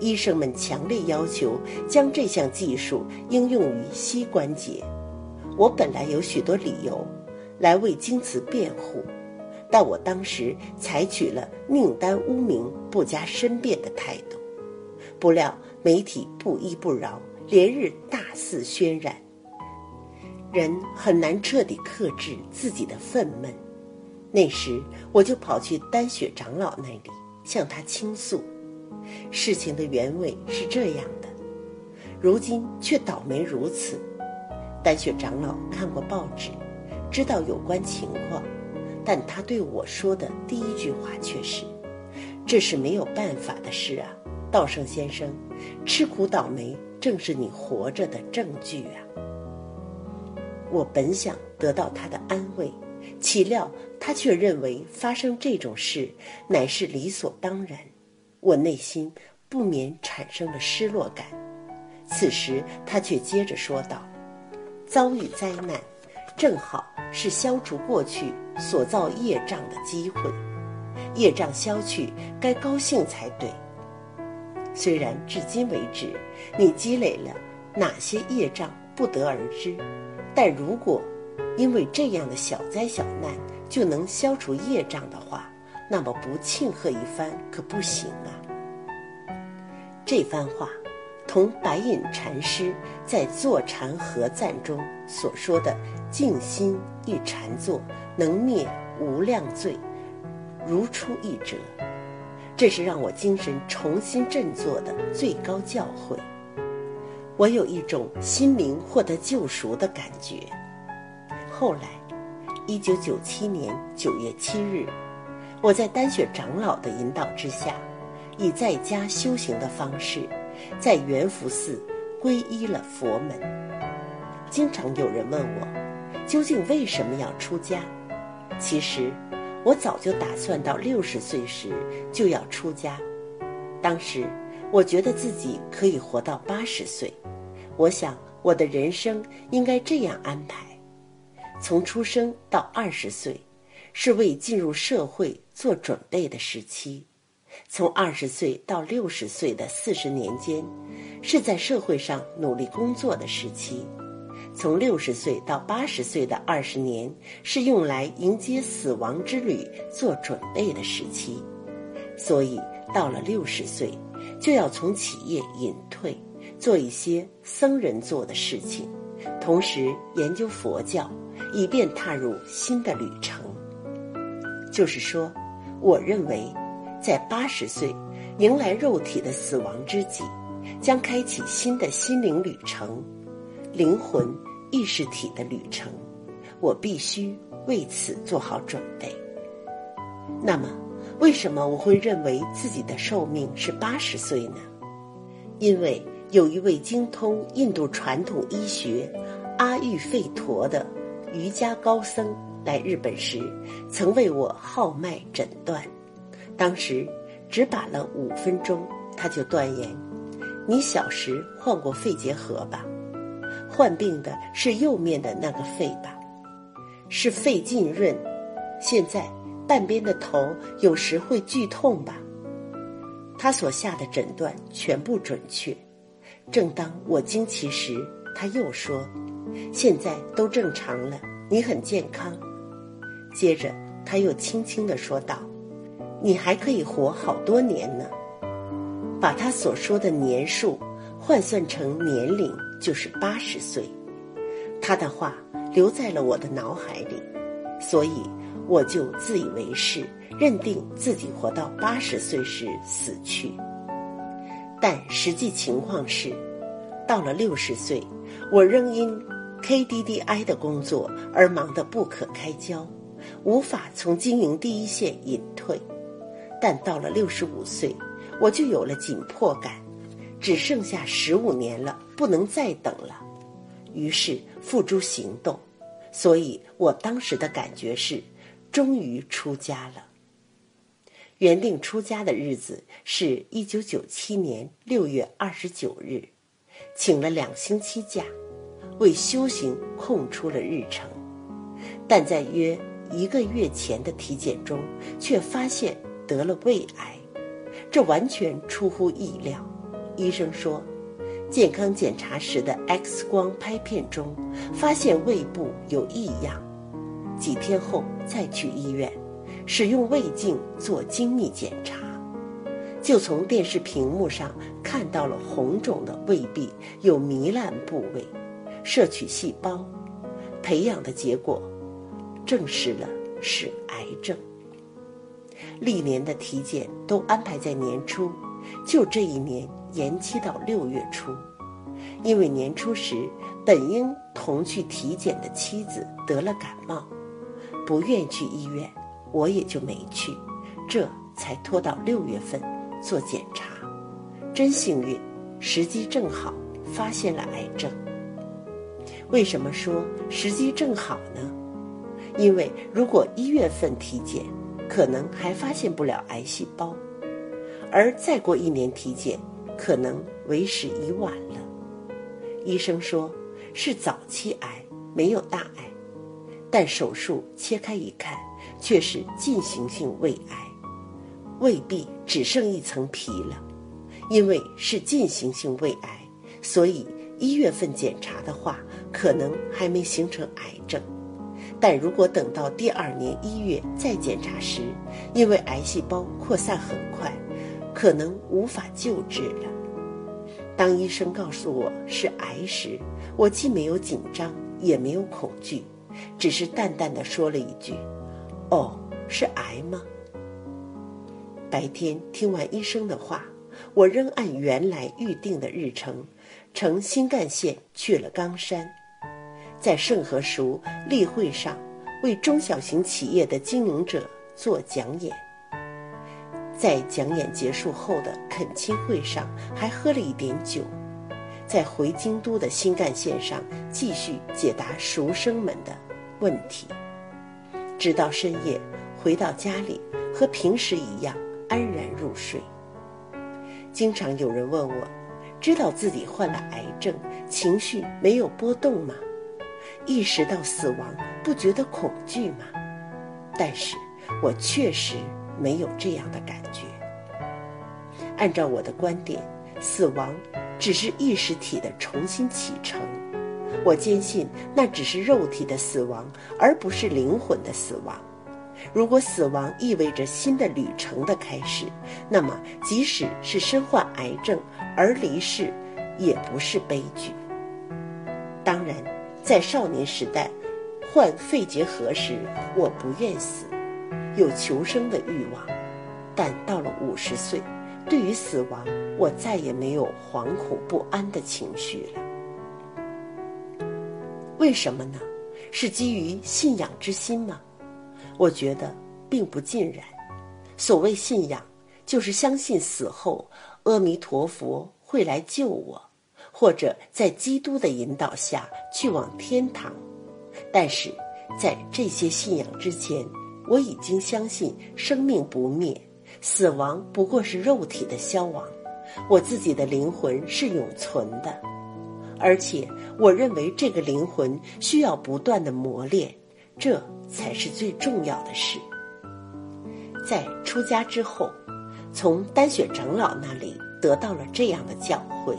医生们强烈要求将这项技术应用于膝关节。我本来有许多理由来为京瓷辩护，但我当时采取了宁担污名不加申辩的态度。不料媒体不依不饶，连日大肆渲染，人很难彻底克制自己的愤懑。那时，我就跑去丹雪长老那里，向他倾诉，事情的原委是这样的，如今却倒霉如此。丹雪长老看过报纸，知道有关情况，但他对我说的第一句话却是：“这是没有办法的事啊，道圣先生，吃苦倒霉正是你活着的证据啊。”我本想得到他的安慰。岂料他却认为发生这种事乃是理所当然，我内心不免产生了失落感。此时他却接着说道：“遭遇灾难，正好是消除过去所造业障的机会。业障消去，该高兴才对。虽然至今为止你积累了哪些业障不得而知，但如果……”因为这样的小灾小难就能消除业障的话，那么不庆贺一番可不行啊！这番话，同白隐禅师在《坐禅合赞》中所说的“静心一禅坐，能灭无量罪”，如出一辙。这是让我精神重新振作的最高教诲。我有一种心灵获得救赎的感觉。后来，一九九七年九月七日，我在丹雪长老的引导之下，以在家修行的方式，在元福寺皈依了佛门。经常有人问我，究竟为什么要出家？其实，我早就打算到六十岁时就要出家。当时，我觉得自己可以活到八十岁，我想我的人生应该这样安排。从出生到二十岁，是为进入社会做准备的时期；从二十岁到六十岁的四十年间，是在社会上努力工作的时期；从六十岁到八十岁的二十年，是用来迎接死亡之旅做准备的时期。所以，到了六十岁，就要从企业隐退，做一些僧人做的事情，同时研究佛教。以便踏入新的旅程。就是说，我认为，在八十岁迎来肉体的死亡之际，将开启新的心灵旅程，灵魂意识体的旅程。我必须为此做好准备。那么，为什么我会认为自己的寿命是八十岁呢？因为有一位精通印度传统医学阿育吠陀的。瑜伽高僧来日本时，曾为我号脉诊断，当时只把了五分钟，他就断言：“你小时患过肺结核吧？患病的是右面的那个肺吧？是肺浸润。现在半边的头有时会剧痛吧？”他所下的诊断全部准确。正当我惊奇时，他又说：“现在都正常了，你很健康。”接着他又轻轻地说道：“你还可以活好多年呢。”把他所说的年数换算成年龄，就是八十岁。他的话留在了我的脑海里，所以我就自以为是。认定自己活到八十岁时死去，但实际情况是，到了六十岁，我仍因 KDDI 的工作而忙得不可开交，无法从经营第一线隐退。但到了六十五岁，我就有了紧迫感，只剩下十五年了，不能再等了，于是付诸行动。所以我当时的感觉是，终于出家了。原定出家的日子是一九九七年六月二十九日，请了两星期假，为修行空出了日程。但在约一个月前的体检中，却发现得了胃癌，这完全出乎意料。医生说，健康检查时的 X 光拍片中发现胃部有异样，几天后再去医院。使用胃镜做精密检查，就从电视屏幕上看到了红肿的胃壁有糜烂部位，摄取细胞培养的结果，证实了是癌症。历年的体检都安排在年初，就这一年延期到六月初，因为年初时本应同去体检的妻子得了感冒，不愿去医院。我也就没去，这才拖到六月份做检查，真幸运，时机正好发现了癌症。为什么说时机正好呢？因为如果一月份体检，可能还发现不了癌细胞，而再过一年体检，可能为时已晚了。医生说是早期癌，没有大碍，但手术切开一看。却是进行性胃癌，胃壁只剩一层皮了。因为是进行性胃癌，所以一月份检查的话，可能还没形成癌症。但如果等到第二年一月再检查时，因为癌细胞扩散很快，可能无法救治了。当医生告诉我是癌时，我既没有紧张，也没有恐惧，只是淡淡的说了一句。哦，是癌吗？白天听完医生的话，我仍按原来预定的日程，乘新干线去了冈山，在盛和熟例会上为中小型企业的经营者做讲演。在讲演结束后的恳亲会上，还喝了一点酒，在回京都的新干线上继续解答熟生们的问题。直到深夜，回到家里和平时一样安然入睡。经常有人问我，知道自己患了癌症，情绪没有波动吗？意识到死亡不觉得恐惧吗？但是我确实没有这样的感觉。按照我的观点，死亡只是意识体的重新启程。我坚信那只是肉体的死亡，而不是灵魂的死亡。如果死亡意味着新的旅程的开始，那么即使是身患癌症而离世，也不是悲剧。当然，在少年时代患肺结核时，我不愿死，有求生的欲望；但到了五十岁，对于死亡，我再也没有惶恐不安的情绪了。为什么呢？是基于信仰之心吗？我觉得并不尽然。所谓信仰，就是相信死后阿弥陀佛会来救我，或者在基督的引导下去往天堂。但是在这些信仰之前，我已经相信生命不灭，死亡不过是肉体的消亡，我自己的灵魂是永存的，而且我认为这个灵魂需要不断的磨练，这才是最重要的事。在出家之后，从丹雪长老那里得到了这样的教诲：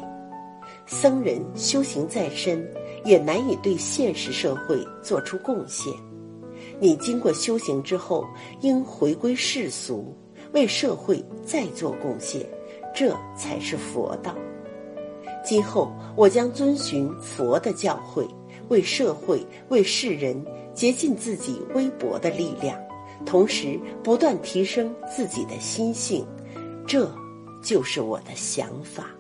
僧人修行再深，也难以对现实社会做出贡献。你经过修行之后，应回归世俗，为社会再做贡献，这才是佛道。今后我将遵循佛的教诲，为社会、为世人竭尽自己微薄的力量，同时不断提升自己的心性，这就是我的想法。